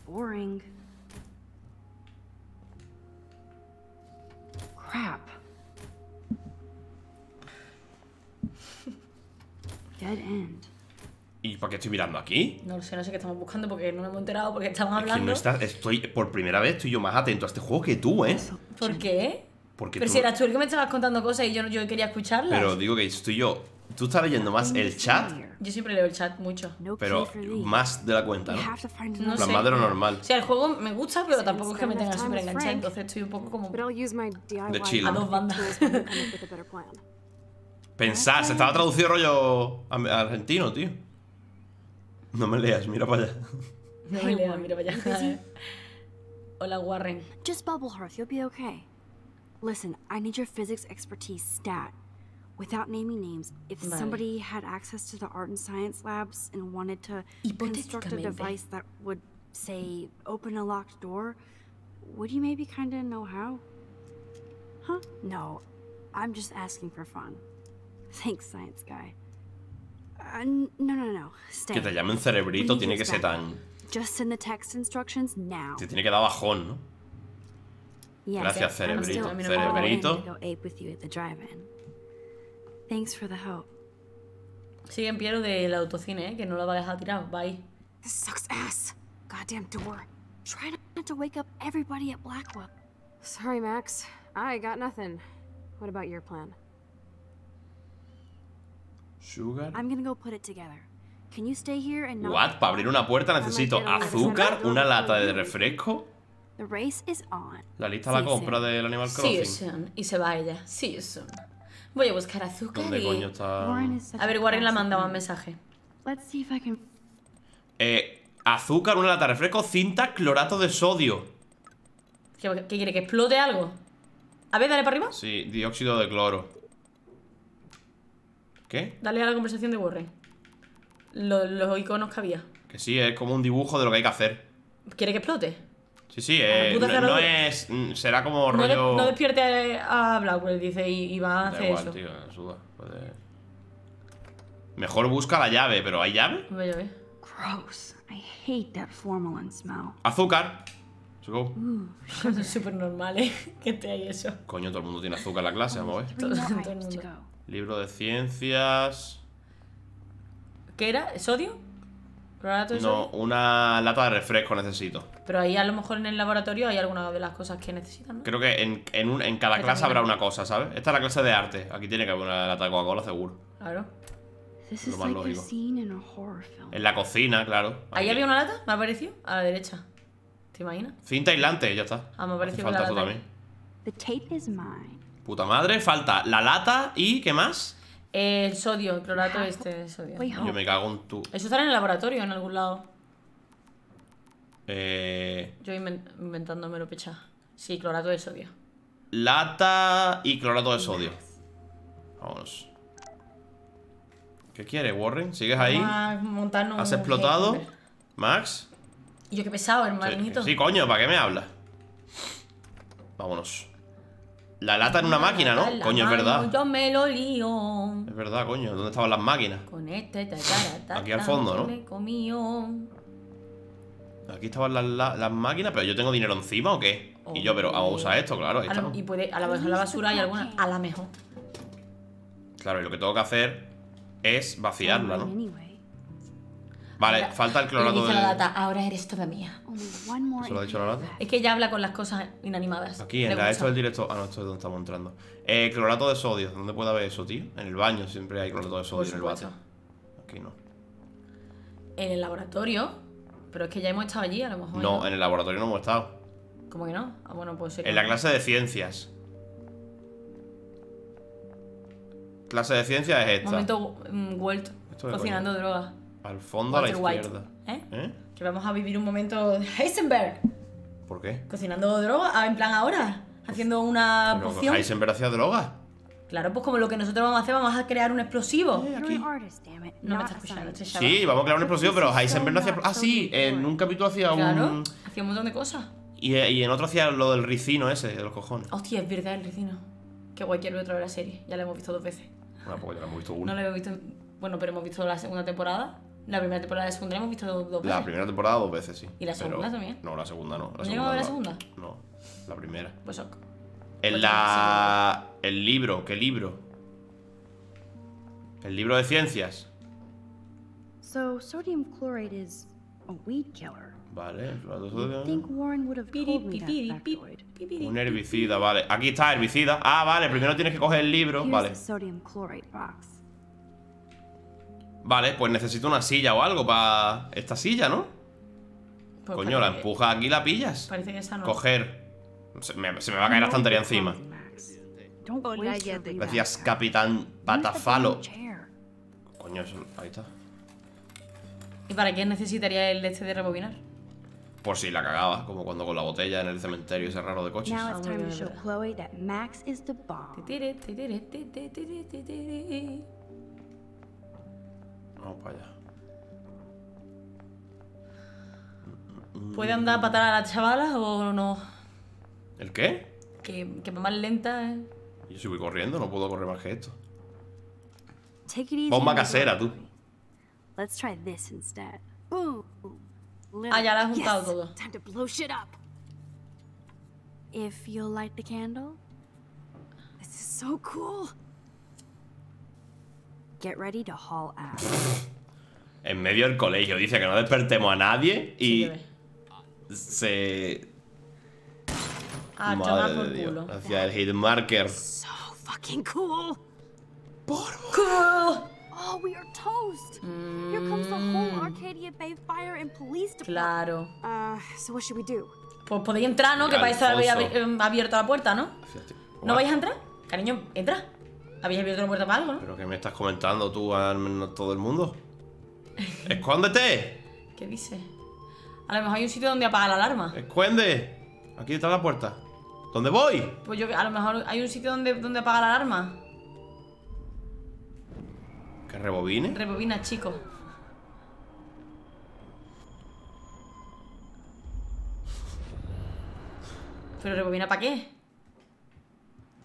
Boring. Crap. Dead end. ¿Y para qué estoy mirando aquí? No lo sé, no sé qué estamos buscando porque no nos hemos enterado porque estamos Es que hablando. no estás, estoy, por primera vez estoy yo más atento a este juego que tú, ¿eh? ¿Por qué? Porque Pero tú- si eras tú el que me estabas contando cosas y yo, yo quería escucharlas. Pero digo que estoy yo. Tú estás leyendo más el chat, Yo siempre leo el chat mucho. pero más de la cuenta, ¿no? No sé. más de lo normal. O sea, el juego me gusta, pero tampoco es que me tenga súper enganchada, entonces estoy un poco como DIY chill. a dos bandas. Pensar, se estaba traducido rollo argentino, tío. No me leas, mira para allá. No me leas, mira para allá. Hola, Warren. Just bubble hearth, you'll be okay. Listen, I need your physics expertise stat. Without naming names, if Vale. somebody had access to the art and science labs and wanted to construct a device that would, say, open a locked door, would you maybe kind of know how? Huh? No, I'm just asking for fun. Thanks, science guy. Uh, no, no, no. Stay. Que te llamen cerebrito We tiene need que to ser back. tan. Just send the text instructions now. Te tiene que dar bajón, ¿no? Yes, Gracias, I'm cerebrito. still Cerebrito. Thanks for the help. Sigue en Piero del autocine, ¿eh? Que no lo va a dejar tirado. Bye. This sucks ass. Goddamn door. Try not to wake up everybody at Blackwell. Sorry, Max. I got nothing. What about your plan? Sugar. I'm gonna go put it together. Can you stay here and not... What? Para abrir una puerta necesito azúcar, una lata de refresco. The race is on. La lista de la compra del Animal Crossing. son. Y se va ella. Sí, son. Voy a buscar azúcar ¿Dónde y... coño está? A ver, Warren la mandaba un mensaje. Let's see if I can... Eh, azúcar, una lata de refresco, cinta, clorato de sodio. ¿Qué, qué quiere? ¿Que explote algo? A ver, dale para arriba. Sí, dióxido de cloro. ¿Qué? Dale a la conversación de Warren. Lo- los iconos que había. Que sí, es como un dibujo de lo que hay que hacer. ¿Quiere que explote? Sí, sí, eh, no, es. mm, Será como No, de- rollo. no despierte a, Blackwell, dice, y, y va a Da hacer igual, eso. tío, me suda. puede- Mejor busca la llave, pero ¿hay llave? Voy a ver. Gross. I hate that formalin smell. Azúcar. Let's go. Es súper normal, ¿eh? Que esté ahí eso. Coño, todo el mundo tiene azúcar en la clase, vamos a ver. Todo, todo el mundo. Libro de ciencias. ¿Qué era? ¿Sodio? ¿Clorato de No, sodio? una lata de refresco necesito. Pero ahí a lo mejor en el laboratorio hay alguna de las cosas que necesitan, ¿no? Creo que en, en, un- en cada Que clase habrá una cosa, ¿sabes? Esta es la clase de arte. Aquí tiene que haber una lata de Coca-Cola, seguro. Claro. This Lo is más lógico. En la cocina, claro. ¿Ahí Aquí. había una lata? ¿Me ha parecido? A la derecha. ¿Te imaginas? Cinta aislante, ya está. Ah, me Hace pareció falta la lata- también. The tape is mine. Puta madre, falta la lata y ¿qué más? El sodio, el clorato este de sodio. Yo me cago en tu. Eso estará en el laboratorio en algún lado. Eh, Yo inven- inventándomelo pecha. Sí, clorato de sodio. lata y clorato de sodio. Vámonos. ¿Qué quieres, Warren? ¿Sigues ahí? Montarnos ¿Has explotado? ¿Max? Y yo qué pesado, Sí, hermanito. sí, coño, ¿para qué me hablas? Vámonos. La lata en una máquina, ¿no? La Coño, es verdad. Yo me lo lío. Es verdad, coño. ¿Dónde estaban las máquinas? Con este tatara, tatara, Aquí al fondo, ¿no? que me comió. Aquí estaban las, las- las máquinas, pero yo tengo dinero encima o qué? Y yo, pero vamos a usar esto, claro, ahí A lo- estamos. y puede, a lo mejor la basura hay alguna. A la mejor. Claro, y lo que tengo que hacer es vaciarla, ¿no? Vale, falta el clorato de. la lata, ahora eres toda mía. ¿Se lo ha dicho la lata? Es que ella habla con las cosas inanimadas. Aquí, en la, esto del directo. Ah, no, esto es donde estamos entrando. Eh, clorato de sodio. ¿Dónde puede haber eso, tío? En el baño siempre hay clorato de sodio en el bate. Aquí no. En el laboratorio. Pero es que ya hemos estado allí, a lo mejor. No, en el laboratorio no hemos estado. ¿Cómo que no? Ah, bueno, puede ser. En la clase de ciencias. Clase de ciencias es esta. Momento mm, Walt ¿Esto qué cocinando drogas. Al fondo a la Walter White. izquierda. ¿Eh? ¿Eh? Que vamos a vivir un momento Heisenberg. ¿Por qué? Cocinando drogas, ah, en plan ahora. Haciendo una Pero poción. Heisenberg hacía droga. Claro, pues como lo que nosotros vamos a hacer, vamos a crear un explosivo. It. No me está escuchando, este. Sí, vamos a crear un explosivo, pero Heisenberg no hacía. Ah, sí, en un capítulo hacía Claro, un. hacía un montón de cosas. Y, y en otro hacía lo del ricino ese, de los cojones. Hostia, es verdad el ricino. Qué guay, quiero ver otra vez la serie. Ya la hemos visto dos veces. Bueno, pues ya lo hemos visto No una. la hemos visto. Bueno, pero hemos visto la segunda temporada. La primera temporada de la segunda la hemos visto dos, dos La veces. primera temporada dos veces, sí. ¿Y la Pero- segunda también? No, la segunda no. La ¿No llegamos a ver la no. segunda? No, la primera. Pues ok. En la. El libro, ¿qué libro? El libro de ciencias. So, sodium chloride is a weed killer. Vale. Un herbicida, vale. Aquí está, herbicida. Ah, vale, primero tienes que coger el libro. Vale. the sodium chloride box. Vale, pues necesito una silla o algo para. Esta silla, ¿no? Pues Coño, la empujas aquí y la pillas. Parece que esa no. Coger. Se me, se me va a caer la estantería encima. Decías Capitán Patafalo. Coño, eso. Ahí está. ¿Y para qué necesitaría el de este de rebobinar? Por si la cagaba, como cuando con la botella en el cementerio ese raro de coches. Vamos para allá. ¿Puede andar a patar a la chavala o no? ¿El qué? Que, que va más lenta, ¿eh? Yo si voy corriendo, no puedo correr más que esto. Take it easy. Bomba casera, tú. Let's try this instead. Boom. Ah, ya la has juntado Yes. todo. Time to blow shit up. If you'll light the candle. This is so cool. Get ready to haul ass. En medio del colegio dice que no despertemos a nadie y se. Ah, Madre por de Dios. Hacia el hitmarker. Fucking cool. Cool. Oh, we are toast. Here comes the whole Arcadia Bay Fire and Police Department. Claro. Uh, so what should we do? Pues podéis entrar, ¿no? Que Mira, para eso habéis Alfonso. abri- em, abierto la puerta, ¿no? ¿No vais a entrar? Cariño, entra. ¿Habéis abierto la puerta para algo, no? ¿Pero qué me estás comentando tú a todo el mundo? ¡Escóndete! ¿Qué dice? A lo mejor hay un sitio donde apagar la alarma. ¡Esconde! Aquí está la puerta. ¿Dónde voy? Pues yo, a lo mejor hay un sitio donde, donde apagar la alarma. ¿Que rebobine? Rebobina, chico. ¿Pero rebobina para qué?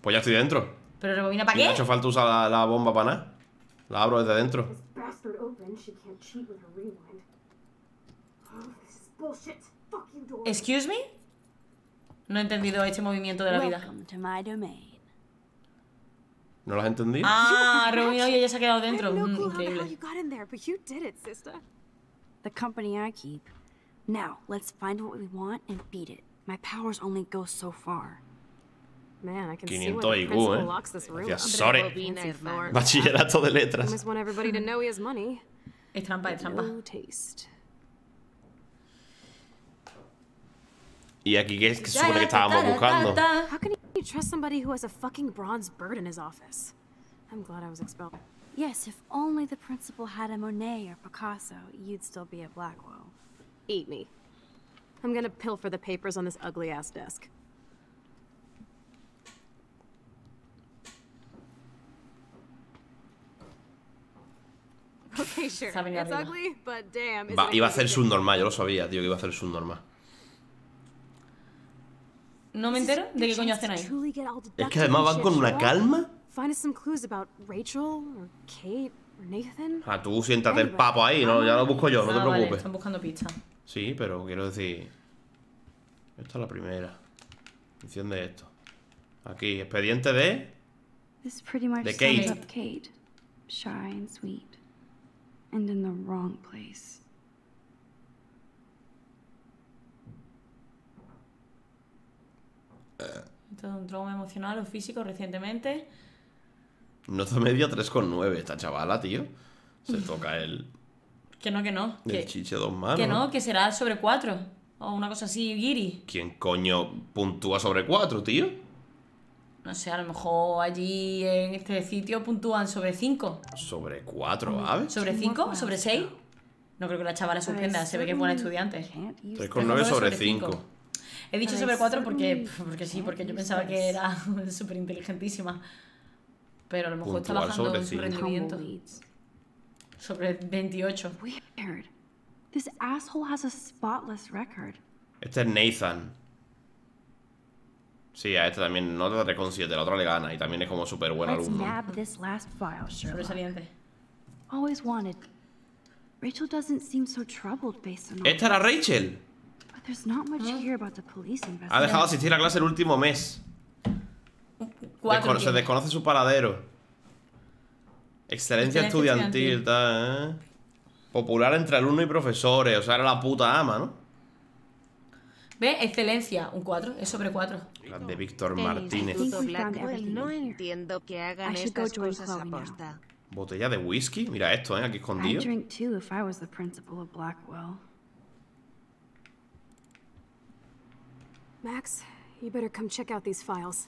Pues ya estoy dentro. ¿Pero rebobina para Y no ha qué? hecho falta usar la, la bomba para nada. La abro desde dentro. Oh. ¿Excuse me? No he entendido este movimiento de la vida. ¿No lo has entendido? Ah, rebobinado y ella se ha quedado dentro. Mm, increíble. you got in there, but you did it, sister. The company I keep. Now, let's find what we want and beat it. My powers only go so far. Man, I can see 500 why the IQ, principal eh. locks this room. Floor. Bachillerato de letras. must want everybody to know he has money. Es trampa, es trampa. No taste. Y aquí que se supone que estábamos buscando. How can you trust somebody who has a fucking bronze bird in his office? I'm glad I was expelled. Yes, if only the principal had a Monet or Picasso, you'd still be at Blackwell. Eat me. I'm gonna pilfer the papers on this ugly ass desk. Okay, sure. Está bien It's ugly, but damn. is Va, it iba a a hacer subnormal, yo lo sabía, tío, que iba a hacer subnormal. No me entero de qué coño hacen ahí. Es que además van con una calma. Find us some clues about Rachel or Kate or Nathan. Ah, tú siéntate el papo ahí, no, ya lo busco yo, no te Ah, vale, preocupes. están buscando pistas. Sí, pero quiero decir. Esta es la primera. Mención de esto. Aquí, expediente de. This pretty much De Kate. Kate. Shy and sweet. And in the wrong place. Todo un trauma emocional o físico recientemente. Nota media 3,9. Esta chavala, tío. Se toca el, Que no, que no. el Que, chiche dos manos. que no, que será sobre 4. O una cosa así, guiri. ¿Quién coño puntúa sobre 4, tío? No sé, a lo mejor allí en este sitio puntúan sobre 5. Sobre 4, ¿sabes? ¿Sobre 5? ¿Sobre 6? No creo que la chavala suspenda, se ve que es buena estudiante. 3,9 sobre 5. He dicho sobre 4 porque, porque sí, porque yo pensaba que era súper inteligentísima. Pero a lo mejor está bajando sobre su rendimiento. Sobre 28. Weird. This asshole has a spotless record. Este es Nathan. Sí, a este también no te 3,7. La otra le gana y también es como súper buen alumno. Sobresaliente. Always wanted. Rachel doesn't seem so troubled based on ¿Esta era Rachel? Ha investigation. dejado de asistir a clase el último mes. Descono- se desconoce su paradero. Excelencia Excelencia estudiantil, estudiantil. tal, ¿eh? Popular entre alumnos y profesores. O sea, era la puta ama, ¿no? ¿Ve? Excelencia, un 4, es sobre 4. La de Víctor Martínez. No entiendo que hagan estas cosas aposta. Botella de whisky. Mira esto, ¿eh? Aquí I'd escondido. Max, you better come check out these files.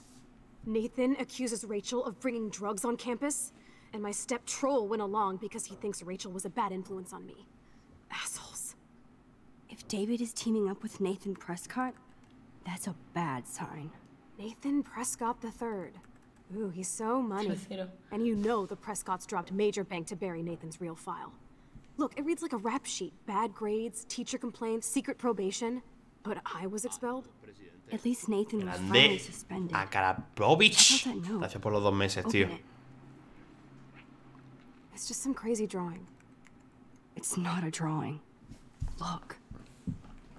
Nathan accuses Rachel of bringing drugs on campus, and my step troll went along because he thinks Rachel was a bad influence on me. Assholes. If David is teaming up with Nathan Prescott, that's a bad sign. Nathan Prescott III. Ooh, he's so money. And you know the Prescotts dropped major bank to bury Nathan's real file. Look, it reads like a rap sheet. Bad grades, teacher complaints, secret probation. But I was expelled? Grande. A note? Gracias por los dos meses, tío. it. It's just some crazy drawing. It's not a drawing. Look.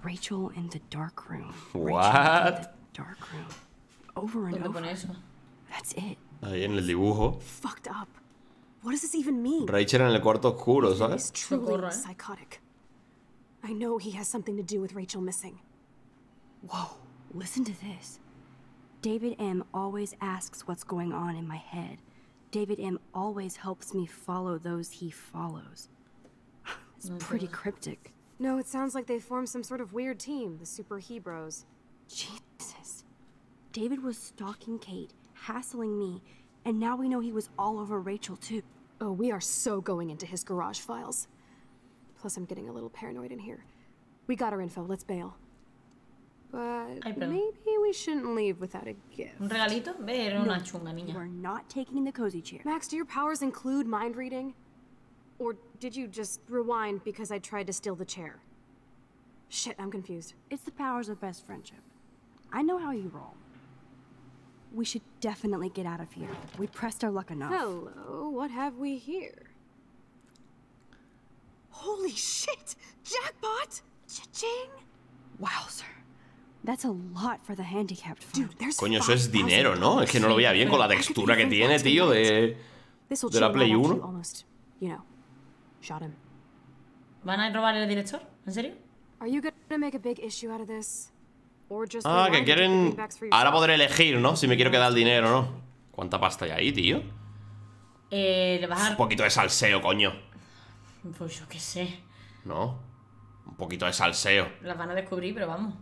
Rachel in the dark room. What? the dark room. Over and ¿Dónde over. That's it. Ahí en el dibujo. Fucked up. What does this even mean? Rachel en el cuarto oscuro, He's ¿sabes? truly Socorro, eh. psychotic. I know he has something to do with Rachel missing. Whoa. Listen to this. David M. always asks what's going on in my head. David M. always helps me follow those he follows. It's mm-hmm. pretty cryptic. No, it sounds like they formed some sort of weird team, the Super Hebrews. Jesus. David was stalking Kate, hassling me, and now we know he was all over Rachel too. Oh, we are so going into his garage files. Plus, I'm getting a little paranoid in here. We got our info, let's bail. But Ay, maybe we shouldn't leave without a gift. ¿Un regalito? Ve, era una chunga, You niña. are not taking the cozy chair. Max, do your powers include mind reading? Or did you just rewind because I tried to steal the chair? Shit, I'm confused. It's the powers of best friendship. I know how you roll. We should definitely get out of here. We pressed our luck enough. Hello, what have we here? Holy shit! Jackpot! Cha-ching! Wow, sir. Coño, eso es dinero, ¿no? Es que no lo veía bien con la textura que tiene, tío, de, de la Play right after you 1. almost, you know, shot him. ¿Van a robar el director? ¿En serio? Are you gonna make a big issue out of this? Or just Ah, que quieren... Ahora podré elegir, ¿no? Si me quiero quedar el dinero o no. ¿Cuánta pasta hay ahí, tío? Eh, le vas a... Un poquito de salseo, coño. Pues yo qué sé. ¿No? Un poquito de salseo. Las van a descubrir, pero vamos.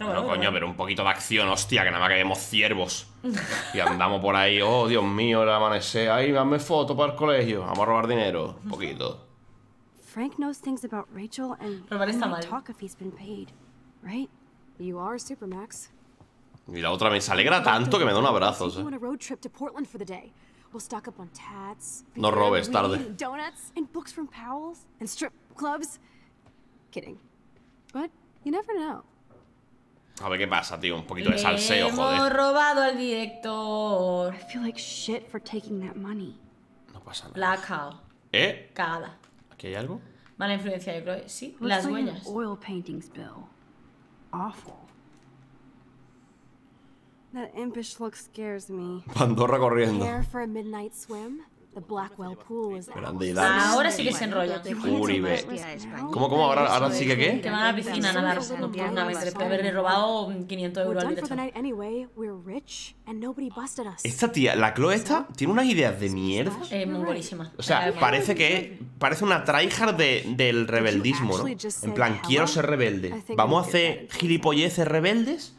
Bueno, coño, pero un poquito de acción, hostia, que nada más que vemos ciervos. Y andamos por ahí, oh, Dios mío, el amanecer. Ahí, dame foto para el colegio. Vamos a robar dinero. Un poquito. Frank knows things about Rachel and Robar está mal. talk if he's been paid, right? You are Supermax. Y la otra me se alegra tanto que me da un abrazo, tats. No robes, tarde. Donuts and books from Powell's and strip clubs. Kidding. But you never know. A ver qué pasa, tío. Un poquito de salseo, Hemos joder. robado al director. I feel like shit for taking that money. No pasa nada. Cagado. ¿Eh? Cagada. ¿Aquí hay algo? Mala influencia de Chloe. Sí, Looks las like huellas. oil paintings bill. Awful. That impish look scares me. Pandorra corriendo. Care for a midnight swim? Grande Ahora sí que se enrollan. Uribe. ¿Cómo, cómo? ¿Ahora, ahora sí que qué? Que van a la piscina a nadar. Después de haberle robado 500 We're euros al. Esta tía, la Chloe esta, tiene unas ideas de mierda. Es muy buenísima. O sea, parece que parece una tryhard de, del rebeldismo, ¿no? En plan, quiero ser rebelde. Vamos a hacer gilipolleces rebeldes,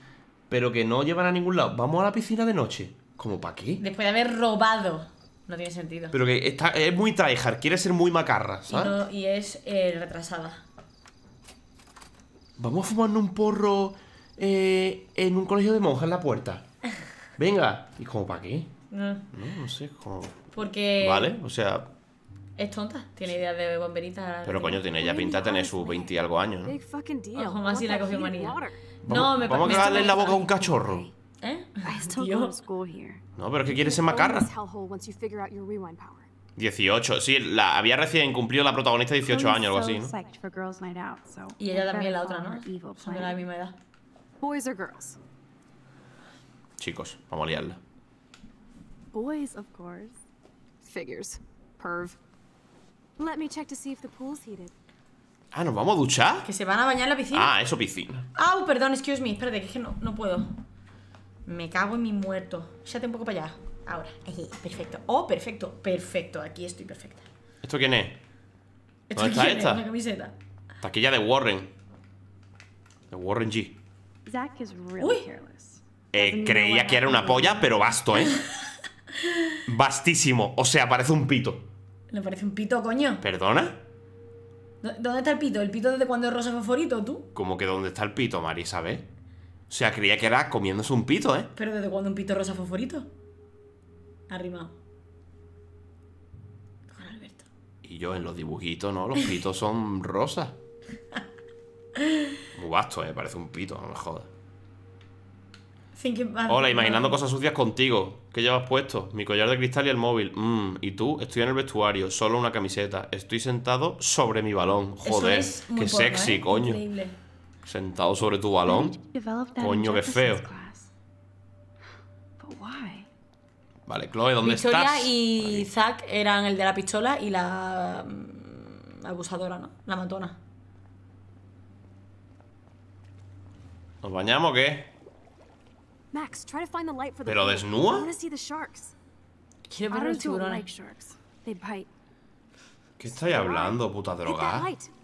pero que no llevan a ningún lado. Vamos a la piscina de noche. ¿Cómo para qué? Después de haber robado. No tiene sentido. Pero que está, es muy tryhard, quiere ser muy macarra, Y, ¿sabes? no- y es eh, retrasada. Vamos a fumarnos un porro eh, en un colegio de monjas en la puerta. Venga. ¿Y como para qué? No, No, no sé, como... Porque Vale, o sea... es tonta. Tiene ideas de bomberita. Pero coño, tiene ya pinta de tener sus 20 y algo años, ¿no? Big fucking deal. Ojo, más si la cogió manía. No, me Vamos a cagarle en la boca a un cachorro. ¿Eh? I still go to school here. No, pero es que quiere ser Own macarra. this hellhole once you figure out your rewind power. 18, sí, la, había recién cumplido la protagonista 18 años, algo así, ¿no? Y ella también, la otra, ¿no? Son de la misma edad. Boys or girls? Chicos, vamos a liarla. Boys, of course. Figures. Perv. Let me check to see if the pool's heated. Ah, ¿nos vamos a duchar? Que se van a bañar en la piscina. Ah, eso piscina. Au, perdón, excuse me. Espérate, que es que no, no puedo. Me cago en mi muerto. Échate un poco para allá. Ahora. Perfecto. Oh, perfecto. Perfecto. Aquí estoy perfecta. ¿Esto quién es? ¿Esto ¿Dónde está quién es? esta? Una camiseta. Taquilla de Warren. De Warren G. Zach is really Uy. careless. Eh, creía que era una polla, pero basto, ¿eh? Bastísimo. O sea, parece un pito. Le parece un pito, coño. ¿Perdona? ¿Dó- ¿Dónde está el pito? ¿El pito desde cuando es rosa favorito, tú? ¿Cómo que dónde está el pito, Marisa, ¿ves? O sea, creía que era comiéndose un pito, ¿eh? ¿Pero desde cuando un pito rosa favorito? Arrimado. Y yo en los dibujitos, ¿no? Los pitos son rosas. Muy vasto, ¿eh? Parece un pito, no me jodas. About- Hola, imaginando cosas sucias contigo. ¿Qué llevas puesto? Mi collar de cristal y el móvil. Mm, y tú, estoy en el vestuario, solo una camiseta. Estoy sentado sobre mi balón. Joder, es qué porno, sexy, ¿eh? coño. Increíble. Sentado sobre tu balón. Coño, qué feo. Vale, Chloe, ¿dónde Victoria estás? y Zack eran el de la pistola y la mm, abusadora, ¿no? La matona. ¿Nos bañamos o qué? Max, try to find the light for the ¿Pero desnuda? Quiero ver los tiburones. ¿Qué estáis hablando, puta Hit that droga? light.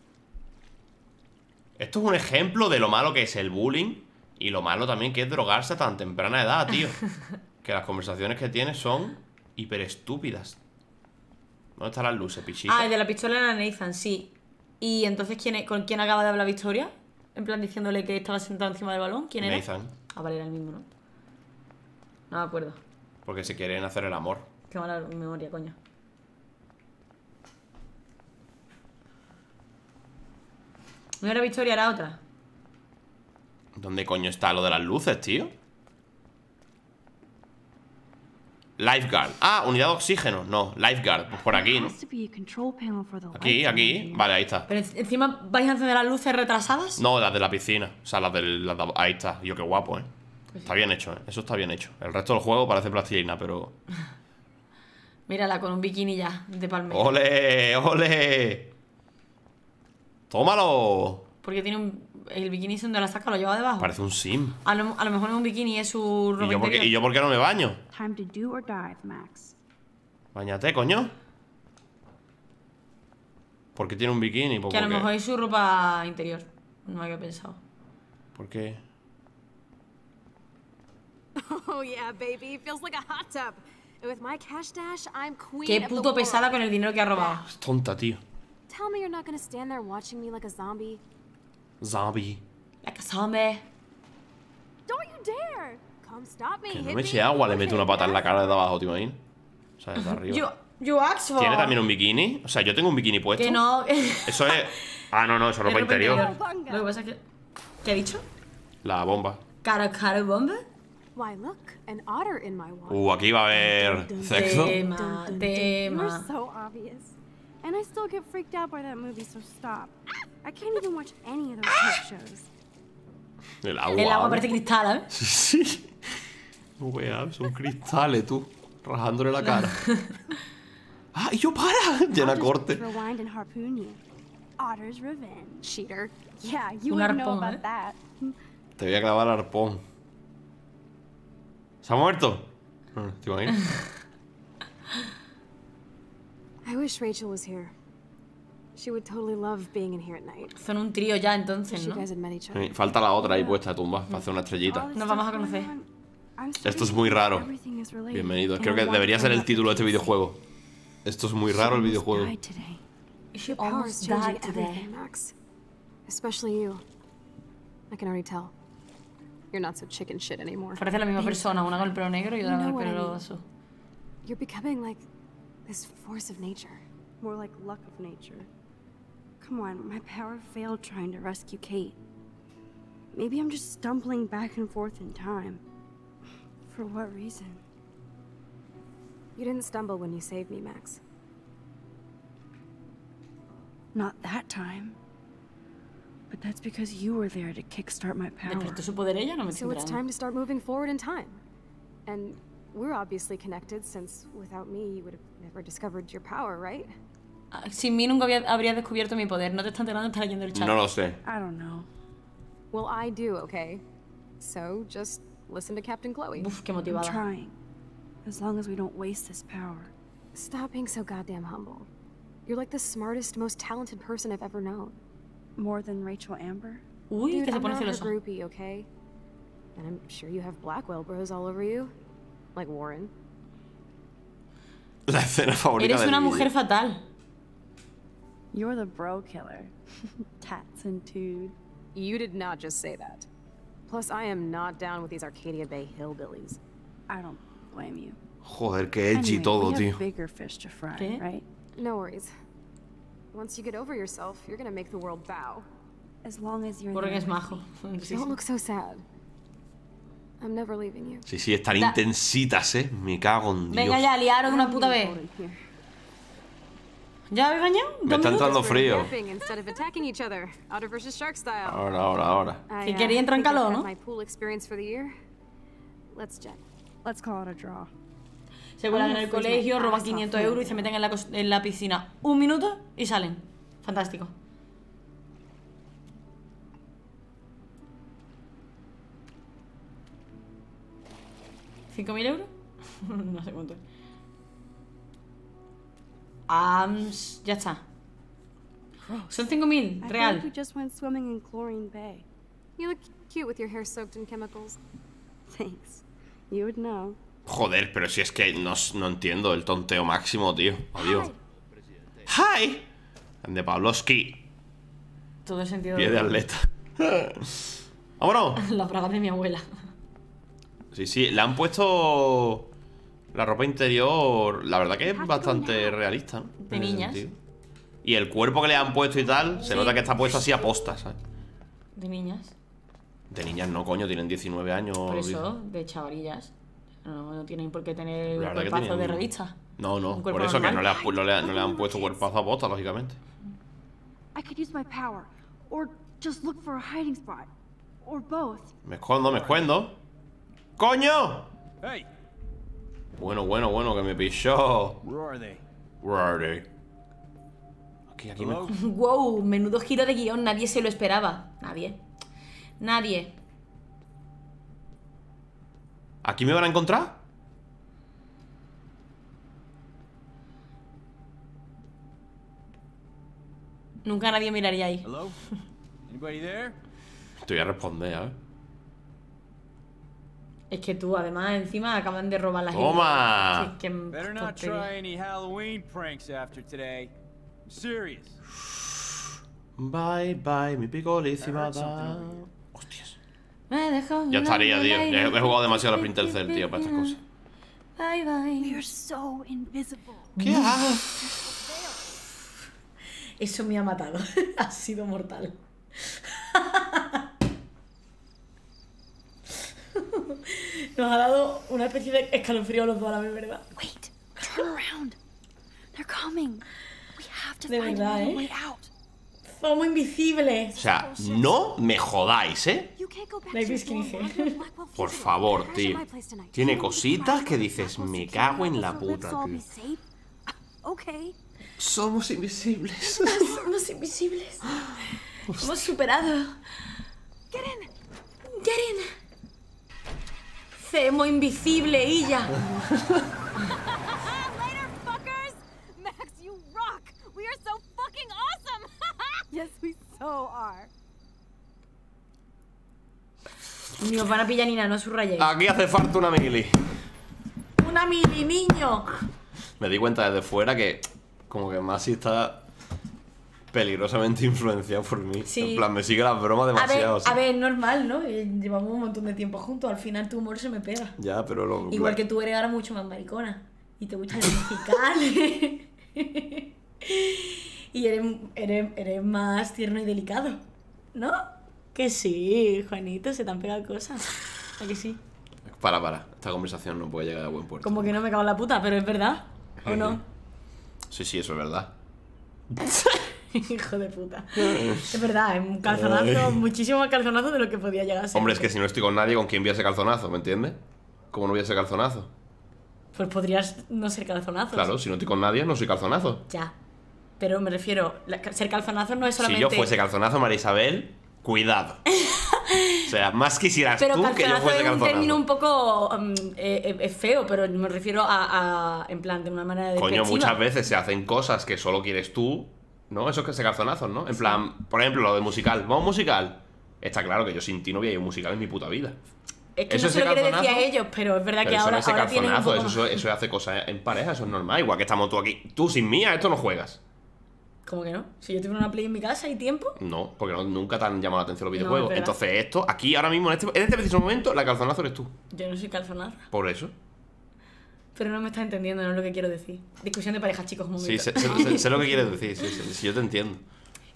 Esto es un ejemplo de lo malo que es el bullying y lo malo también que es drogarse a tan temprana edad, tío. que las conversaciones que tienes son hiper estúpidas. ¿Dónde están las luces, pichita? Ah, el de la pistola era Nathan, sí. ¿Y entonces quién es- con quién acaba de hablar Victoria? En plan diciéndole que estaba sentado encima del balón. ¿Quién era? Nathan. Ah, vale, era el mismo, ¿no? No me acuerdo. Porque se quieren hacer el amor. Qué mala memoria, coño. No era Victoria, era otra. ¿Dónde coño está lo de las luces, tío? Lifeguard. Ah, unidad de oxígeno. No, lifeguard. Pues por aquí, ¿no? Aquí, aquí. Vale, ahí está. Pero en- encima vais a encender las luces retrasadas. No, las de la piscina. O sea, las del. las de- ahí está. Yo, qué guapo, ¿eh? Está bien hecho, ¿eh? Eso está bien hecho. El resto del juego parece plastilina, pero. Mírala con un bikini ya, de palmera. ¡Ole! ¡Ole! ¡Tómalo! Porque tiene un. El bikini donde la saca, lo lleva debajo. Parece un sim. A lo, a lo mejor no es un bikini, es su ropa ¿Y yo, por qué, interior. ¿Y yo por qué no me baño? Time to do or dive, Max. Bañate, coño. ¿Por qué tiene un bikini? ¿Por Que a lo mejor es su ropa interior. No me había pensado. ¿Por qué? Oh yeah, baby. Feels like a hot tub. And with my cash dash, I'm queen Qué puto pesada con el dinero que ha robado. Es tonta, tío. Tell me you're not gonna stand there watching me like a zombie. Zombie. Like a zombie. Don't you dare! Come stop me, Que no me me. eche agua, le mete una pata en la cara desde abajo, ¿te imaginas? O sea, desde arriba. Yo, yo ask for. ¿Tiene también un bikini? O sea, yo tengo un bikini puesto. Que no. Eso es. Ah, no, no, eso es ropa interior. Lo que pasa es que. ¿Qué ha dicho? La bomba. Cara, cara, bomba. Why, look, an otter in my water. Uh, aquí va a haber sexo. Tema, You're tema. so obvious. And I still get freaked out by that movie, so stop. I can't even watch any of those shows. El agua. El agua parece cristal, ¿eh? Sí, sí. Wea, son cristales, tú. Rajándole la cara. ¡Ah, y yo para! Llena corte. Rewind and harpoon you. Otter's revenge. Cheater. Yeah, you Un wouldn't know arpón, about ¿eh? that. Te voy a clavar arpón. ¿Se ha muerto? Ah, ¿Te imaginas? I wish Rachel was here. She would totally love being in here at night. Son un trío ya entonces, ¿no? guys had met each other. Sí, Falta la otra ahí puesta de tumba para hacer una estrellita. Nos vamos a conocer. Esto es muy raro. Bienvenidos. Creo que debería ser el título de este videojuego. Esto es muy raro el videojuego. Your power's almost changing died today. everything, Max. Especially you. I can already tell. You're not so chicken shit anymore. Parece la misma persona, una con el pelo negro y otra con el pelo azul. You're becoming like this force of nature. More like luck of nature. Come on, my power failed trying to rescue Kate. Maybe I'm just stumbling back and forth in time. For what reason? You didn't stumble when you saved me, Max. Not that time. But that's because you were there to kickstart my power. Despertó su poder ella, no me So it's time to start moving forward in time. And we're obviously connected since without me you would have never discovered your power, right? Ah, Sin mí nunca había, habría descubierto mi poder. No te está enterando, está leyendo el chat. No lo sé. I don't know. Well, I do, okay? So just listen to Captain Chloe. Uf, qué I'm trying. As long as we don't waste this power. Stop being so goddamn humble. You're like the smartest, most talented person I've ever known. More than Rachel Amber? Uy, Dude, que se I'm pone not her celoso. groupie, okay? And I'm sure you have Blackwell bros all over you. Like Warren. La escena favorita Eres del una vídeo. mujer fatal. You're the bro killer. Tats and dude. You did not just say that. Plus, I am not down with these Arcadia Bay hillbillies. I don't blame you. Joder, que edgy Anyway, todo, we have tío. bigger fish to fry, ¿Qué? right? No worries. Once you get over yourself, you're gonna make the world bow. As long as you're Porque there es with majo. me. Sí, sí. Don't look so sad. I'm never leaving you. Sí, sí, están Da- intensitas, eh. Me cago en Dios. Venga ya, liaros una puta vez. ¿Ya habéis bañado? Me ¿Dos está minutos? entrando frío. Ahora, ahora, ahora. I, Que uh, quería entrar en calor, ¿no? Se cuelan en el colegio, roban ass off 500 euros y se meten en la, en la piscina un minuto y salen. Fantástico. ¿5.000 euros? no sé cuánto es. Ams, ya está. Son 5.000, I feel like real. we just went swimming in Chlorine Bay. You look cute with your hair soaked in chemicals. Thanks. You would know. Joder, pero si es que no, no entiendo el tonteo máximo, tío. Adiós. ¡Hi! De Pavlovsky. Todo el sentido Pie de atleta. ¡Vámonos! Las bragas de mi abuela. Sí, sí, le han puesto la ropa interior. La verdad que es bastante realista, ¿no? De niñas. sentido. Y el cuerpo que le han puesto y tal, se nota que está puesto así a posta, ¿sabes? De niñas. De niñas no, coño, tienen 19 años. Por eso, de chavalillas. No, no tienen por qué tener que cuerpazo de revista. No, no, Un por eso que no le, normal. ha pu- no le ha- no le han puesto cuerpazo a posta, lógicamente. I could use my power. Or just look for a hiding spot. Or both. Me escondo, me escondo. ¡Coño! Hey, Bueno, bueno, bueno, que me pilló. where are they? Where are they? Aquí, aquí me... Wow, menudo giro de guion, nadie se lo esperaba. Nadie. Nadie. ¿Aquí me van a encontrar? Nunca nadie miraría ahí. Hello? Anybody there? Te voy a responder, ¿eh? Es que tú, además, encima acaban de robar la Toma. Sí, que Better not tontería. try any Halloween pranks after today. I'm serious. Bye, bye, mi picolísima. Me dejó Ya estaría, tío. He he jugado demasiado a Splinter Cell, tío, para estas cosas. Bye, bye. We're so invisible. ¿Qué Eso me ha matado. ha sido mortal. Nos ha dado una especie de escalofrío a los dos a la vez, ¿verdad? Wait, turn around. They're coming. We have to De find verdad, ¿eh? way out. Somos invisibles. O sea, no me jodáis, ¿eh? Por favor, tío. Tiene cositas que dices, me cago en la puta, tío. Okay. Somos invisibles. Somos invisibles. Hemos superado. Get in. Get in. Cemo invisible y ya. Later, fuckers! Max, you rock! We are so fucking awesome! yes, we so are. Ni os van a pillar ni nada, no subrayéis. Aquí hace falta una mili. Una mili, niño. Me di cuenta desde fuera que como que Masi está peligrosamente influenciado por mí. Sí. En plan, me sigue las bromas A ver, demasiado. a ver, es normal, ¿no? Eh, Llevamos un montón de tiempo juntos. Al final tu humor se me pega. Ya, pero lo... Igual que tú eres ahora mucho más maricona. Y te gusta el musical. y eres, eres, eres más tierno y delicado. ¿No? Que sí, Juanito, se te han pegado cosas. ¿A que sí? Para, para. Esta conversación no puede llegar a buen puerto. Como que no me cago en la puta, pero es verdad. ¿O no? Sí, sí, eso es verdad. Hijo de puta. Es verdad, es un calzonazo, muchísimo más calzonazo de lo que podía llegar a ser. Hombre, es que si no estoy con nadie, ¿con quién voy a ese calzonazo? ¿Me entiendes? ¿Cómo no voy a ese calzonazo? Pues podrías no ser calzonazo. Claro, si no estoy con nadie, no soy calzonazo. Ya. Pero me refiero, la- ser calzonazo no es solamente. Si yo fuese calzonazo, María Isabel, cuidado. o sea, más quisieras Pero tú que yo calzonazo fuese es un calzonazo. término un poco mm, eh, eh, es feo, pero me refiero a, a- en plan de una manera de Coño, muchas veces se hacen cosas que solo quieres tú, ¿no? Eso es que se calzonazos, ¿no? En plan, por ejemplo, lo de musical. ¿Vamos a musical? Está claro que yo sin ti no voy a ir a un musical en mi puta vida. Es que ¿Eso no es se lo decir calzonazo? a ellos, pero es verdad Pero que eso ahora, no ahora tienen un calzonazo, poco eso, más- eso hace cosas en pareja, eso es normal. Igual que estamos tú aquí. Tú sin mí a esto no juegas. ¿Cómo que no? Si yo tuviera una play en mi casa y tiempo. No, porque no- nunca te han llamado la atención los videojuegos. Entonces esto, aquí ahora mismo, en este, en este preciso momento, la calzonazo eres tú. Yo no soy calzonazo. Por eso. Pero no me estás entendiendo, no es lo que quiero decir. Discusión de pareja, chicos, un Sí, sé, sé- sé- sé lo que quieres decir, sí, sí, sí, yo te entiendo.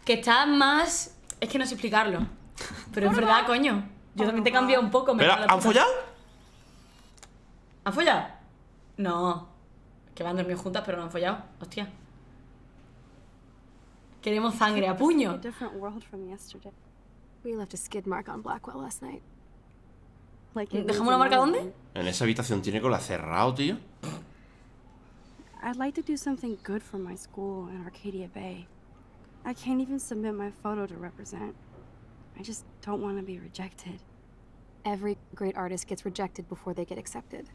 Que estás más. Es que no sé explicarlo. Pero es verdad, coño. Yo también te he cambiado un poco. me ¿han puta. follado? ¿Han follado? No. Que van a dormir juntas, pero no han follado. Hostia. Queremos sangre a puño. ¿Dejamos una marca dónde? En esa habitación tiene cola cerrado, tío. I'd like to do something good for my school in Arcadia Bay. I can't even submit my photo to represent. I just don't want to be rejected. Every great artist gets rejected before they get accepted.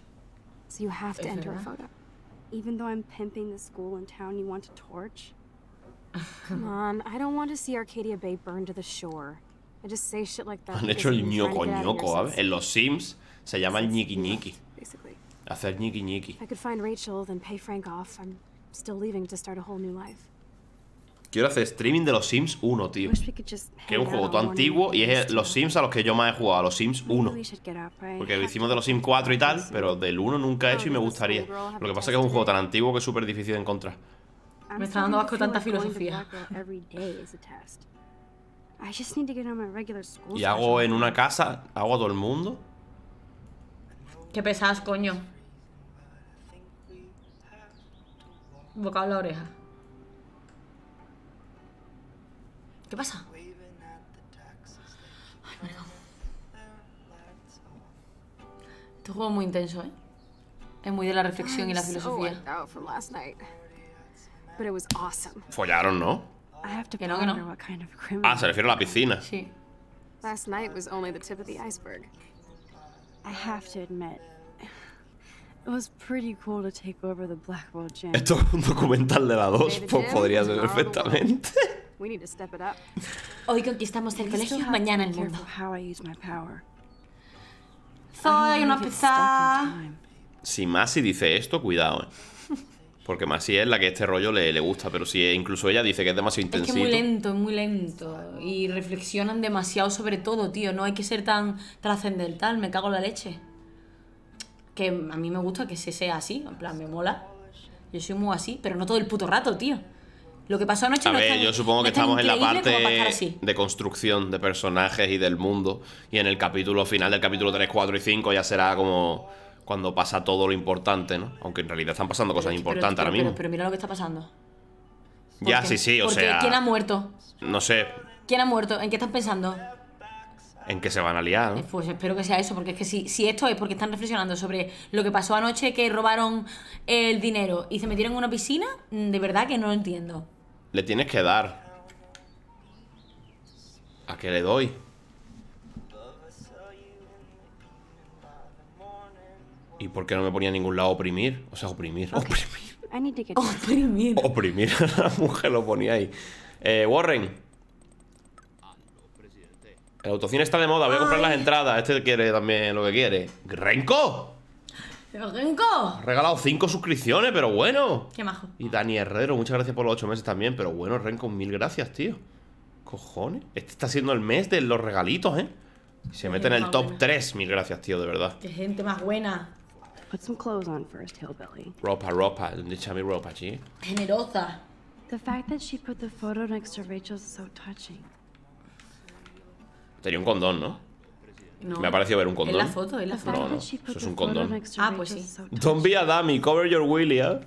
So you have to Es enter a photo. Even though I'm pimping the school in town you want to torch? Come on, I don't want to see Arcadia Bay burned to the shore. I just say shit like that. Han because hecho el I'm trying to ñoco get out of ñoco, ¿eh? your ¿sabes? En los Sims se llama el ñiqui ñiqui. Hacer ñiqui ñiqui. I could find Rachel, then pay Frank off. I'm still leaving to start a whole new life. Quiero hacer streaming de los Sims 1, tío. Que es un juego one antiguo y es los. Sims a los que yo más he jugado, a los Sims Maybe 1. we should get up. I Porque lo hicimos de los Sims 4 y tal, pero del 1 nunca he hecho y me gustaría. Lo que pasa es que es un juego tan antiguo que es súper difícil de encontrar. Me está dando asco tanta filosofía. Y hago en una casa, hago a todo el mundo. Qué pesadas, coño. Bocado en la oreja. ¿Qué pasa? Ay, maricón. Este juego es muy intenso, ¿eh? Es muy de la reflexión y la filosofía. Follaron, ¿no? I have to Que no, que no. ponder what kind of criminal. Ah, se refiere a la piscina. Sí. Last night was only the tip of the iceberg. I have to admit, Esto es un documental de la 2, Hey, the pues gym, podría ser perfectamente. We need to step it up. Hoy conquistamos el colegio, mañana el mundo. careful How I use my power. soy una pesada. Si Masi dice esto, cuidado, eh. Porque Masi es la que este rollo le, le gusta, pero si incluso ella dice que es demasiado Es que muy lento, es muy lento. Y reflexionan demasiado sobre todo, tío. No hay que ser tan trascendental, me cago en la leche. Que a mí me gusta que se sea así, en plan, me mola. Yo soy muy así, pero no todo el puto rato, tío. Lo que pasó anoche A no es ver, tan- yo supongo que es estamos en la parte de construcción de personajes y del mundo. Y en el capítulo final del capítulo 3, 4 y 5 ya será como cuando pasa todo lo importante, ¿no? Aunque en realidad están pasando cosas Pero- importantes pero, ahora mismo. Pero, mira lo que está pasando. ya, sí, sí, o porque sea. ¿quién ha muerto? No sé ¿Quién ha muerto? ¿En qué están pensando? En qué se van a liar, ¿no? Pues espero que sea eso, porque es que si, si esto es porque están reflexionando sobre lo que pasó anoche, que robaron el dinero y se metieron en una piscina, mm, de verdad que no lo entiendo. Le tienes que dar. ¿A qué le doy? ¿Y por qué no me ponía en ningún lado oprimir? O sea, oprimir. Oprimir. I need to get Oprimir. Oprimir a la mujer lo ponía ahí. Eh, Warren. El autocine está de moda, voy a comprar las entradas. Este quiere también lo que quiere. ¡Renko! ¡Renko! Ha regalado cinco suscripciones, pero bueno. Qué majo. Y Dani Herrero, muchas gracias por los ocho meses también. Pero bueno, Renko, mil gracias, tío. Cojones. Este está siendo el mes de los regalitos, ¿eh? Se mete en el top bueno. 3. Mil gracias, tío, de verdad. Qué gente más buena. Put some clothes on first, hillbilly. Ropa, ropa. ¿Dónde echa mi ropa, chi? Generosa. The fact that she put the photo next to Rachel's is so touching. Tenía un condón, ¿no? No. Me ha parecido ver un Es condón. la foto, es la foto. No, no. Eso es un condón. Ah, pues sí. Don't be a dummy, cover your willy, ¿eh?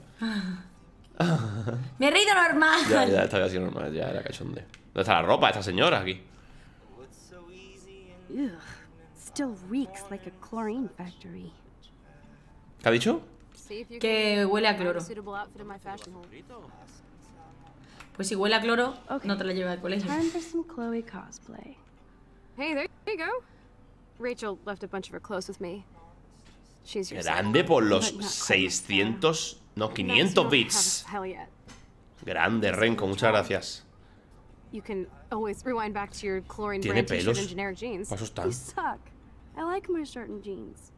Me he reído normal. Ya, ya, estaba así normal, ya era cachonde. ¿Dónde está la ropa de esta señora aquí? Ugh. Still reeks like a chlorine factory. ¿Qué ha dicho? Que huele a cloro. Pues si huele a cloro, no te la lleva al colegio. Hey, there you go. Rachel left a bunch of her clothes with me. She's your Grande por los 600, no, 500 bits. Grande, Renko, muchas gracias. You can always rewind back to your chlorine Tiene pelos. and generic jeans. Pa' eso están. You suck. I like my shirt and jeans.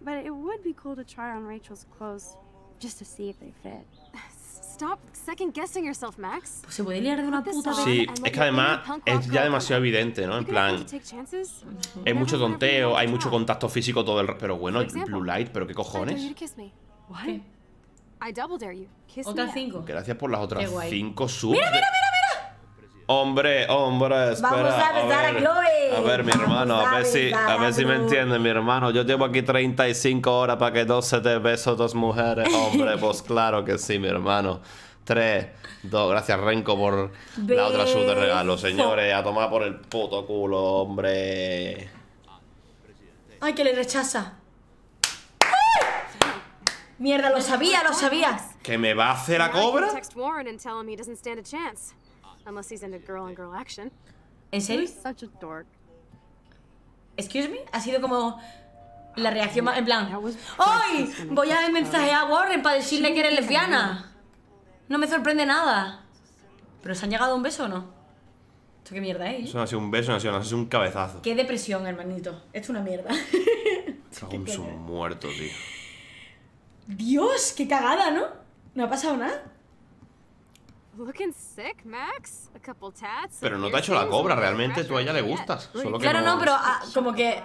But it would be cool to try on Rachel's clothes just to see if they fit. Stop second guessing yourself, Max. Pues se puede liar de una puta vez. Sí, es que además es ya demasiado evidente, ¿no? En plan, hay mucho tonteo, hay mucho contacto físico todo el... Pero bueno, Blue Light, ¿pero qué cojones? to kiss me. What? I double dare you. Kiss Otras me. cinco. Gracias por las otras Qué. 5 subs. ¡Mira, mira, mira, Hombre, hombre, espera. Vamos a besar a ver. Chloe. A ver, mi hermano, Vamos a ver a si, a a ver si me entiende, mi hermano. Yo llevo aquí 35 horas para que dos se te beso dos mujeres. Hombre, pues claro que sí, mi hermano. Tres, dos, gracias Renko por la otra sub de regalo, señores. A tomar por el puto culo, hombre. Ay, que le rechaza. ¡Ay! Mierda, lo sabía, lo sabía. ¿Que me va a hacer a cobra? And. Unless he's into girl on girl action. ¿En serio? Such a dork. Excuse me, ha sido como la reacción más en plan. ¡Ay! Voy a mensajear a Warren para decirle que eres lesbiana. No me sorprende nada. ¿Pero se han llegado a un beso o no? ¿Esto qué mierda es? Eso no ha sido un beso, no ha sido, no ha sido un cabezazo. Qué depresión, hermanito. Esto es una mierda. Cago en su muerto, tío. Dios, qué cagada, ¿no? No ha pasado nada. Pero no te ha hecho la cobra, realmente tú a ella le gustas. Solo que Claro, no, no pero ah, como que.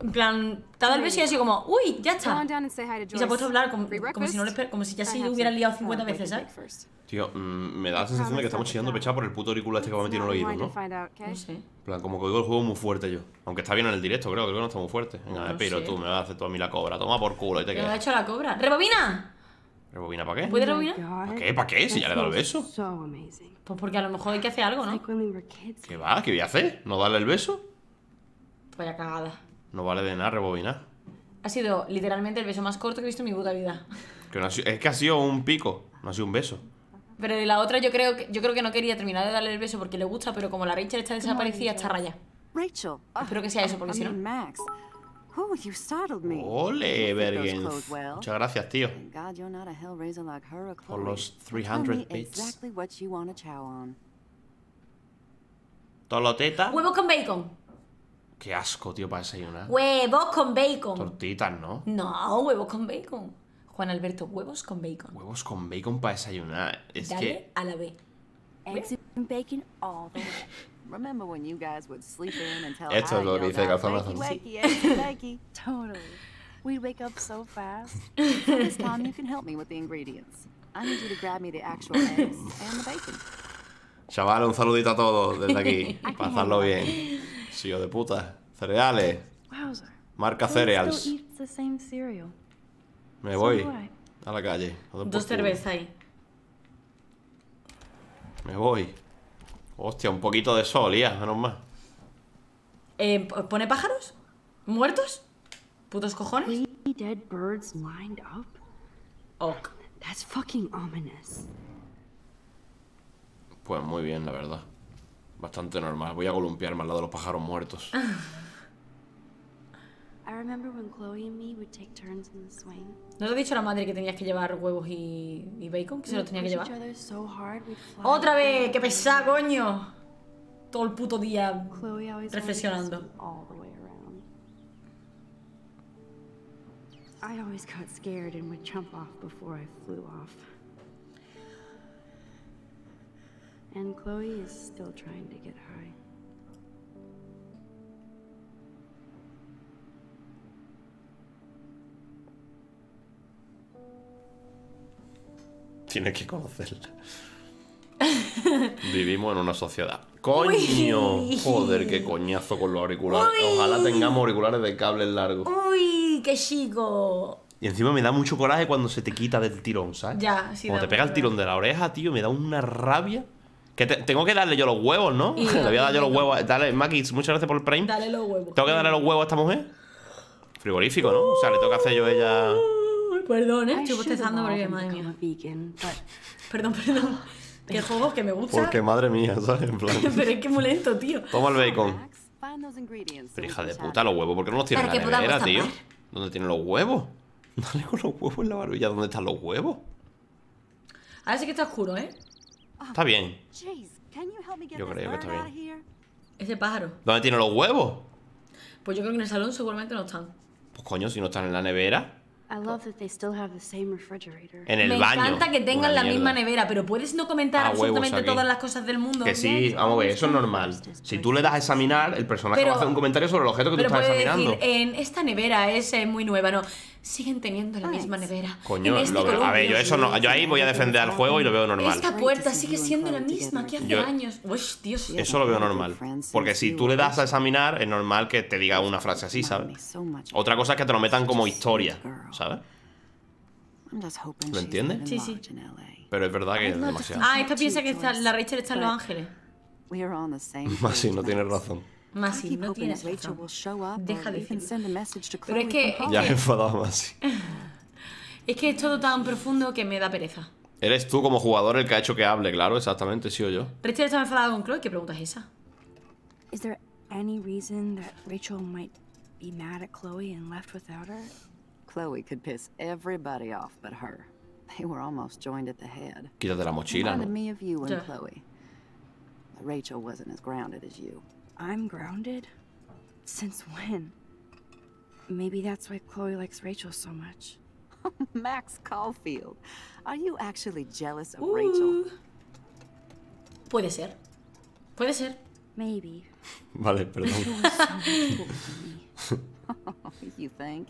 En plan, te ha dado el beso y así como, uy, ya está. Y se ha puesto a hablar como, como si no le como si ya se hubieran liado uh, 50 bacon veces, ¿sabes? Tío, mm, me da la sensación de que estamos chillando pechado por el puto auricular este que va a meter en el oído, ¿no? No sé. En plan, como que oigo el juego muy fuerte yo. Aunque está bien en el directo, creo, creo que no está muy fuerte. Venga, No me piro sé. tú, me vas a hacer tú a mí la cobra. Toma por culo y te Que me ha quedas. hecho la cobra. ¡Rebobina! ¿Rebobina para qué? ¿Puede Oh rebobinar? ¿Para qué? ¿Para qué? Si ya le he dado el beso. Pues porque a lo mejor hay que hacer algo, ¿no? ¿Qué va? ¿Qué voy a hacer? ¿No darle el beso? Vaya cagada. No vale de nada rebobinar. Ha sido literalmente el beso más corto que he visto en mi puta vida. Que no ha sido- es que ha sido un pico, no ha sido un beso. Pero de la otra yo creo que yo creo que no quería terminar de darle el beso porque le gusta, pero como la Rachel está desaparecida, está raya. Rachel. Espero que sea eso, porque I si no. You startled me. Ole, well. Muchas gracias, tío. Por los Now tell 300 me bits. exactly what you want to chow on. Toloteta. Huevos con bacon. Qué asco, tío, para desayunar. Huevos con bacon. Tortitas, ¿no? No, huevos con bacon. Juan Alberto, huevos con bacon. Huevos con bacon para desayunar. Es Dale que. a la B. Eggs and bacon all the way. Remember when you guys would sleep in and tell Esto es lo que dice Calzón wakey, Razón. wakey, eggy, wakey? Totally. We'd wake up so fast. So this time you can help me with the ingredients. I need you to grab me the actual eggs and the bacon. Chaval, un saludito a todos desde aquí. Pasarlo bien. Sío de puta. Cereales. Marca cereals. still eats the same cereal. Me voy a la calle. Dos cervezas ahí. Me voy. Hostia, un poquito de sol, ya, menos mal. Eh, ¿Pone pájaros? ¿Muertos? ¿Putos cojones? Dead birds lined up? Ok. That's fucking ominous. Pues muy bien, la verdad. Bastante normal. Voy a columpiarme al lado de los pájaros muertos. I remember when Chloe and me would take turns in the swing. ¿No te ha dicho la madre que tenías que llevar huevos y, y bacon? Que se los tenía que llevar. ¡Otra vez! ¡Qué pesada, coño! Todo el puto día Chloe always reflexionando. wanted to swim all the way around. I always got scared and would jump off before I flew off. And Chloe is still trying to get high. Tienes que conocerla. Vivimos en una sociedad. ¡Coño! Uy. Joder, qué coñazo con los auriculares. Uy. Ojalá tengamos auriculares de cables largos. ¡Uy, qué chico! Y encima me da mucho coraje cuando se te quita del tirón, ¿sabes? Ya, sí, Cuando te pega el tirón de la oreja, tío, me da una rabia. Que te- tengo que darle yo los huevos, ¿no? Le voy a dar yo los huevos. Dale, Maki, muchas gracias por el Prime. Dale los huevos. ¿Tengo que darle los huevos a esta mujer? Frigorífico, ¿no? O sea, le tengo que hacer yo a ella. Perdón, ¿eh? Estoy bostezando porque, madre mía. a vegan, but Perdón, perdón. Que juegos que me gusta. Porque madre mía, ¿sabes? En plan. Pero es que es muy lento, tío. Toma el bacon. Pero hija de puta, los huevos, ¿por qué no los tienes en la nevera, tío? tapar. ¿Dónde tienen los huevos? Dale con los huevos en la barbilla. ¿Dónde están los huevos? Ahora sí que está oscuro, ¿eh? Está bien. Yo creo que está bien. Ese pájaro. ¿Dónde tienen los huevos? Pues yo creo que en el salón seguramente no están. Pues coño, si no están en la nevera. I love that they still have the same refrigerator. En el Me baño. encanta que tengan la mierda. misma nevera, pero puedes no comentar Ah, absolutamente todas las cosas del mundo. Que sí, vamos a ver, eso es normal. Si tú le das a examinar, el personaje Pero- va a hacer un comentario sobre el objeto que tú Pero estás puede examinando. decir, en esta nevera es eh, muy nueva, no. Siguen teniendo la misma nevera. Coño, este lo- a color. ver, yo eso no, yo ahí voy a defender al juego y lo veo normal. Esta puerta sigue siendo la misma que hace Yo- años. Uy, Dios. Eso lo veo normal. Porque si tú le das a examinar, es normal que te diga una frase así, ¿sabes? Otra cosa es que te lo metan como historia, ¿sabes? I'm just hoping ¿Lo living Sí, sí. Pero es verdad que es demasiado. Ah, esta piensa que está- la Rachel está en Los Ángeles. We are on the same Más si page, no tienes razón. Más I si keep no tienes razón. will show up Deja de decirlo. a Pero es que- Ya home. he enfadado más. Es que es todo tan profundo que me da pereza. Eres tú como jugador el que ha hecho que hable, claro, exactamente, sí o yo. Rachel está enfadada con Chloe. ¿Qué pregunta es esa? Is there any reason that Rachel might be mad at Chloe and left without her? Chloe could piss everybody off but her. They were almost joined at the head. Quítate la mochila, Reminded ¿no? me of you and Yeah. Chloe. But Rachel wasn't as grounded as you. I'm grounded? Since when? Maybe that's why Chloe likes Rachel so much. Max Caulfield, are you actually jealous of Rachel? Puede ser. Puede ser. Maybe. Vale, perdón. you think?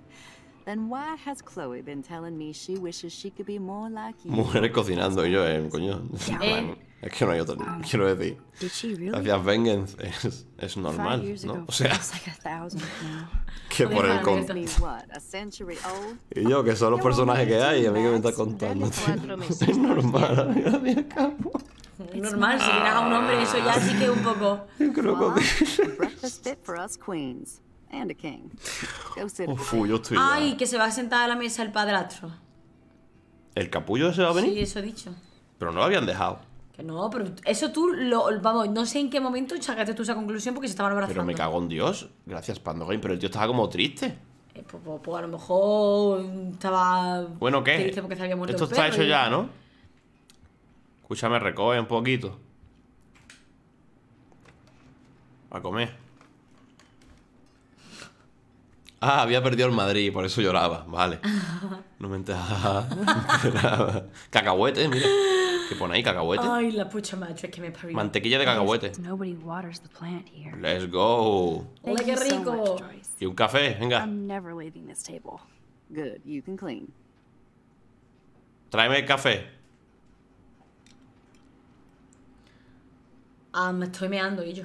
Then why has Chloe been telling me she wishes she could be more like you? Mujeres cocinando y yo, eh, coño. Plan, Es que no hay otra. Quiero decir. Did she really? Gracias, Vengeance. Es, es normal, years ¿no? ago O sea, a que por el con... A? Y yo, que son los personajes que hay, a mí que me está contando, tío. Es normal, gracias, capo. Normal, si vieras a un hombre, eso ya sí que un poco. Yo creo que... And a king. Go sit Uf, yo estoy ya. Ay, que se va a sentar a la mesa el padrastro. ¿El capullo ese va a venir? Sí, eso he dicho. Pero no lo habían dejado. Que no, pero eso tú lo. Vamos, no sé en qué momento sacaste tú esa conclusión porque se estaban abrazando. Pero me cago en Dios. Gracias, Pandogame. Pero el tío estaba como triste. Eh, pues, pues- pues a lo mejor estaba. Bueno, ¿qué? triste porque se había muerto Esto el está perro hecho y- ya, ¿no? Escúchame, recoge un poquito. A comer. Ah, había perdido el Madrid, por eso lloraba. Vale. No me enteraba. Cacahuete, mira. ¿Qué pone ahí? Cacahuete. Ay, la pucha macho, es que me parió. Mantequilla de cacahuete. Let's go. Hola, qué rico. Y un café, venga. I'm never leaving this table. Good, you can clean. Tráeme el café. Ah, me estoy meando y yo.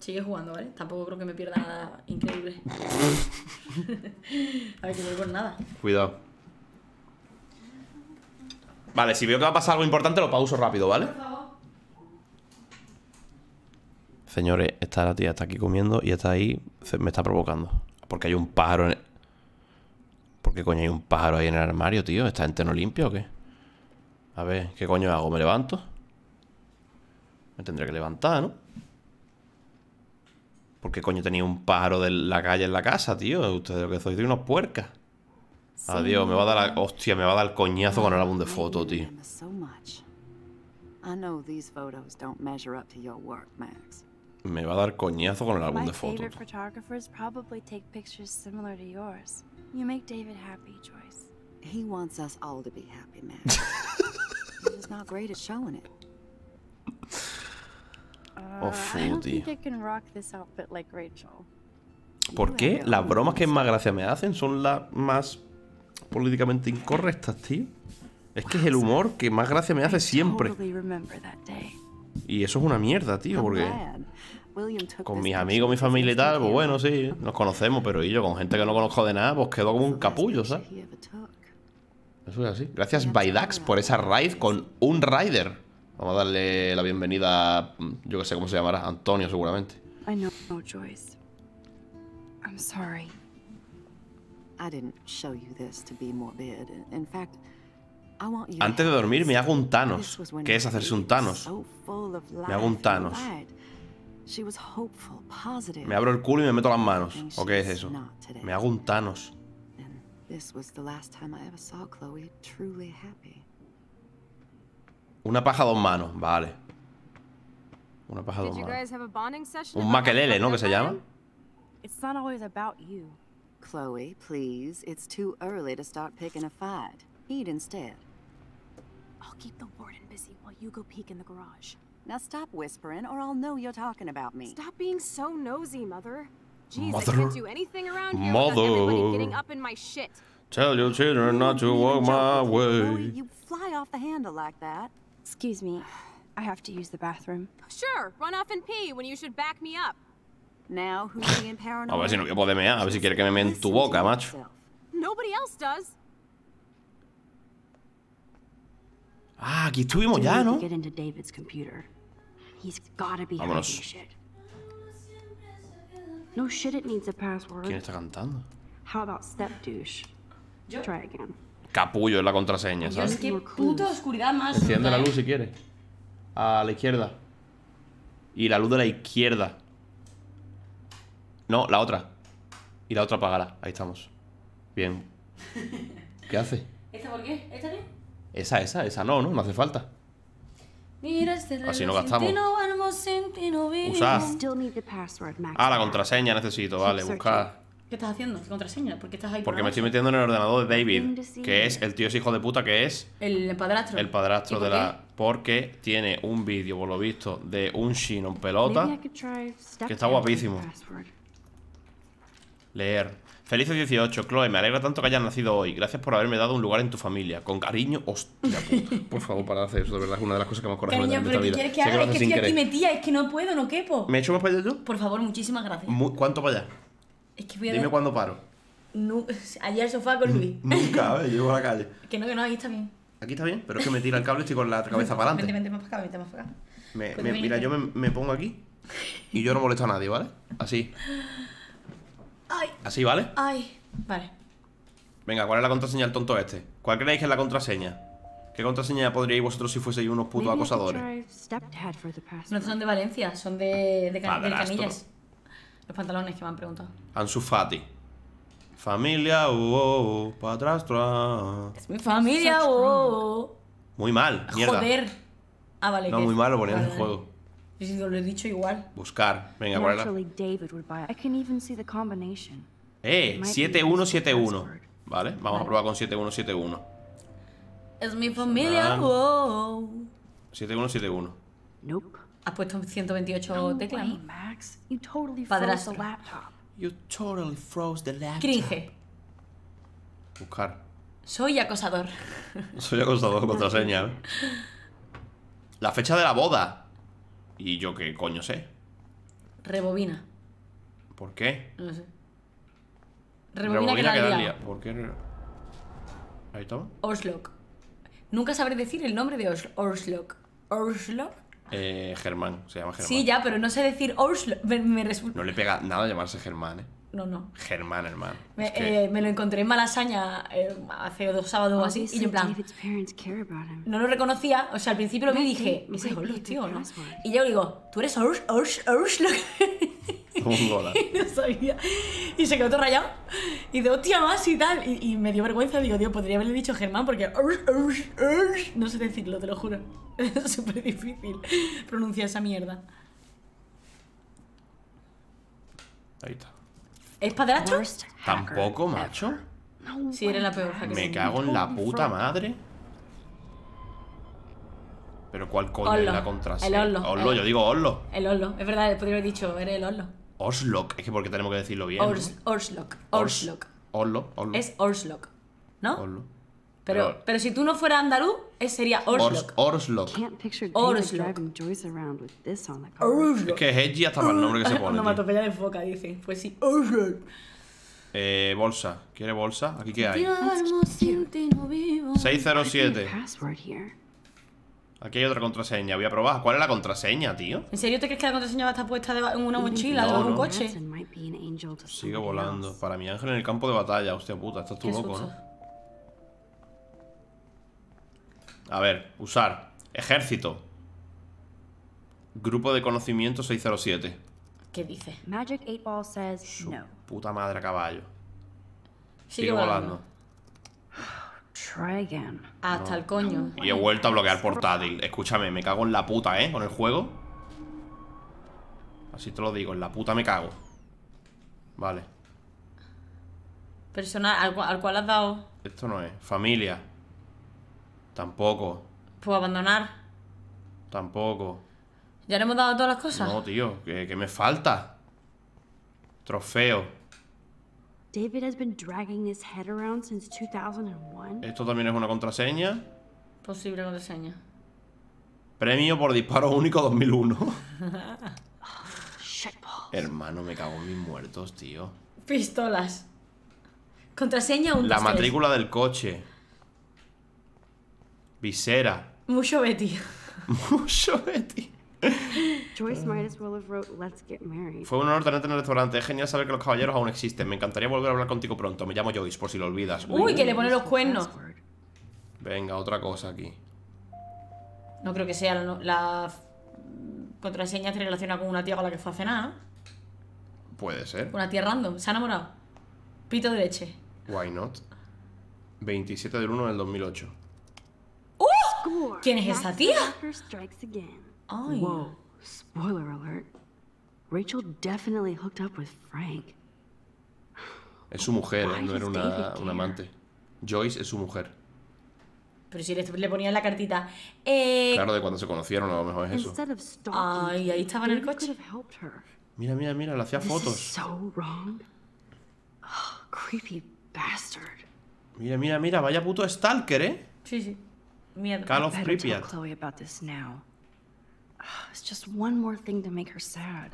Sigue jugando, ¿vale? Tampoco creo que me pierda nada increíble. A ver, que no voy por nada. Cuidado. Vale, si veo que va a pasar algo importante, lo pauso rápido, ¿vale? Señores, esta la tía está aquí comiendo y está ahí, se- me está provocando. Porque hay un pájaro en... ¿Por qué coño hay un pájaro ahí en el armario, tío? ¿Esta gente no limpia o qué? A ver, ¿qué coño hago? ¿Me levanto? Me tendré que levantar, ¿no? ¿Por qué coño tenía un pájaro de la calle en la casa, tío? Ustedes lo que sois de unos puercas. Adiós, me va a dar la... Hostia, me va a dar el coñazo con el álbum de fotos, tío. Me va a dar coñazo con el álbum de fotos. favorite photographers probably take pictures similar to yours. You make David happy, Joyce. He wants us all to be happy, Max. He's just not great at showing it. I don't tío. This outfit like Rachel. ¿Por qué las bromas que más gracia me hacen son las más políticamente incorrectas, tío? Es que es el humor que más gracia me hace siempre. Y eso es una mierda, tío, porque con mis amigos, mi familia y tal, pues bueno, sí, nos conocemos, pero y yo con gente que no conozco de nada, pues quedo como un capullo, ¿sabes? Eso es así. Gracias, Baidax, por esa raid con un rider. Vamos a darle la bienvenida a, yo que sé cómo se llamará, Antonio seguramente. I know, Joyce. I'm sorry. I didn't show you this to be morbid. In fact, I want you Antes de to dormir me hago un Thanos. ¿Qué es hacerse un Thanos? so full of Me hago un Thanos. light. She was hopeful, positive. Me abro el culo y me meto las manos. ¿O qué es eso? Me hago un Thanos. This was the last time I ever saw Chloe truly happy. Una paja a dos manos, vale. Una paja a Did dos you manos. guys have a bonding session? Un maquelele, ¿no? Que se llama. It's not always about you. Chloe, please. It's too early to start picking a fight. Eat instead. I'll keep the warden busy while you go peek in the garage. Now stop whispering, or I'll know you're talking about me. Stop being so nosy, Mother. Jeez, Mother. I can't do anything around here without everybody getting up in my shit. Tell your children not to walk my way. You fly off the handle like that. Excuse me. I have to use the bathroom. Sure, run off and pee when you should back me up. Now who's being paranoid? A ver si no voy a poder mear. A ver si quiere que me mee en tu boca, macho. Nobody else does. Ah, aquí estuvimos ya, Need to ¿no? Get into David's computer. He's gotta be Vámonos. hiding shit. No shit, it needs a password. ¿Quién está cantando? How about step douche? Try again. Capullo es la contraseña, Dios, ¿sabes? qué puta oscuridad más. Enciende la luz si quieres. A la izquierda. Y la luz de la izquierda. No, la otra. Y la otra apagala. Ahí estamos. Bien. ¿Qué hace? ¿Esta por qué? ¿Esta bien? Esa, esa, esa no, ¿no? No hace falta. Mira este Así no gastamos. Max. Ah, la contraseña necesito, vale, buscar. ¿Qué estás haciendo? ¿Qué contraseña? ¿Por qué estás ahí? por Porque me estoy metiendo en el ordenador de David, que es el tío ese hijo de puta que es El padrastro. el padrastro ¿Y de la. Porque tiene un vídeo, por lo visto, de un Shin en pelota. Que está guapísimo. Leer. Felices 18, Chloe, me alegra tanto que hayas nacido hoy. Gracias por haberme dado un lugar en tu familia. Con cariño, hostia puta. Por favor, para hacer eso, de verdad, es una de las cosas que más coraje me da Cariño, en pero esta ¿qué vida. quieres que haga? Es que estoy aquí metida, es que no puedo, no quepo. ¿Me echo más para allá yo? Por favor, muchísimas gracias. ¿Cuánto para allá? Es que voy a Dime ver- cuándo paro. Nu- Allá al sofá con Luis. Nunca, a ver, llego a la calle. que no, que no, ahí está bien. Aquí está bien, pero es que me tira el cable y estoy con la cabeza para Vente, adelante. vente más para acá, vente más para acá. Me- Puedes me- mira, yo me, me pongo aquí y yo no molesto a nadie, ¿vale? Así. Ay, Así, ¿vale? ay. Vale. Venga, ¿cuál es la contraseña del tonto este? ¿Cuál creéis que es la contraseña? ¿Qué contraseña podríais vosotros si fueseis unos putos acosadores? No son de Valencia, son de, de, Padrastro. Canillas. Los pantalones que me han preguntado. Ansu Fati. Familia, uh, uh, uh, padrastro. Mi familia, oh. Muy mal, mierda. Joder. Ah, vale. No, muy mal, lo ponía en el vale. juego. Yo sí lo he dicho igual. Buscar. Venga, ¿cuál es la? Naturally, David would buy it. I can even see the combination. Eh, 7171. Vale, vamos a probar con 7171. Es mi familia. Wow. 7171. Nope. Has puesto 128 teclas, Padrastro. You totally froze the laptop. Cringe. Buscar. Soy acosador. Soy acosador contraseña. ¿eh? La fecha de la boda. Y yo qué coño sé. Rebobina. ¿Por qué? No sé. Rebobina, que Rebobina liado. la- ¿Por qué? Ahí está. Orslock. Nunca sabré decir el nombre de Ors Orslock. ¿Orslock? Eh, Germán, se llama Germán. Sí, ya, pero no sé decir Orslock. Me, me resulta- No le pega nada llamarse Germán, ¿eh? No, no. Germán, hermano. Me, Es que- eh, me lo encontré en Malasaña eh, hace dos sábados o así. Y yo en plan, no lo reconocía. O sea, al principio lo vi y dije, ese es tío, ¿no? Y yo digo, tú eres Ors, Ors, Orslock. Un gola. Y no sabía. Y se quedó todo rayado. Y de hostia más y tal. Y, y me dio vergüenza. Digo, tío, podría haberle dicho Germán porque. No sé decirlo, te lo juro. Es súper difícil pronunciar esa mierda. Ahí está. ¿Es padrastro? Tampoco, macho. Sí, eres la peor. Jaque Me cago en la puta madre. Pero ¿cuál coño es la contraseña? El Oslo. Oslo, El- yo digo Oslo. El Oslo. Es verdad, podría haber dicho, eres el Oslo. Oslock. Es que porque tenemos que decirlo bien. ¿no? Ors, Orslock. Orslock. Oslo, Oslo. Es Orslock. ¿no? Oslo. Pero, pero si tú no fueras andaluz, es- sería Orslock. Ors- Orslock. Can't picture Or David Slock. driving Joyce around with this on the car. Es que Hedgie hasta para el nombre que se pone. Onomatopeya de foca, dice. Pues sí. Orslock. Eh, bolsa. ¿Quiere bolsa? ¿Aquí qué hay? Duermo sin ti, no vivo. 607. Password here. Aquí hay otra contraseña. Voy a probar. ¿Cuál es la contraseña, tío? ¿En serio te crees que la contraseña va a estar puesta en una mochila, No, debajo de un no. coche? Sigue volando. Para mi ángel en el campo de batalla. Hostia puta, estás tú Qué loco, susto. ¿no? A ver, usar. Ejército. Grupo de conocimiento 607. ¿Qué dice? Magic 8 Ball says no. Puta madre a caballo. Sigue Sigue volando. volando. Try again. Hasta el coño. Y he vuelto a bloquear portátil. Escúchame, me cago en la puta, ¿eh? Con el juego. Así te lo digo, en la puta me cago. Vale. Personal, al, al cual has dado. Esto no es. Familia. Tampoco. Pues abandonar. Tampoco. ¿Ya le hemos dado todas las cosas? No, tío. ¿Qué, qué me falta? Trofeo. David has been dragging this head around since 2001. Esto también es una contraseña. Posible contraseña. Premio por disparo único 2001. Hermano, me cago en mis muertos, tío. Pistolas. Contraseña un La matrícula del coche. Visera. Mucho Betty. Mucho Betty. Joyce might as well have wrote Let's Get Married. Fue un honor tenerte en el restaurante. Es genial saber que los caballeros aún existen. Me encantaría volver a hablar contigo pronto. Me llamo Joyce, por si lo olvidas. Uy, que le pone los cuernos. Venga, otra cosa aquí. No creo que sea la, la contraseña esté relacionada con una tía con la que fue a cenar. Puede ser. Una tía random. ¿Se ha enamorado? Pito de leche. Why not? 27 del 1 del 2008. ¿Quién es esa tía? Ay. Whoa. Spoiler alert. Rachel definitely hooked up with Frank. Es su mujer, ¿eh? No era una, un amante. Joyce es su mujer. Pero si le, le ponía en la cartita. Eh. Claro, de cuando se conocieron, a lo mejor es eso. Ay, ahí estaba en el coche. Mira, mira, mira, le hacía fotos. Mira, mira, mira, vaya puto stalker, ¿eh? Sí, sí. Miedo. Call of I better tell Pripyat. Chloe about this now. It's just one more thing to make her sad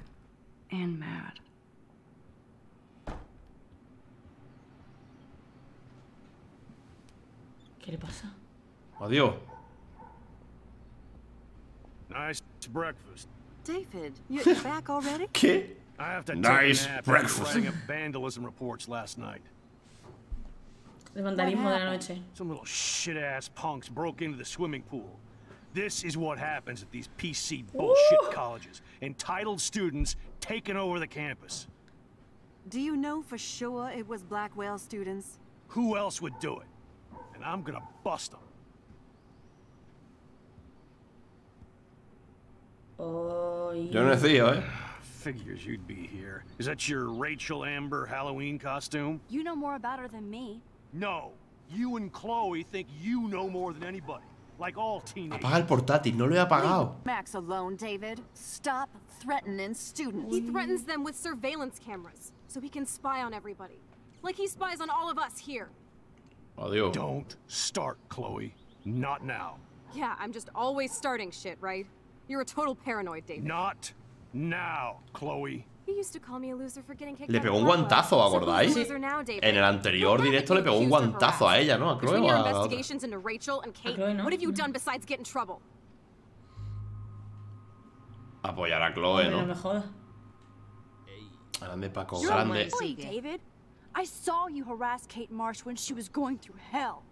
and mad. ¿Qué le pasa? Adiós. Nice breakfast. David, you're back already? ¿Qué? I have to Nice take a nap after breakfast. writing up vandalism reports last night. El vandalismo de la noche. Some little shit-ass punks broke into the swimming pool. This is what happens at these PC bullshit colleges. Entitled students taking over the campus. Do you know for sure it was Blackwell students? Who else would do it? And I'm gonna bust them. Oh, Yo no decía, ¿eh? figures you'd be here. Is that your Rachel Amber Halloween costume? You know more about her than me. No. You and Chloe think you know more than anybody. Like all teenagers. Apaga el portátil, no lo he apagado. Max alone, David. Stop threatening students. He threatens them with surveillance cameras, so he can spy on everybody. Like he spies on all of us here. Adiós. Don't start, Chloe. Not now. Yeah, I'm just always starting shit, right? You're a total paranoid, David. Not now, Chloe. You used to call me a loser for getting kicked Le out pegó of un Blackwell. guantazo, So who's ¿acordáis? the loser now, David? En el anterior directo le pegó un guantazo a ella, ¿no? A Chloe Between o your a la otra. investigations into Rachel and Kate, Chloe, ¿no? what have you done besides get in trouble? Apoyar a Chloe, Hombre, no ¿no? me jodas. Grande Paco, You're grande. crazy, David. I saw you harass Kate Marsh when she was going through hell.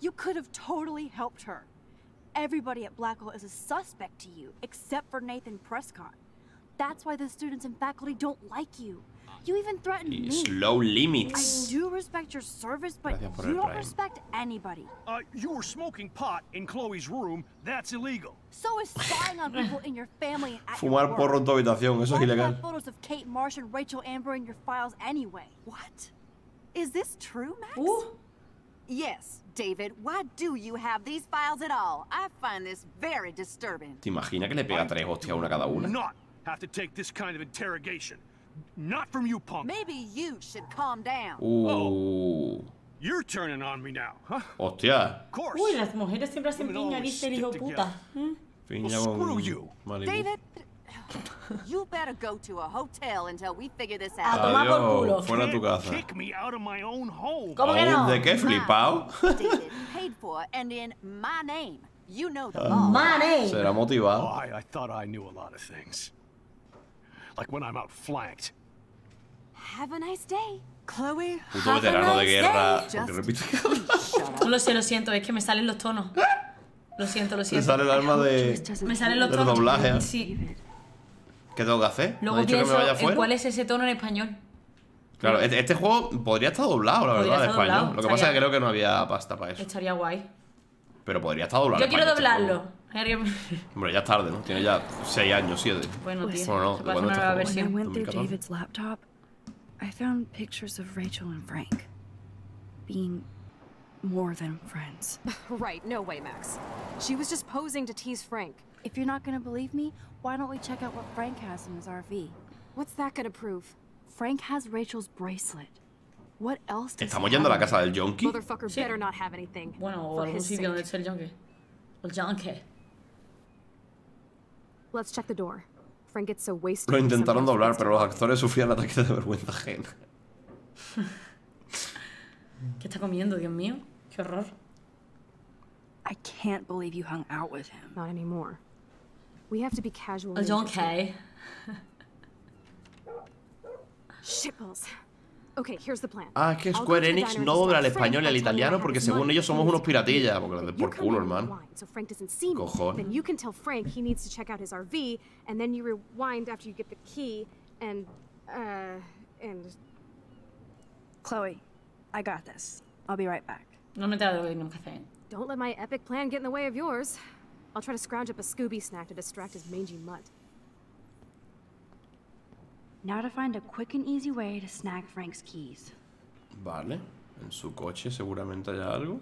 You could have totally helped her. Everybody at Blackwell is a suspect to you, except for Nathan Prescott. That's why the students and faculty don't like you. You even threatened Y me. slow limits. I do respect your service, but you don't Prime. respect anybody. Uh, you were smoking pot in Chloe's room. That's illegal. So is spying on people in your family and at Fumar your porro work. en tu habitación, eso es Why do you ilegal. have photos of Kate Marsh and Rachel Amber in your files anyway? What? Is this true, Max? Uh. Yes, David. Why do you have these files at all? I find this very disturbing. ¿Te imaginas que le pega tres hostias una cada una? Not have to take this kind of interrogation. Not from you, punk. Maybe you should calm down. Uh. You're turning on me now, huh? Hostia. Of course. Uy, las mujeres siempre hacen Women piña, always dice el hijo puta. ¿Mm? Piña Well, screw you. Malibu. David, you better go to a hotel until we figure this out. Adiós, fuera a tu casa. Kick me out of my own home. ¿Cómo que no? ¿De qué flipado? David, paid for and in my name. You know the law. Money. Será Oh, motivado. I, I thought I knew a lot of things. Like when I'm outflanked. Have a nice day. Chloe, Puto veterano de guerra. Lo sé, lo siento, es que me salen los tonos. Lo siento, lo siento. sale el alma de. Me salen los tonos. doblaje. ¿eh? Sí. ¿Qué tengo que hacer? ¿Me Luego dicho que me vaya en afuera? cuál es ese tono en español. Claro, este, este juego podría estar doblado, la Podría verdad, en español. doblado, Lo que pasa es que creo que no había pasta para eso. Estaría guay. Pero podría estar doblado. Yo quiero español este doblarlo. Hombre, ya es tarde, ¿no? Tiene ya 6 años, 7. Bueno, tío. Bueno, no, ¿de cuándo hacer este una nueva juego? When I went through David's laptop, I found pictures of Rachel and Frank being more than friends. right, no way, Max. She was just posing to tease Frank. If you're not gonna believe me, why don't we check out what Frank has in his RV? What's that gonna prove? Frank has Rachel's bracelet. What else does ¿Estamos he yendo a la casa del Yonki? Motherfucker better not have anything. Bueno, o for algún his sitio donde sake. el junkie. El junkie. Let's check the door. Frank gets so wasted. Lo he intentaron sometimes doblar, forgets pero los actores sufrían ataques de vergüenza ajena. ¿Qué está comiendo, Dios mío? Qué horror. I can't believe you hung out with him. Not anymore. We have to be casual. El and junkie. Shitballs. Ah, es que I'll go Square to the Enix diner no and dobla al distract Frank español y al by telling him I italiano have porque his según money. ellos somos unos piratillas, porque les de You por come culo, in and hermano. rewind so Frank doesn't see me. Cojones. Then you can tell Frank he needs to check out his RV, and then you rewind after you get the key, and uh, and Chloe, I got this. I'll be right back. No me te doy un café. don't let my epic plan get in the way of yours. I'll try to scrounge up a Scooby snack to distract his mangy mutt. Now to find a quick and easy way to snag Frank's keys. Vale. En su coche seguramente haya algo.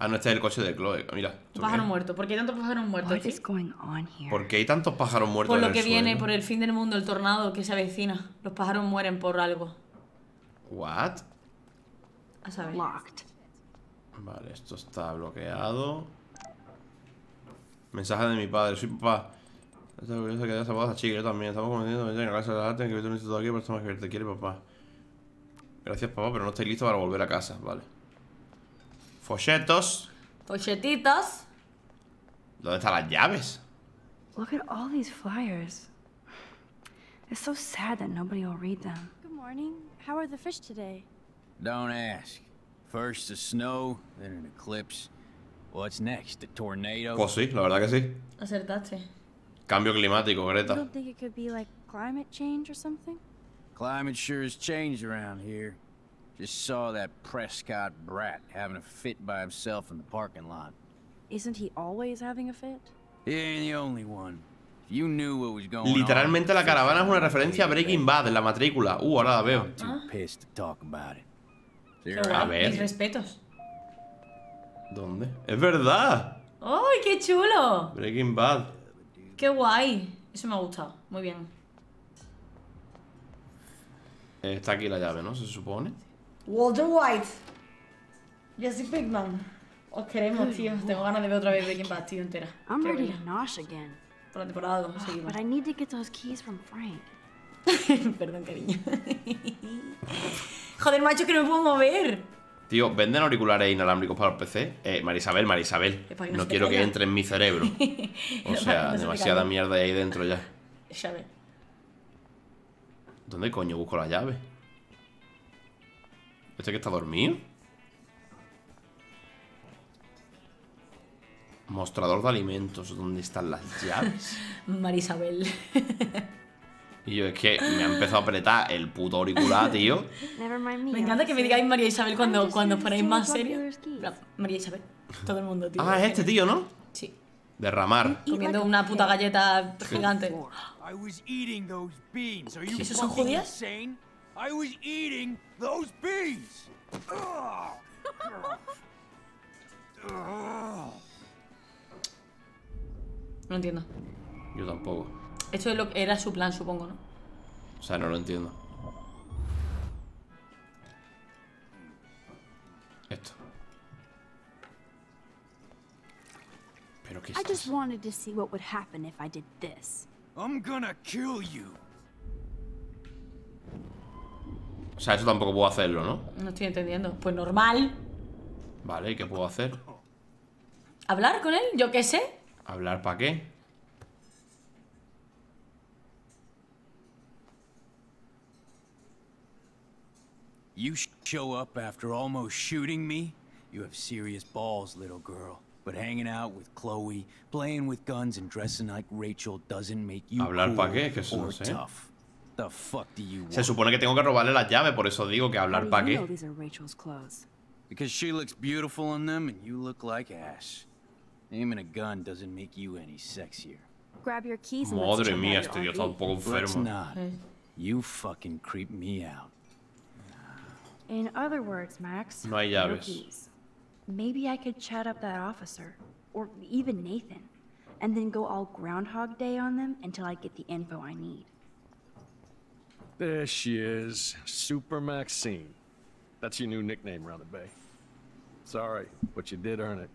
Ah, no, este es el coche de Chloe. Mira. ¿esto qué Pájaro es? muerto. ¿Por qué hay tantos pájaros muertos? What tío? is going on here? ¿Por qué hay tantos pájaros muertos Por en lo el que viene, suelo? por el fin del mundo, el tornado que se avecina. Los pájaros mueren por algo. What? A saber. Locked. Vale, esto está bloqueado. Mensaje de mi padre. Soy papá. Estoy orgulloso de que hayas salvado a esa chica. Yo también. Estamos que en la casa de las artes, que viste un instituto aquí, pero estamos que te quiere papá. Gracias, papá, pero no estoy listo para volver a casa. Vale. Folletos. Pochetitos. ¿Dónde están las llaves? Look at all these flyers. It's so sad that nobody will read them. Good morning. How are the fish today? Don't ask. First the snow, then an eclipse. What's next? A tornado? Pues sí, la verdad que sí. Acertaste. Cambio climático, You Greta. don't think it could be like climate change or something? Climate sure has changed around here. Just saw that Prescott brat having a fit by himself in the parking lot. Isn't he always having a fit? He ain't the only one. You knew what was going Literalmente la caravana es una referencia a Breaking Bad en la matrícula. Uh, ahora la veo. on. Too pissed to talk about it. Qué You're guay. A ver. Mis respetos. ¿Dónde? ¡Es verdad! ¡Ay, qué chulo! Breaking Bad. ¡Qué guay! Eso me ha gustado. Muy bien. Está aquí la llave, ¿no? Se supone. Walter White. Jesse Pinkman. Os queremos, tío. Tengo ganas de ver otra vez Breaking Bad, tío, entera. I'm ready to nosh again. Por la temporada 2, seguimos. But I need to get those keys from Frank. Perdón, cariño. Joder, macho, que no me puedo mover. Tío, ¿venden auriculares inalámbricos para el PC? Eh, Marisabel, Marisabel. No se quiero que entre en mi cerebro. O sea, no se demasiada caiga. mierda ahí dentro ya. Ves. ¿Dónde coño busco la llave? ¿Este que está dormido? Mostrador de alimentos, ¿dónde están las llaves? Marisabel. Y yo, es que me ha empezado a apretar el puto auricular, tío. Me. Encanta que me digáis María Isabel cuando, cuando ponéis más serio. María Isabel. Todo el mundo, tío. Ah, es este tío, ¿no? Sí. Derramar. Comiendo una puta galleta gigante. I was eating those beans. Are you ¿Esos son judías? insane? I was eating those beans. Ugh. Ugh. No entiendo. Yo tampoco. Esto es lo que era su plan, supongo, ¿no? O sea, no lo entiendo. Esto. Pero qué I just wanted to see what would happen if I did this. I'm gonna kill you. O sea, eso tampoco puedo hacerlo, ¿no? No estoy entendiendo. Pues normal. Vale, ¿y qué puedo hacer? ¿Hablar con él? Yo qué sé. ¿Hablar para qué? You show up after almost shooting me? You have serious balls, little girl. But hanging out with Chloe, playing with guns and dressing like Rachel doesn't make you ¿Hablar cool pa' qué? Que eso or no sé. tough. The fuck do you want? Se supone que tengo que robarle las llaves, por eso digo que hablar oh, do para you know qué. these are Rachel's clothes? Because she looks beautiful in them and you look like ass. Aiming a gun doesn't make you any sexier. Grab your keys and let's Madre check mía, out este your tío está un poco Let's enfermo. not. You fucking creep me out. In other words, Max, No hay no llaves. keys. Maybe I could chat up that officer, or even Nathan, and then go all Groundhog Day on them until I get the info I need. There she is, Super Maxine. That's your new nickname around the bay. Sorry, but you did earn it.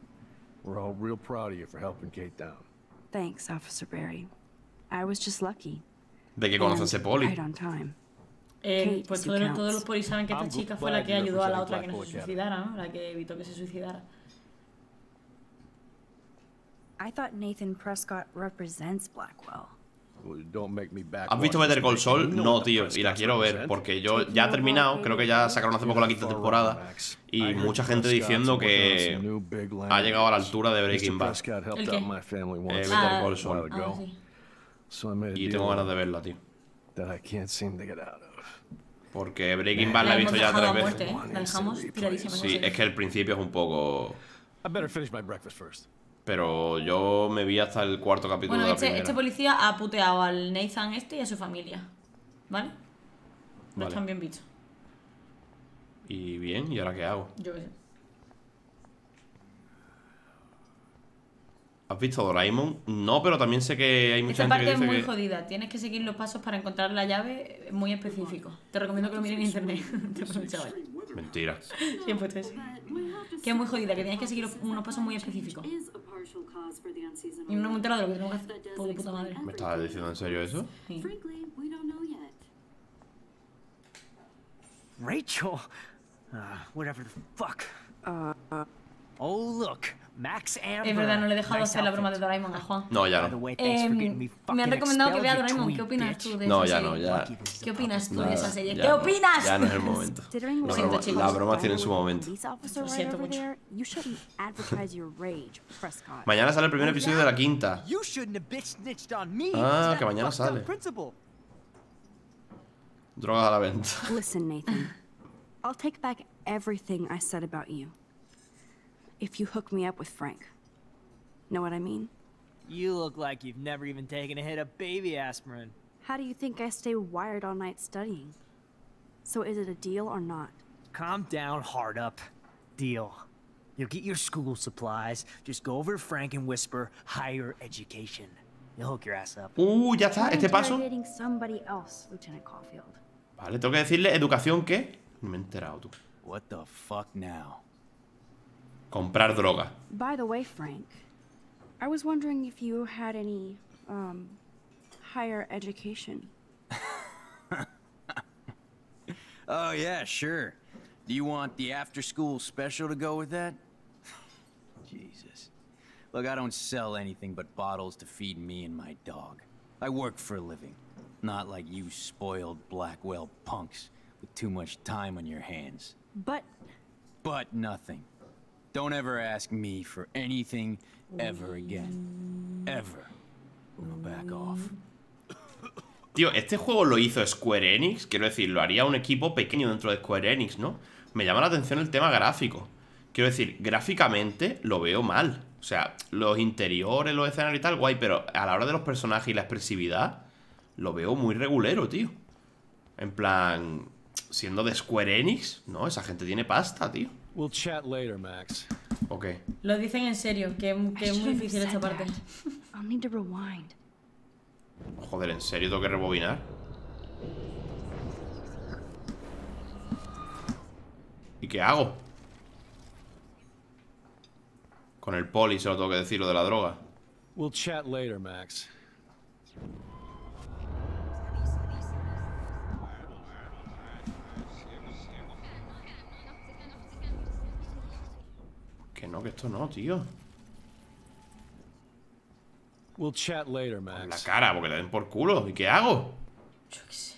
We're all real proud of you for helping Kate down. Thanks, Officer Barry. I was just lucky. ¿De qué conoce And ese poli? Right on time. Eh, pues todos, los polis saben que esta chica fue la que ayudó a la otra que no se suicidara, ¿no? La que evitó que se suicidara. I thought Nathan Prescott represents Blackwell. Well, don't make me back. ¿Has visto Better Call Saul? No, tío, y la quiero ver, porque yo ya he terminado, creo que ya sacaron hace poco la quinta temporada, y mucha gente diciendo que ha llegado a la altura de Breaking Bad. ¿El qué? Eh, Better Ah, Call Saul. ah, sí. Y tengo ganas de verla, tío. Porque Breaking Bad la he visto ya tres a muerte, veces. ¿eh? La dejamos tiradísima. Sí, es que el principio es un poco... I better finish my breakfast first. Pero yo me vi hasta el cuarto capítulo Bueno, de la este, primera. este policía ha puteado al Nathan este y a su familia. ¿Vale? No Vale. están bien vistos. Y bien, ¿y ahora qué hago? Yo qué sé. ¿Has visto Doraemon? No, pero también sé que hay mucha Esta gente parte que es muy que... jodida. Tienes que seguir los pasos para encontrar la llave muy específico. Te recomiendo que lo mires en internet. Te pone, chaval. Mentira. Sí, eso. Que es muy jodida, que tienes que seguir unos pasos muy específicos. Y no me he enterado de lo que tengo que hacer. Por de puta madre. ¿Me estás diciendo en serio eso? Sí. Rachel? Uh, whatever the fuck. oh, look. Max Amber. Es verdad, no le he dejado Nice hacer la broma de. Doraemon a Juan. No, ya no. getting me han recomendado que vea Doraemon. ¿Qué opinas tú de No, esa ya no, serie? ya. ¿Qué opinas tú de Nada, esa serie? ¿Qué no. opinas? Ya no es el momento. Was broma tiene su momento. Lo siento mucho. Mañana sale el primer episodio de la quinta. Ah, que mañana sale. Drogas a la venta. Listen, Nathan. I'll take back everything I said about you. If you hook me up with Frank. Know what I mean? You look like you've never even taken a hit of baby aspirin. How do you think I stay wired all night studying? So is it a deal or not? Calm down, hard up. Deal. You'll get your school supplies. Just go over to Frank and whisper higher education. You'll hook your ass up. Uh, ya está, I'm este paso. somebody else, Lieutenant Caulfield. Vale, tengo que decirle educación qué. No me he enterado tú. What the fuck now? Comprar droga. By the way, Frank, I was wondering if you had any, um, higher education. Oh, yeah, sure. Do you want the after school special to go with that? Jesus. Look, I don't sell anything but bottles to feed me and my dog. I work for a living. Not like you spoiled Blackwell punks with too much time on your hands. But But nothing. Don't ever ask me for anything ever again. Ever. Now back off. Tío, este juego lo hizo Square Enix. Quiero decir, lo haría un equipo pequeño dentro de Square Enix, ¿no? Me llama la atención el tema gráfico. Quiero decir, gráficamente lo veo mal. O sea, los interiores, los escenarios y tal, guay, pero a la hora de los personajes y la expresividad, lo veo muy regulero, tío. En plan, siendo de Square Enix, ¿no? Esa gente tiene pasta, tío. We'll chat later, Max. Ok. Lo dicen en serio, que, que es muy difícil esta parte. I'll need to rewind. Joder, ¿en serio tengo que rebobinar? ¿Y qué hago? Con el poli se lo tengo que decir lo de la droga. We'll chat later, Max. Que no, que esto no, tío. We'll chat later, La Max. cara, porque le den por culo. ¿Y qué hago? Yo qué sé.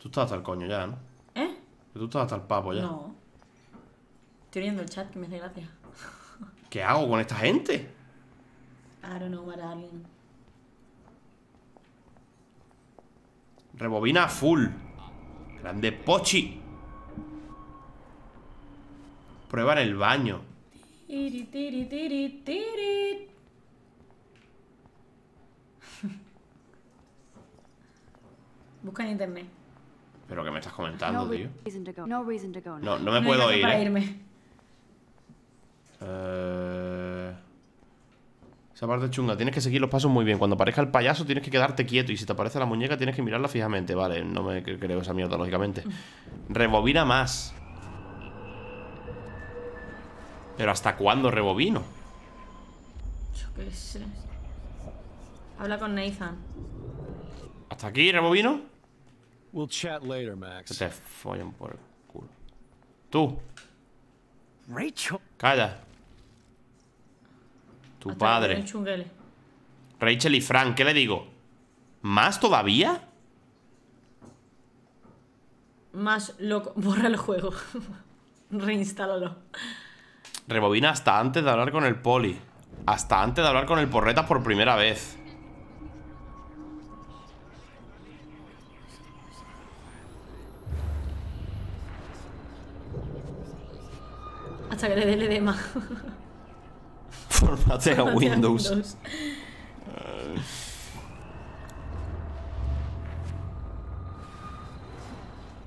Tú estás hasta el coño ya, ¿no? ¿Eh? Que tú estás hasta el papo ya. No. Estoy viendo el chat que me hace gracia. ¿Qué hago con esta gente? I don't know, my darling. Rebobina full. Grande Pochi. Prueba en el baño. Tiri, tiri, tiri, tiri. Busca en internet. Pero que me estás comentando, no tío. No. No, no me No puedo ir, para ¿eh? irme. Eh, Esa parte es chunga. Tienes que seguir los pasos muy bien. Cuando aparezca el payaso tienes que quedarte quieto. Y si te aparece la muñeca tienes que mirarla fijamente. Vale, no me cre- creo esa mierda, lógicamente. Rebobina más. Pero ¿hasta cuándo rebobino? Yo qué sé. Habla con Nathan. ¿Hasta aquí rebobino? We'll chat later, Que Max. te follen por el culo. Tú, Rachel. calla. Tu Hasta padre. Rachel y Frank, ¿qué le digo? ¿Más todavía? Más loco. Borra el juego. Reinstálalo. Rebobina hasta antes de hablar con el poli. Hasta antes de hablar con el porretas por primera vez. Hasta que le dé el edema. Formatea Windows. Windows.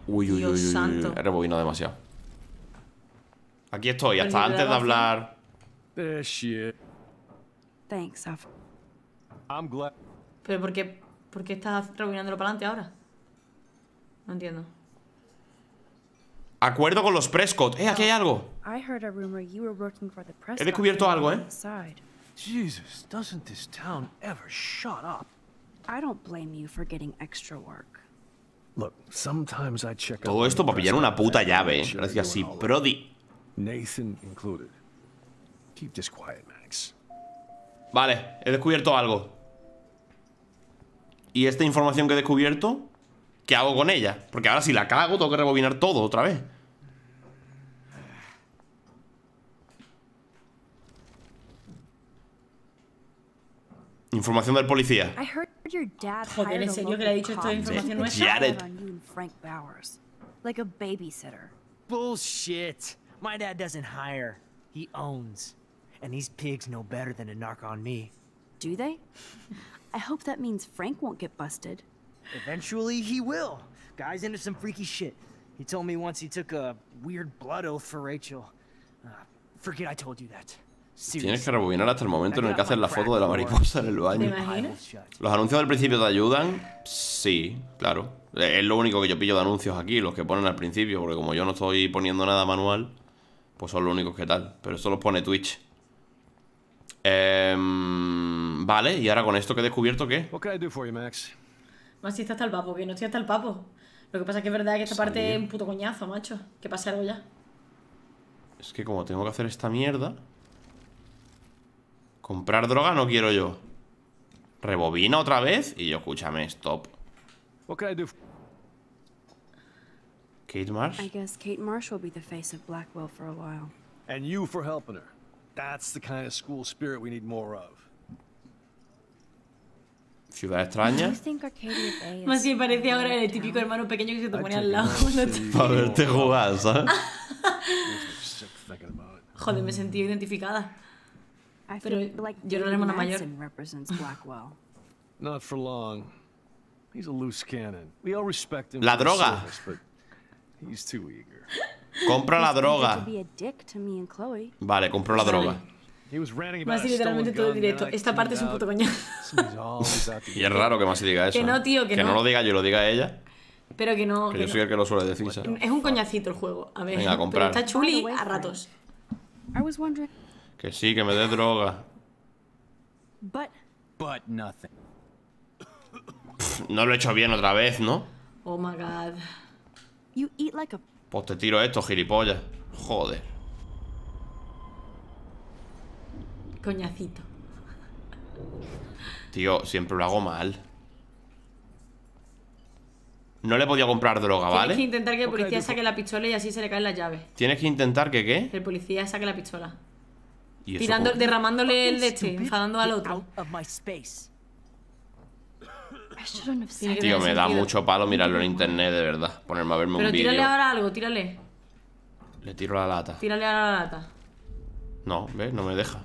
Uy, uy, uy, Dios uy, uy, santo. He rebobinado demasiado. Aquí estoy, hasta antes de hablar. Thanks, I've I'm glad. ¿Pero por qué, por qué estás rebobinándolo para adelante ahora? No entiendo. Acuerdo con los Prescott. Eh, aquí hay algo. He descubierto algo, ¿eh? Jesus, doesn't this town ever shut up? I don't blame you for getting extra work. Look, sometimes I check Todo esto para pillar una puta llave, eh. Gracias, sí. Brody. Nathan included. Keep this quiet, Max. Vale, he descubierto algo. ¿Y esta información que he descubierto? ¿Qué hago con ella? Porque ahora si la cago tengo que rebobinar todo otra vez. Información del policía. I heard your dad Joder, hired ¿en a serio que le ha dicho esto de información nuestra? Jared. on you and Frank Bowers, like a babysitter. Bullshit. My dad doesn't hire. He owns. And these pigs know better than to narc on me. Do they? I hope that means Frank won't get busted. Eventually, he will. Guy's into some freaky shit. He told me once he took a weird blood oath for Rachel. Uh, forget I told you that. Tienes que rebobinar hasta el momento en el que haces la foto de la mariposa en el baño. ¿Los anuncios del principio te ayudan? Sí, claro. Es lo único que yo pillo de anuncios aquí, los que ponen al principio, porque como yo no estoy poniendo nada manual, pues son los únicos que tal. Pero esto los pone Twitch. Em, vale, y ahora con esto que he descubierto, ¿qué? Más si está hasta el papo, que no estoy hasta el papo. Lo que pasa es que es verdad que esta parte es un puto coñazo, macho. Que pase algo ya. Es que como tengo que hacer esta mierda Comprar droga no quiero yo Rebobina otra vez Y yo, escúchame, stop Kate Marsh I guess Kate Marsh will be the face of Blackwell for a while. And you for helping her. That's the kind of school spirit we need more of. Ciudad extraña I think Arcadia Bay is Más si parecía ahora el típico hermano pequeño que se te ponía al lado. Para verte jugar, ¿sabes? Joder, me sentí identificada. Pero yo era la hermana mayor. Madsen represents Blackwell. Not for long. He's a loose cannon. We all respect him. La droga. service, but he's too eager. Compra la droga. Vale, compro la droga He was ranting Más about si a stolen literalmente todo directo. Esta parte es un puto to Y es raro que más se diga eso Que no, ¿eh? tío, que no no. lo diga yo, lo diga ella Pero que no. Que que yo no. soy el que lo suele decir, ¿sabes? Es un coñacito el juego. A ver. Venga, a comprar. Pero está chuli a ratos. I was wondering, Que sí, que me des droga. Pff, No lo he hecho bien otra vez, ¿no? Oh my god. You eat like a Pues te tiro esto, gilipollas Joder Coñacito. Tío, siempre lo hago mal No le podido comprar droga, Tienes que ¿vale? intentar que el policía saque la pistola y así se le caen las llaves. Tienes que intentar que qué Que el policía saque la pistola. ¿Y eso Tirando, derramándole el de este, enfadando al otro. Of my space. I shouldn't have Tiene said Tío, me da sentido. mucho palo mirarlo en internet, de verdad Ponerme a verme Pero un vídeo tírale ahora algo, tírale. Le tiro la lata Tírale ahora la lata. No, ¿ves? No me deja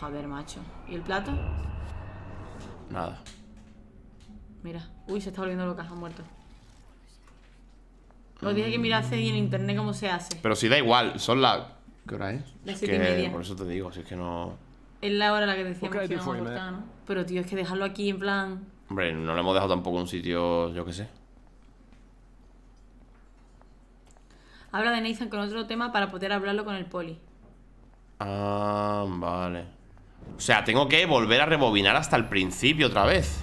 Joder, macho. ¿Y el plato? Nada Mira. Uy, se está volviendo loca, ha muerto. Os dije que mirase ahí en internet cómo se hace. Pero si da igual, son las... ¿Qué hora es? Las Es siete y que media. por eso te digo, si es que no... Es la hora a la que decíamos que íbamos a cortar. ¿no? Pero tío, es que dejarlo aquí en plan. Hombre, no le hemos dejado tampoco un sitio, yo qué sé. Habla de Nathan con otro tema para poder hablarlo con el poli. Ah, vale. O sea, tengo que volver a rebobinar hasta el principio otra vez.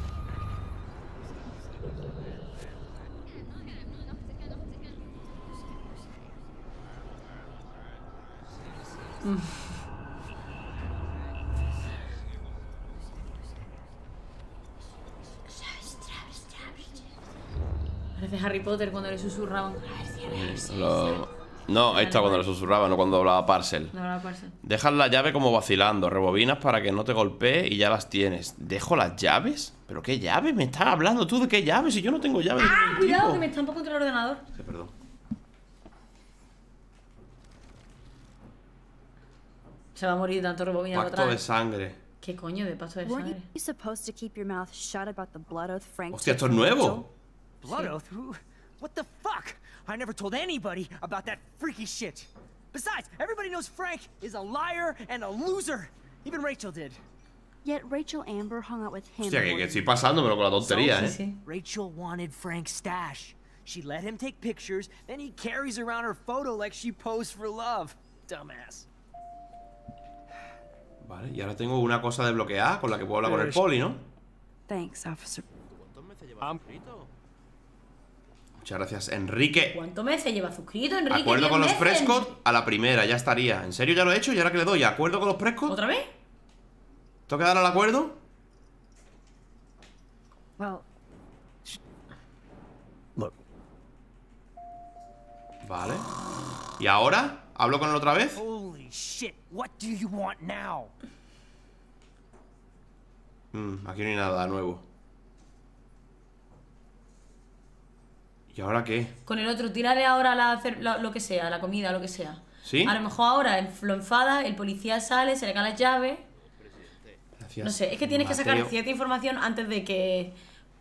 Parece Harry Potter cuando le susurraban. Lo- No, esta cuando le susurraba, no cuando hablaba Parcel. No, la parcel. Dejas la llave como vacilando, rebobinas para que no te golpee y ya las tienes. ¿Dejo las llaves? ¿Pero qué llaves? ¿Me estás hablando tú de qué llaves? Si yo no tengo llaves de Ah, Cuidado, tipo. que me estampo contra el ordenador. Sí, perdón. Se va a morir de tanto rebobinar Pacto otra de sangre. ¿Qué coño de paso de sangre? Hostia, esto es nuevo. Blood oath? Who? What the fuck? I never told anybody about that freaky shit. Besides, everybody knows Frank is a liar and a loser. Even Rachel did. Yet Rachel Amber hung out with him. Hostia, que, more que than estoy pasándomelo con la tontería, ¿eh? Rachel wanted Frank's stash. She let him take pictures, then he carries around her photo like she posed for love. Dumbass. Vale, y ahora tengo una cosa desbloqueada con la que puedo hablar con el poli, ¿no? Thanks, officer. Muchas gracias, Enrique. ¿Cuántos meses lleva suscrito, Enrique? Acuerdo ¿Diez con los meses? Prescott a la primera, ya estaría. ¿En serio ya lo he hecho? ¿Y ahora que le doy? ¿Acuerdo con los Prescott? ¿Otra vez? ¿Tengo que dar al acuerdo? Well, Vale. ¿Y ahora? ¿Hablo con él otra vez? holy shit, what do you want now? Mm, aquí no hay nada nuevo. ¿Y ahora qué? Con el otro, tírale ahora la, la- lo que sea, la comida, lo que sea. ¿Sí? A lo mejor ahora en- lo enfada, el policía sale, se le caen las llaves. Gracias. No sé, es que tienes que sacar cierta información antes de que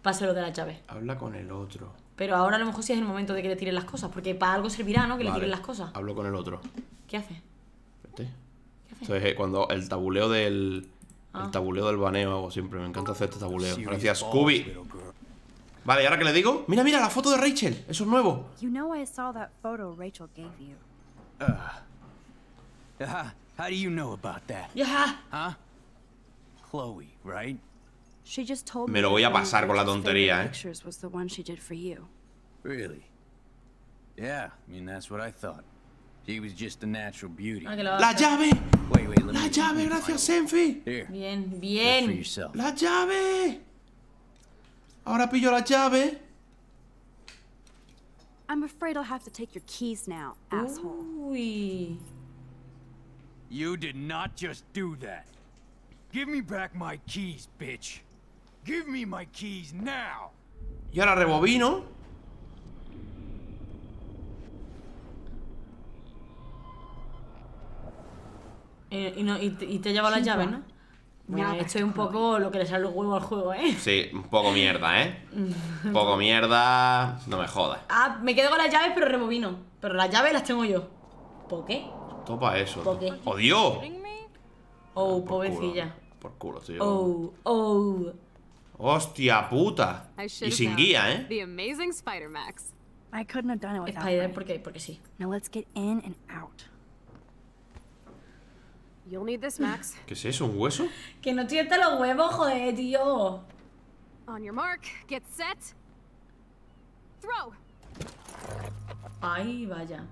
pase lo de las llaves. Habla con el otro. Pero ahora a lo mejor sí es el momento de que le tiren las cosas, porque para algo servirá, ¿no? Que le tiren las cosas. Hablo con el otro. ¿Qué hace? Vete. Esto es eh, cuando el tabuleo del. Ah. El tabuleo del baneo hago siempre. Me encanta hacer este tabuleo. Gracias, Scooby. Vale, ¿y ahora qué le digo? Mira, mira, la foto de Rachel. Eso es nuevo. You know I saw that photo Rachel gave you. Uh, how, how do you know about that? Yeah. Huh? Chloe, right? She just told me. Me lo voy a pasar con la tontería, ¿eh? Pictures was the one she did for you. Really? Yeah, I mean, that's what I thought. She was just a natural beauty. Ah, ¡La llave! Wait, wait, let ¡La llave! Gracias, Senfi. Here, Bien, bien. yourself. ¡La llave! Ahora pillo la llave. I'm afraid I'll have to take your keys now, asshole. Uy. You did not just do that. Give me back my keys, bitch. Give me my keys now. Y ahora rebobino. Eh, y, no, y, te, y llevado las llaves, ¿no? Mira, esto es un poco lo que le sale los huevos al juego, ¿eh? Sí, un poco mierda, ¿eh? Un poco mierda. No me jodas. Ah, me quedo con las llaves, pero rebobino. Pero las llaves las tengo yo. ¿Por qué? Topa eso. ¿Por qué? ¡Oh, Dios! Oh, pobrecilla. Por culo, tío. Oh, oh. ¡Hostia puta! Y sin guía, ¿eh? The amazing Spider Max. I couldn't have done it without Spider, Frank. porque, porque sí. Now let's get in and out. You'll need this, Max. ¿Qué es eso? ¿Un hueso? Que no tienta los huevos, joder, tío. On your mark, get set. Throw. Ay, vaya.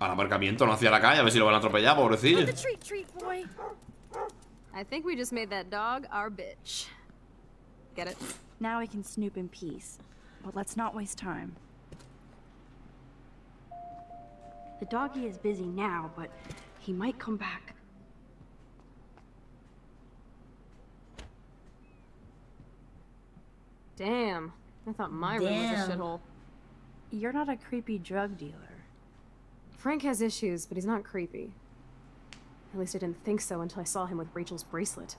Al aparcamiento, no hacia la calle, a ver si lo van a atropellar, pobrecillo. treat, treat, boy. I think we just made that dog our bitch. Get it? Now we can snoop in peace. But let's not waste time. The doggy is busy now, but he might come back. Damn. I thought my room was a shithole. You're not a creepy drug dealer. Frank has issues, but he's not creepy. At least I didn't think so until I saw him with Rachel's bracelet.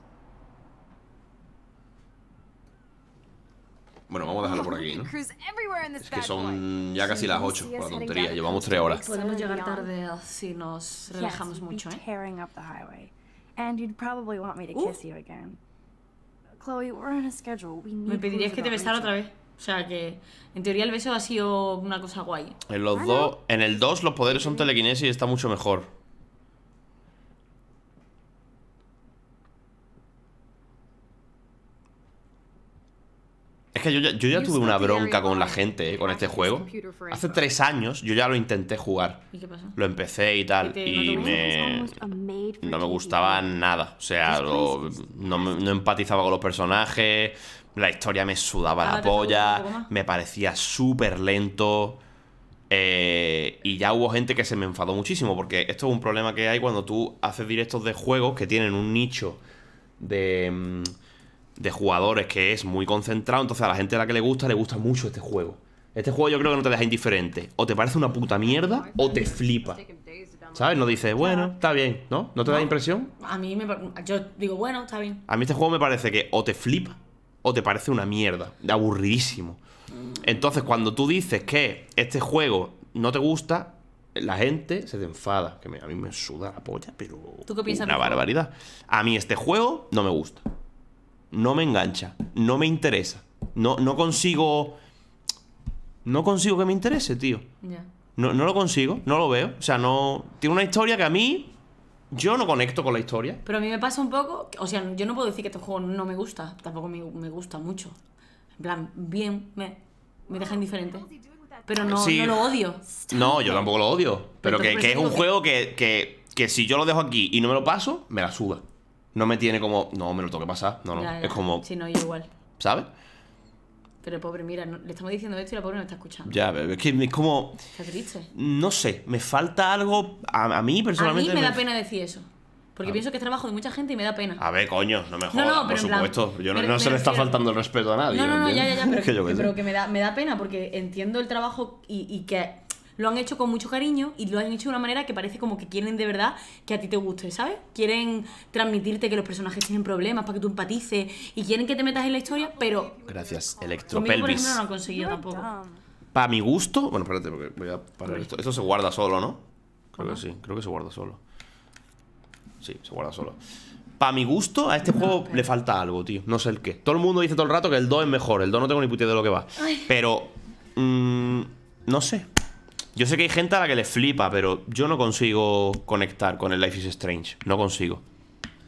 Bueno, vamos a dejarlo por aquí, ¿no? Cruise everywhere in this Es que son ya casi las 8 See us por la tontería. Llevamos the 3 horas. Podemos llegar tarde si nos relajamos yes, mucho, be ¿eh? tearing up the highway. And you'd probably want me to Uh. kiss you again. Chloe, we're on a schedule. We need Me pedirías que te besara otra vez. O sea que, en teoría, el beso ha sido una cosa guay. En los dos, en el 2 los poderes son telequinesis y está mucho mejor. Es que yo ya, yo ya tuve una bronca con la gente, eh, con este juego. Hace tres años yo ya lo intenté jugar. ¿Y qué pasó? Lo empecé y tal. ¿Y me. No me gustaba nada. O sea, lo- no, no empatizaba con los personajes. La historia me sudaba la un polla. Me parecía súper lento. eh, y ya hubo gente que se me enfadó muchísimo. Porque esto es un problema que hay cuando tú haces directos de juegos que tienen un nicho de, mm, de jugadores que es muy concentrado. Entonces a la gente a la que le gusta, le gusta mucho este juego. Este juego yo creo que no te deja indiferente. O te parece una puta mierda o te flipa. ¿Sabes? No dices, bueno, está bien, ¿no? ¿No te da impresión? A mí me. Yo digo, bueno, está bien. A mí este juego me parece que o te flipa o te parece una mierda, de aburridísimo. Entonces, cuando tú dices que este juego no te gusta, la gente se te enfada. Que me- a mí me suda la polla, pero ¿Tú qué piensas una juego? barbaridad. A mí este juego no me gusta. No me engancha. No me interesa. No, no consigo... No consigo que me interese, tío. Ya. No, no lo consigo, no lo veo. O sea, no... Tiene una historia que a mí... Yo no conecto con la historia. Pero a mí me pasa un poco. O sea, yo no puedo decir que este juego no me gusta. Tampoco me, me gusta mucho. En plan, bien, me, me deja indiferente. Pero no, Sí. no lo odio. No, yo tampoco lo odio. Pero que, Entonces, que es un que- juego que, que, que si yo lo dejo aquí y no me lo paso, me la suda. No me tiene como, no, me lo tengo que pasar. No, no. Ya, ya. Es como, Sí, no, yo igual. ¿sabes? Pero pobre, mira, no- le estamos diciendo esto y la pobre no está escuchando. Ya, es que es como, Está triste. no sé, me falta algo. A, a mí A mí personalmente. me da pena decir eso. Porque pienso que es trabajo de mucha gente y me da pena. A ver, coño, no me No, jodas, no, por en plan, supuesto. Yo no, no se le está faltando el respeto a nadie. No, no, no, ¿me ya, ya, ya, pero, Que pero que me da, me da pena porque entiendo el trabajo y, y que lo han hecho con mucho cariño y lo han hecho de una manera que parece como que quieren de verdad que a ti te guste, ¿sabes? Quieren transmitirte que los personajes tienen problemas para que tú empatices y quieren que te metas en la historia, pero Gracias, conmigo, por Electropelvis. ejemplo, no lo han conseguido tampoco. Para mi gusto, bueno, espérate, porque voy a parar esto. Esto se guarda solo, ¿no? Creo que sí, creo que se guarda solo. Sí, se guarda solo. Para mi gusto, a este juego le falta algo, tío. No sé el qué. Todo el mundo dice todo el rato que el 2 es mejor. El 2 no tengo ni puta idea de lo que va. Ay. Pero. mm, no sé. Yo sé que hay gente a la que le flipa, pero yo no consigo conectar con el Life is Strange. No consigo.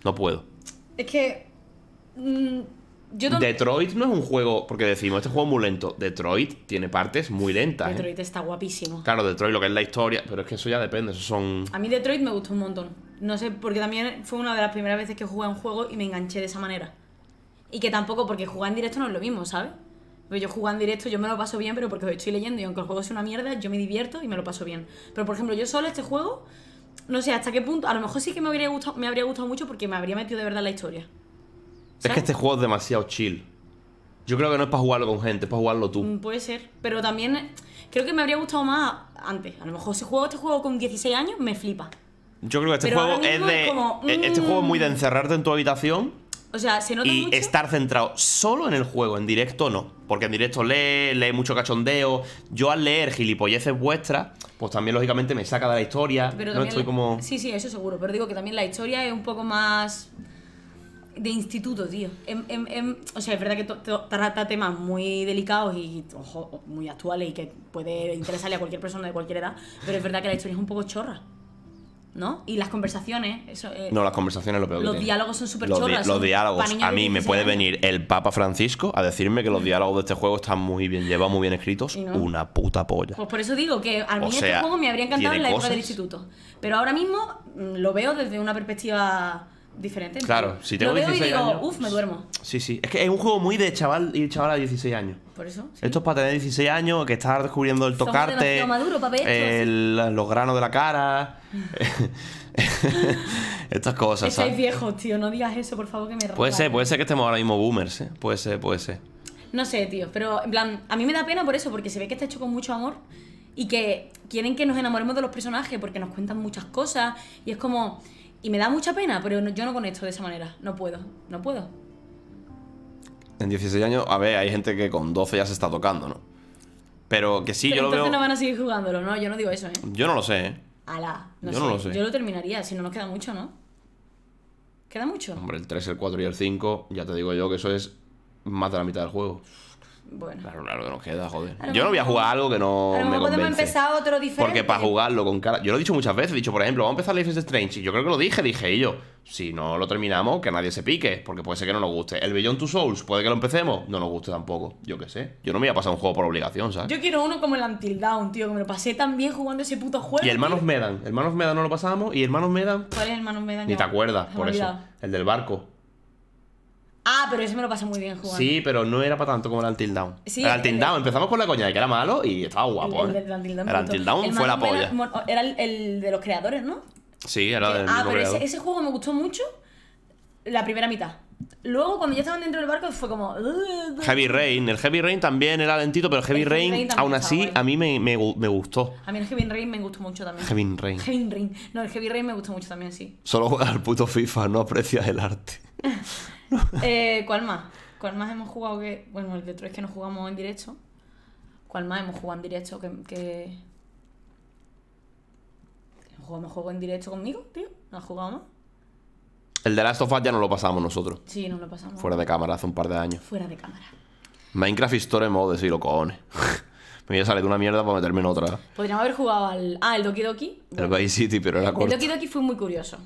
No puedo. Es que. mm, yo no- Detroit no es un juego. Porque decimos, este juego es muy lento. Detroit tiene partes muy lentas. ¿eh? Detroit está guapísimo. Claro, Detroit, lo que es la historia. Pero es que eso ya depende. Eso son. A mí Detroit me gustó un montón. No sé, porque también fue una de las primeras veces que jugué a un juego y me enganché de esa manera. Y que tampoco, porque jugar en directo no es lo mismo, ¿sabes? Pues yo jugar en directo, yo me lo paso bien, pero porque os estoy leyendo y aunque el juego sea una mierda, yo me divierto y me lo paso bien. Pero por ejemplo, yo solo este juego, no sé hasta qué punto, a lo mejor sí que me habría gustado, me habría gustado mucho porque me habría metido de verdad en la historia. Es que este juego es demasiado chill. Yo creo que no es para jugarlo con gente, es para jugarlo tú. Mm, Puede ser, pero también creo que me habría gustado más antes. A lo mejor si juego este juego con 16 años, me flipa. Yo creo que este Pero juego es de. es como, e- Este mm. juego es muy de encerrarte en tu habitación O sea, se nota y mucho. estar centrado solo en el juego. En directo no. Porque en directo lee, lee mucho cachondeo. Yo al leer gilipolleces vuestras, pues también lógicamente me saca de la historia. Pero no estoy la- como. Sí, sí, eso seguro. Pero digo que también la historia es un poco más de instituto, tío. Em- em- em- o sea, es verdad que trata temas muy delicados y ojo, muy actuales y que puede interesarle a cualquier persona de cualquier edad, pero es verdad que la historia es un poco chorra. ¿No? Y las conversaciones, eso, eh, No, las conversaciones es lo peor que los tiene. diálogos son súper Los, di- chorras. los son pa' diálogos. niños A de mí me 16 puede años. venir el Papa Francisco a decirme que los diálogos de este juego están muy bien llevados, muy bien escritos. Y no. Una puta polla. Pues por eso digo que a mí O este sea, juego me habría encantado tiene en la época del cosas- instituto. Pero ahora mismo mm, lo veo desde una perspectiva diferente. Claro, si tengo lo veo 16 y digo, años- uff, me duermo. Sí, sí. Es que es un juego muy de chaval y chaval de 16 años. Por eso. Esto es para tener 16 años, que estás descubriendo el tocarte, esto, el- los granos de la cara, estas cosas, Estáis viejos, tío, no digas eso, por favor, que me Puede ser, puede ser que estemos ahora mismo boomers, ¿eh? Puede ser, puede ser. No sé, tío, pero en plan, a mí me da pena por eso, porque se ve que está hecho con mucho amor y que quieren que nos enamoremos de los personajes porque nos cuentan muchas cosas y es como... Y me da mucha pena, pero no- yo no conecto de esa manera. No puedo, no puedo. En 16 años, a ver, hay gente que con 12 ya se está tocando, ¿no? Pero que sí, pero yo lo veo... no van a seguir jugándolo, no, yo no digo eso, ¿eh? Yo no lo sé, ¿eh? Ala, no Yo sé. no lo sé. Yo lo terminaría, si no nos queda mucho, ¿no? ¿Queda mucho? Hombre, el 3, el 4 y el 5, ya te digo yo que eso es más de la mitad del juego. Bueno. Claro, claro que nos queda, joder. Yo no voy a jugar algo que no a lo me mejor podemos convence. empezar otro diferente. Porque para jugarlo con cara. Yo lo he dicho muchas veces. He dicho, por ejemplo, vamos a empezar Life is Strange. Y yo creo que lo dije, dije y yo. Si no lo terminamos, que nadie se pique. Porque puede ser que no nos guste. El Beyond Two Souls, puede que lo empecemos. No nos guste tampoco. Yo qué sé. Yo no me voy a pasar un juego por obligación, ¿sabes? Yo quiero uno como el Until Dawn, tío, que me lo pasé tan bien jugando ese puto juego. Y tío. of Medan. El Man of Medan no lo pasamos. Y el Man of Medan. ¿Cuál es el Man of Medan? Ni te acuerdas, me por eso. El del barco. Ah, pero ese me lo pasé muy bien jugando. Sí, pero no era para tanto como el Until Dawn. Sí, el Until el- Dawn, empezamos con la coña de que era malo y estaba guapo, el, ¿eh? el de Until. El. Until El fue la polla. Era el, el de los creadores, ¿no? Sí, era del ah, mismo pero ese, juego me gustó mucho la primera mitad. Luego, cuando ya estaban dentro del barco, fue como. Heavy Rain. El Heavy Rain también era lentito, pero el Heavy El Rain, Rain aún así, a mí me, me me gustó. A mí el Heavy Rain me gustó mucho también. Heavy Rain. Heavy Rain. No, el Heavy Rain me gustó mucho también, sí. Solo juega al puto FIFA, no aprecias el arte. Eh, ¿Cuál más? ¿Cuál más hemos jugado que.? Bueno, el de tres que no jugamos en directo. ¿Cuál más hemos jugado en directo que. que... ¿Jugamos juego en directo conmigo, tío? ¿No has jugado más? El de Last of Us ya no lo pasamos nosotros. Sí, no lo pasamos. Fuera de cámara, hace un par de años. Fuera de cámara. Minecraft Story Mode, sí, lo cojones. me voy a salir de una mierda para meterme en otra. Podríamos haber jugado al. Ah, el Doki Doki. El Vice City, pero era El corto. Doki Doki fue muy curioso.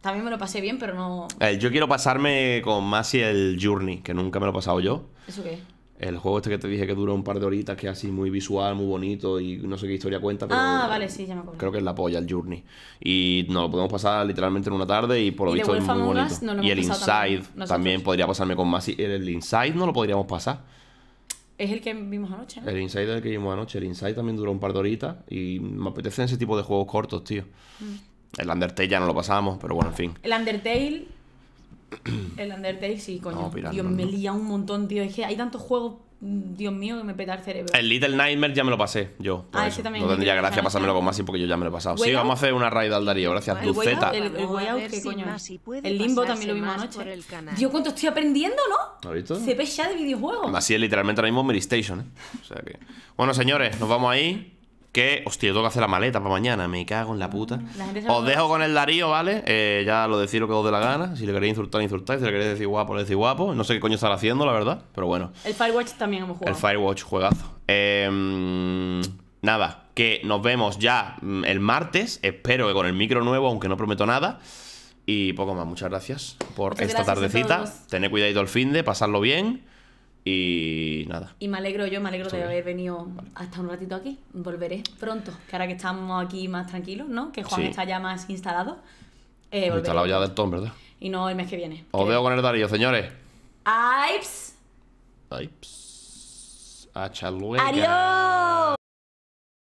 También me lo pasé bien, pero no. Eh, yo quiero pasarme con Masi el Journey, que nunca me lo he pasado yo. ¿Eso qué? El juego este que te dije que dura un par de horitas, que es así muy visual, muy bonito y no sé qué historia cuenta, pero Ah, vale, sí, ya me acuerdo. creo que es la polla el Journey. Y nos lo podemos pasar literalmente en una tarde y por lo Y visto es muy bonito. No lo y el Inside también, podría pasarme con Masi. El Inside no lo podríamos pasar. Es el que vimos anoche, ¿no? El Inside es el que vimos anoche. El Inside también dura un par de horitas y me apetecen ese tipo de juegos cortos, tío. Mm. El Undertale ya no lo pasamos, pero bueno, en fin. El Undertale. El Undertale, sí, coño. Pirando, Dios, me ¿no? lía un montón, tío. Es que hay tantos juegos Dios mío, que me peta el cerebro. El Little Nightmare ya me lo pasé yo. Ah, eso. ese también No me tendría gracia pasármelo con Masi porque yo ya me lo he pasado. Sí, vamos a hacer una raid al Darío. Gracias, El Way Out, Duceta. el, el Way Out, ¿qué si coño El Limbo también lo vimos anoche. Dios, cuánto estoy aprendiendo, ¿no? ¿Has visto? CP ya de videojuegos. Así es literalmente ahora mismo Mary Station, ¿eh? O sea que... Bueno, señores, nos vamos ahí. Que, hostia, yo tengo que hacer la maleta para mañana. Me cago en la puta. La se Os dejo con el Darío, ¿vale? Eh, ya lo decís lo que os dé la gana. Si le queréis insultar, insultáis. Si le queréis decir guapo, le decís guapo. No sé qué coño estará haciendo, la verdad. Pero bueno. El Firewatch también hemos jugado. El Firewatch, juegazo. Eh, mm, nada, que nos vemos ya mm, el martes. Espero que con el micro nuevo, aunque no prometo nada. Y poco más. Muchas gracias por Muchas esta gracias tardecita. Tened cuidadito el fin de, pasarlo bien. Y nada. Y me alegro yo, me alegro de bien. haber venido hasta un ratito aquí. Volveré pronto, que ahora que estamos aquí más tranquilos, ¿no? Que Juan Sí. está ya más instalado. Eh, volveré. Instalado ya del ton, ¿verdad? Y no el mes que viene. Os dejo con el Darío, señores. ¡Aips! Ay, ps. Hasta luego. ¡Adiós!